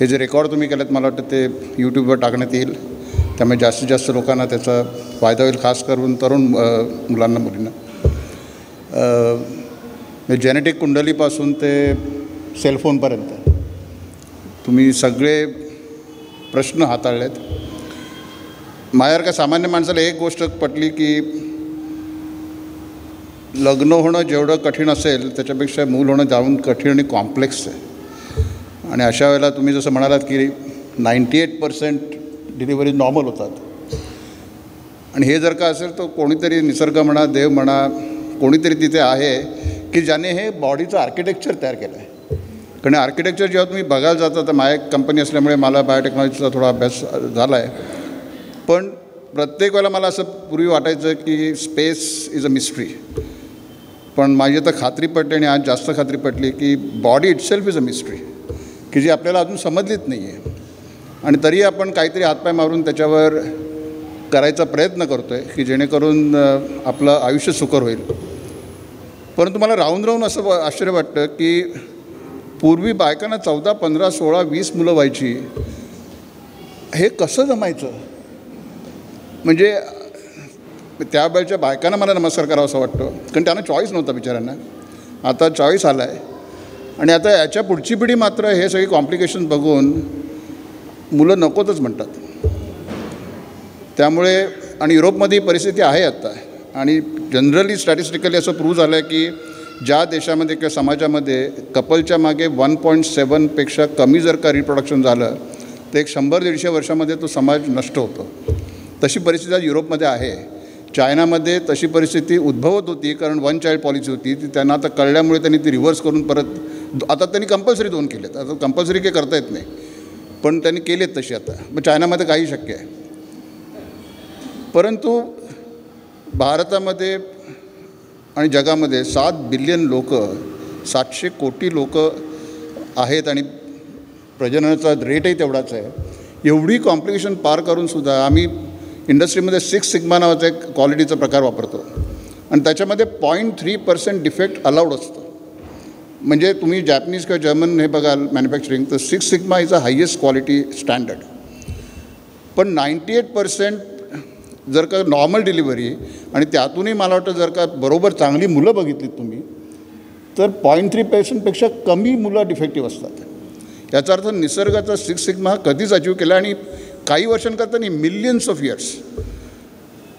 Speaker 6: हे जे रेकॉर्ड तुम्ही केलेत मला वाटतं ते यूट्यूबवर टाकण्यात येईल. त्यामुळे जास्तीत जास्त लोकांना त्याचा फायदा होईल खास करून तरुण मुलांना मुलींना. जेनेटिक कुंडलीपासून ते सेलफोनपर्यंत तुम्ही सगळे प्रश्न हाताळलेत. माझ्यासारख्या सामान्य माणसाला एक गोष्ट पटली की लग्न होणं जेवढं कठीण असेल त्याच्यापेक्षा मूल होणं जाऊन कठीण आणि कॉम्प्लेक्स आहे. आणि अशा वेळेला तुम्ही जसं म्हणालात की ninety eight percent delivery normal होतात. आणि हे जर का असेल तर कोणीतरी निसर्ग म्हणा देव म्हणा कोणीतरी तिथे आहे की ज्याने हे बॉडीचं आर्किटेक्चर तयार केलं आहे. कारण आर्किटेक्चर जेव्हा तुम्ही बघायला जाता तर माझ्या कंपनी असल्यामुळे मला बायोटेक्नॉलॉजीचा थोडा अभ्यास झाला आहे पण प्रत्येक वेळेला मला असं पूर्वी वाटायचं की स्पेस इज अ मिस्ट्री. पण माझी तर खात्री पटली आणि आज जास्त खात्री पटली की body itself is a mystery. की जी आपल्याला अजून समजलीच नाही आहे आणि तरी आपण काहीतरी हातपाय मारून त्याच्यावर करायचा प्रयत्न करतो आहे की जेणेकरून आपलं आयुष्य सुकर होईल. परंतु मला राहून राहून असं आश्चर्य वाटतं की पूर्वी बायकांना चौदा पंधरा सोळा वीस मुलं व्हायची हे कसं जमायचं? म्हणजे त्यावेळच्या बायकांना मला नमस्कार करावा असं वाटतं कारण त्यांना चॉईस नव्हता बिचाऱ्यांना. आता चॉईस आला आहे आणि आता याच्या पुढची पिढी मात्र हे सगळे कॉम्प्लिकेशन बघून मुलं नकोतच म्हणतात. त्यामुळे आणि युरोपमध्ये ही परिस्थिती आहे आत्ता आणि जनरली स्टॅटिस्टिकली असं प्रूव्ह झालं आहे की ज्या देशामध्ये किंवा समाजामध्ये कपलच्या मागे वन पॉईंट सेवनपेक्षा कमी जर का रिप्रोडक्शन झालं तर एक शंभर दीडशे वर्षामध्ये तो समाज नष्ट होतो. तशी परिस्थिती आज युरोपमध्ये आहे. चायनामध्ये तशी परिस्थिती उद्भवत होती कारण वन चाईल्ड पॉलिसी होती. ती त्यांना आता कळल्यामुळे त्यांनी ती रिव्हर्स करून परत आता त्यांनी कंपल्सरी दोन केलेत. आता कंपल्सरी काही करता येत नाही. पण त्यांनी केलेत तशी आता. मग चायनामध्ये काही शक्य आहे. परंतु भारतामध्ये आणि जगामध्ये सात बिलियन लोक सातशे कोटी लोक आहेत आणि प्रजननाचा रेटही तेवढाच आहे. एवढी कॉम्प्लिकेशन पार करूनसुद्धा आम्ही इंडस्ट्रीमध्ये सिक्स सिग्मा नावाचा एक क्वालिटीचा प्रकार वापरतो. आणि त्याच्यामध्ये point three percent defect allowed असतं. म्हणजे तुम्ही जॅपनीज किंवा जर्मन हे बघाल मॅन्युफॅक्चरिंग तर six sigma is a highest quality standard पण नाईंटी एट पर्सेंट जर का नॉर्मल डिलिव्हरी आणि त्यातूनही मला वाटतं जर का बरोबर चांगली मुलं बघितलीत तुम्ही तर पॉईंट थ्री पर्सेंटपेक्षा कमी मुलं डिफेक्टिव्ह असतात. याचा अर्थ निसर्गाचा सिक्स सिग्मा कधीच अचीव केला आणि काही वर्षांकरता नाही मिलियन्स ऑफ इयर्स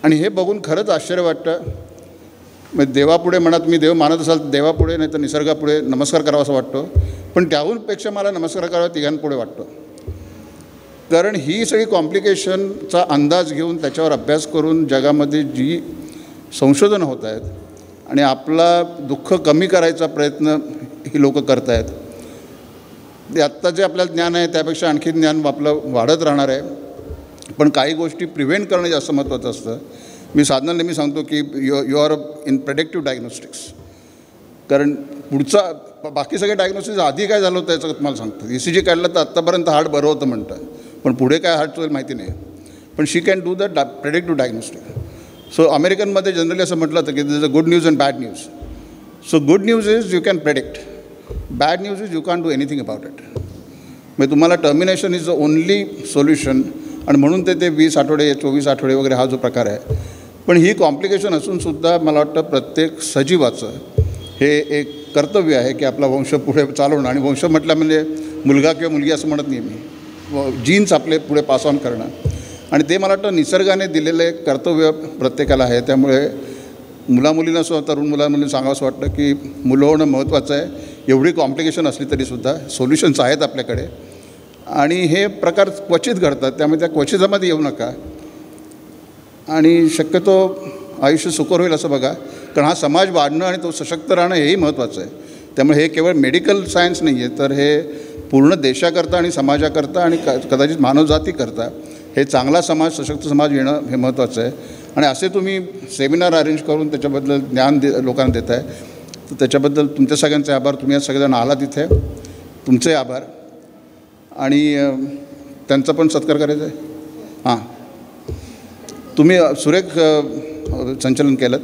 Speaker 6: आणि हे बघून खरंच आश्चर्य वाटतं म्हणजे देवापुढे म्हणा तुम्ही देव मानत असाल तर देवापुढे नाही तर निसर्गापुढे नमस्कार करावा असं वाटतो. पण त्याहूनपेक्षा मला नमस्कार करावा तिघांपुढे वाटतो. कारण ही सगळी कॉम्प्लिकेशनचा अंदाज घेऊन त्याच्यावर अभ्यास करून जगामध्ये जी संशोधनं होत आहेत आणि आपला दुःख कमी करायचा प्रयत्न ही लोक करत आहेत ते आत्ता जे आपल्याला ज्ञान आहे त्यापेक्षा आणखी ज्ञान आपलं वाढत राहणार आहे. पण काही गोष्टी प्रिव्हेंट करणं जास्त महत्त्वाचं असतं. मी साधना नेहमी सांगतो की you you are in predictive diagnostics कारण पुढचा बाकी सगळे डायग्नोसिस आधी काय झालं होतं याचं तुम्हाला सांगतो. ई सी जी काढलं तर आत्तापर्यंत हार्ट बरं होतं म्हणतं पण पुढे काय हार्ट होईल माहिती नाही. पण शी कॅन डू द डा प्रेडिक्टिव्ह डायग्नोस्टिक सो अमेरिकनमध्ये जनरली असं म्हटलं होतं की this a good news and bad news so good news is you can predict bad news is you can do anything about it म्हणजे तुम्हाला termination is the only solution आणि म्हणून ते ते वीस आठवडे चोवीस आठवडे वगैरे हा जो प्रकार आहे पण ही कॉम्प्लिकेशन असूनसुद्धा मला वाटतं प्रत्येक सजीवाचं हे एक कर्तव्य आहे की आपला वंश पुढे चालवणं. आणि वंश म्हटलं म्हणजे मुलगा किंवा मुलगी असं म्हणत नाही मी. जीन्स आपले पुढे पास ऑन करणं. आणि ते मला वाटतं निसर्गाने दिलेले कर्तव्य प्रत्येकाला आहे. त्यामुळे मुलामुलींना सुद्धा तरुण मुलामुलींना सांगावं असं वाटतं की मुलं होणं महत्त्वाचं आहे. एवढी कॉम्प्लिकेशन असली तरीसुद्धा सोल्युशन्स आहेत आपल्याकडे. आणि हे प्रकार क्वचित घडतात. त्यामुळे त्या क्वचितामध्ये येऊ नका. आणि शक्यतो आयुष्य सुकर होईल असं बघा. कारण हा समाज वाढणं आणि तो सशक्त राहणं हेही महत्त्वाचं आहे. त्यामुळे हे केवळ मेडिकल सायन्स नाही आहे तर हे पूर्ण देशाकरता आणि समाजाकरता आणि क कदाचित मानवजातीकरता हे चांगला समाज सशक्त समाज येणं हे महत्त्वाचं आहे. आणि असे तुम्ही सेमिनार अरेंज करून त्याच्याबद्दल ज्ञान दे लोकांना देत आहे तर त्याच्याबद्दल तुमच्या सगळ्यांचे आभार. तुम्ही आज सगळेजण आला तिथे तुमचे आभार. आणि त्यांचा पण सत्कार करायचा आहे? हां. तुम्ही सुरेख संचलन केलं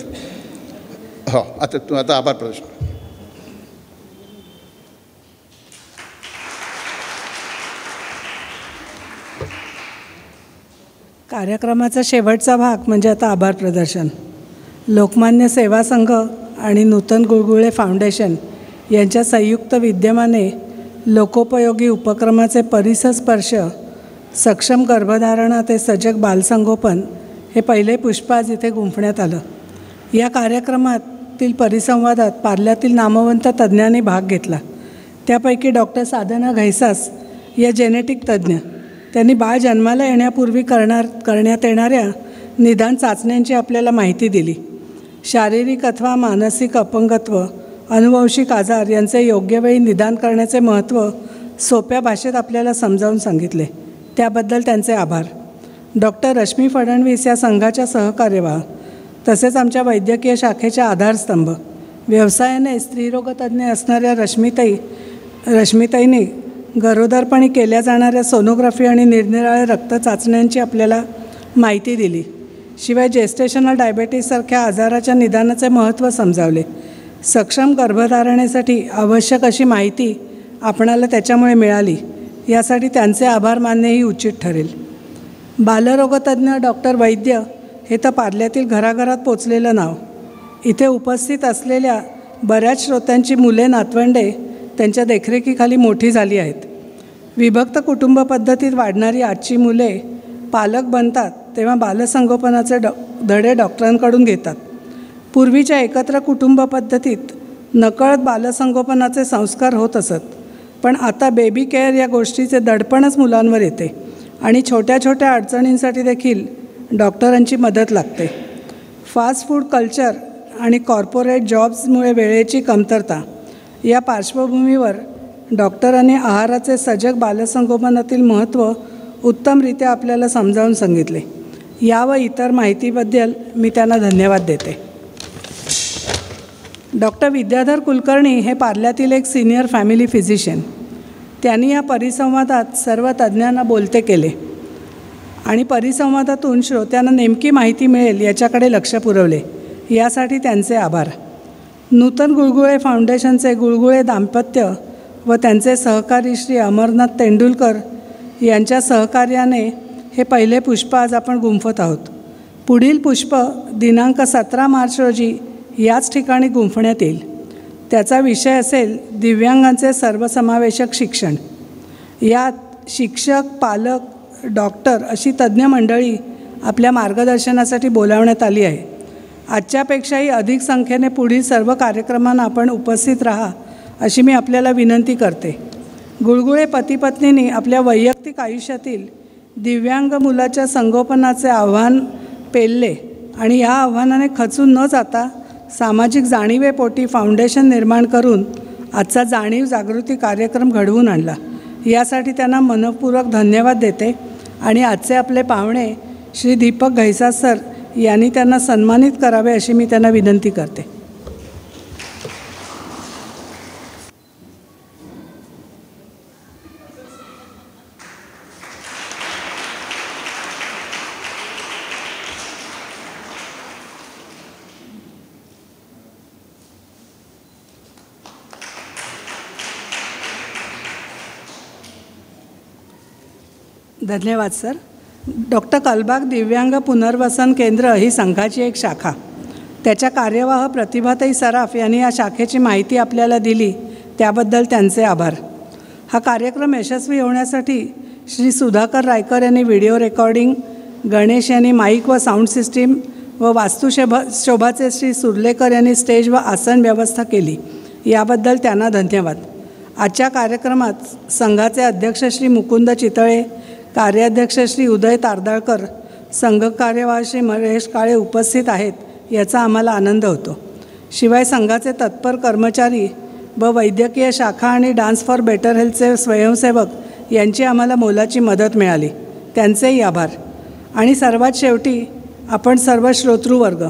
Speaker 6: हो आता तू आता आभार प्रदर्शन.
Speaker 7: कार्यक्रमाचा शेवटचा भाग म्हणजे आता आभार प्रदर्शन. लोकमान्य सेवा संघ आणि नूतन गुळगुळे फाउंडेशन यांच्या संयुक्त विद्यमाने लोकोपयोगी उपक्रमाचे परिसर स्पर्श सक्षम गर्भधारणा ते सजग बालसंगोपन हे पहिले पुष्प आज इथे गुंफण्यात आलं. या कार्यक्रमातील परिसंवादात पार्ल्यातील नामवंत तज्ज्ञांनी भाग घेतला. त्यापैकी डॉक्टर साधना घैसास या जेनेटिक तज्ज्ञ. त्यांनी बाळ जन्माला येण्यापूर्वी करणार करण्यात येणाऱ्या निदान चाचण्यांची आपल्याला माहिती दिली. शारीरिक अथवा मानसिक अपंगत्व अनुवंशिक आजार यांचे योग्य वेळी निदान करण्याचे महत्त्व सोप्या भाषेत आपल्याला समजावून सांगितले. त्याबद्दल त्यांचे आभार. डॉक्टर रश्मी फडणवीस या संघाच्या सहकार्यवाह तसेच आमच्या वैद्यकीय शाखेच्या आधारस्तंभ. व्यवसायाने स्त्रीरोगतज्ञ असणाऱ्या रश्मिताई रश्मिताईंनी गरोदरपणी केल्या जाणाऱ्या सोनोग्राफी आणि निरनिराळ्या रक्त चाचण्यांची आपल्याला माहिती दिली. शिवाय जेस्टेशनल डायबेटीससारख्या आजाराच्या निदानाचे महत्त्व समजावले. सक्षम गर्भधारणेसाठी आवश्यक अशी माहिती आपणाला त्याच्यामुळे मिळाली. यासाठी त्यांचे आभार मानणेही उचित ठरेल. बालरोगतज्ञ डॉक्टर वैद्य हे तर पार्ल्यातील घराघरात पोचलेलं नाव. इथे उपस्थित असलेल्या बऱ्याच श्रोत्यांची मुले नातवंडे त्यांच्या देखरेखीखाली मोठी झाली आहेत. विभक्त कुटुंब पद्धतीत वाढणारी आजची मुले पालक बनतात तेव्हा बालसंगोपनाचे डॉ धडे डॉक्टरांकडून घेतात. पूर्वीच्या एकत्र कुटुंब पद्धतीत नकळत बालसंगोपनाचे संस्कार होत असत पण आता बेबी केअर या गोष्टीचे दडपणच मुलांवर येते. आणि छोट्या छोट्या अडचणींसाठी देखील डॉक्टरांची मदत लागते. फास्ट फूड कल्चर आणि कॉर्पोरेट जॉब्समुळे वेळेची कमतरता या पार्श्वभूमीवर डॉक्टरांनी आहाराचे सजग बालसंगोपनातील महत्त्व उत्तमरित्या आपल्याला समजावून सांगितले. या व इतर माहितीबद्दल मी त्यांना धन्यवाद देते. डॉक्टर विद्याधर कुलकर्णी हे पार्ल्यातील एक सिनियर फॅमिली फिजिशियन. त्यांनी या परिसंवादात सर्व तज्ज्ञांना बोलते केले. आणि परिसंवादातून श्रोत्यांना नेमकी माहिती मिळेल याच्याकडे लक्ष पुरवले. यासाठी त्यांचे आभार. नूतन गुळगुळे फाउंडेशनचे गुळगुळे दाम्पत्य व त्यांचे सहकारी श्री अमरनाथ तेंडुलकर यांच्या सहकार्याने हे पहिले पुष्प आज आपण गुंफत आहोत. पुढील पुष्प दिनांक सतरा मार्च रोजी याच ठिकाणी गुंफण्यात येईल. त्याचा विषय असेल दिव्यांगांचे सर्वसमावेशक शिक्षण. यात शिक्षक पालक डॉक्टर अशी तज्ज्ञ मंडळी आपल्या मार्गदर्शनासाठी बोलावण्यात आली आहे. आजच्यापेक्षाही अधिक संख्येने पुढील सर्व कार्यक्रमांना आपण उपस्थित राहा अशी मी आपल्याला विनंती करते. गुळगुळे पतीपत्नींनी आपल्या वैयक्तिक आयुष्यातील दिव्यांग मुलाच्या संगोपनाचे आव्हान पेलले आणि या आव्हानाने खचून न जाता सामाजिक जाणीवेपोटी फाउंडेशन निर्माण करून आजचा जाणीव जागृती कार्यक्रम घडवून आणला. यासाठी त्यांना मनपूर्वक धन्यवाद देते आणि आजचे आपले पाहुणे श्री दीपक घैसा सर यांनी त्यांना सन्मानित करावे अशी मी त्यांना विनंती करते. धन्यवाद सर. डॉक्टर कलबाग दिव्यांग पुनर्वसन केंद्र ही संघाची एक शाखा. त्याच्या कार्यवाह प्रतिभाताई सराफ यांनी या शाखेची माहिती आपल्याला दिली त्याबद्दल त्यांचे आभार. हा कार्यक्रम यशस्वी होण्यासाठी श्री सुधाकर रायकर यांनी व्हिडिओ रेकॉर्डिंग गणेश यांनी माईक व साऊंड सिस्टीम व वास्तुशोभा शोभाचे श्री सुर्लेकर यांनी स्टेज व आसन व्यवस्था केली याबद्दल त्यांना धन्यवाद. आजच्या कार्यक्रमात संघाचे अध्यक्ष श्री मुकुंद चितळे कार्याध्यक्ष श्री उदय तारदाळकर संघ कार्यवाह श्री महेश काळे उपस्थित आहेत याचा आम्हाला आनंद होतो. शिवाय संघाचे तत्पर कर्मचारी व वैद्यकीय शाखा आणि डान्स फॉर बेटर हेल्थचे स्वयंसेवक यांची आम्हाला मोलाची मदत मिळाली. त्यांचेही आभार. आणि सर्वात शेवटी आपण सर्व श्रोतृवर्ग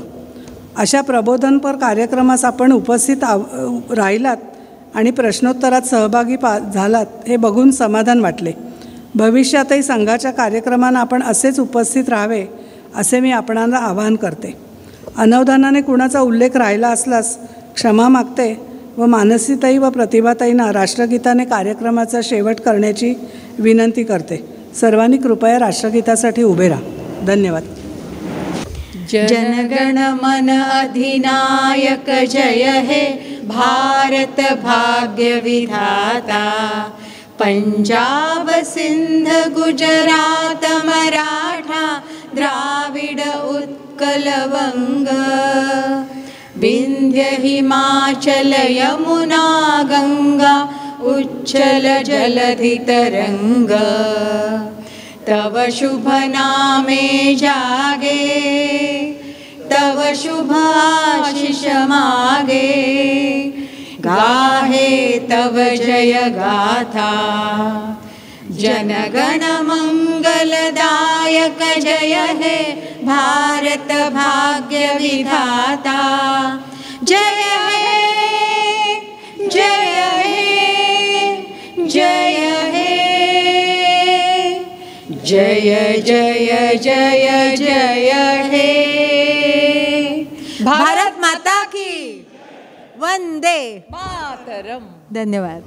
Speaker 7: अशा प्रबोधनपर कार्यक्रमास आपण उपस्थित आव राहिलात आणि प्रश्नोत्तरात सहभागी पा झालात हे बघून समाधान वाटले. भविष्यातही संघाच्या कार्यक्रमांना आपण असेच उपस्थित राहावे असे मी आपणाला आवाहन करते. अनवधानाने कुणाचा उल्लेख राहिला असल्यास क्षमा मागते व मानसीताई व प्रतिभाताईंना राष्ट्रगीताने कार्यक्रमाचा शेवट करण्याची विनंती करते. सर्वांनी कृपया राष्ट्रगीतासाठी उभे राहा. धन्यवाद.
Speaker 8: जनगण मन अधिनायक जय हे भारत भाग्य विधाता. पंजाब सिंध गुजरात मराठा द्राविड उत्कल वंग विंध्य हिमाचल यमुना गंगा उच्चल जलधि तरंग तव शुभ नामे जागे तव शुभाशिष मागे गाहे तव जय गाथा। जनगण मंगलदायक जय हे भारत भाग्य विधाता। जय हे जय हे जय हे। जय जय जय जय हे। भारत माता की। वंदे. मातरम. धन्यवाद.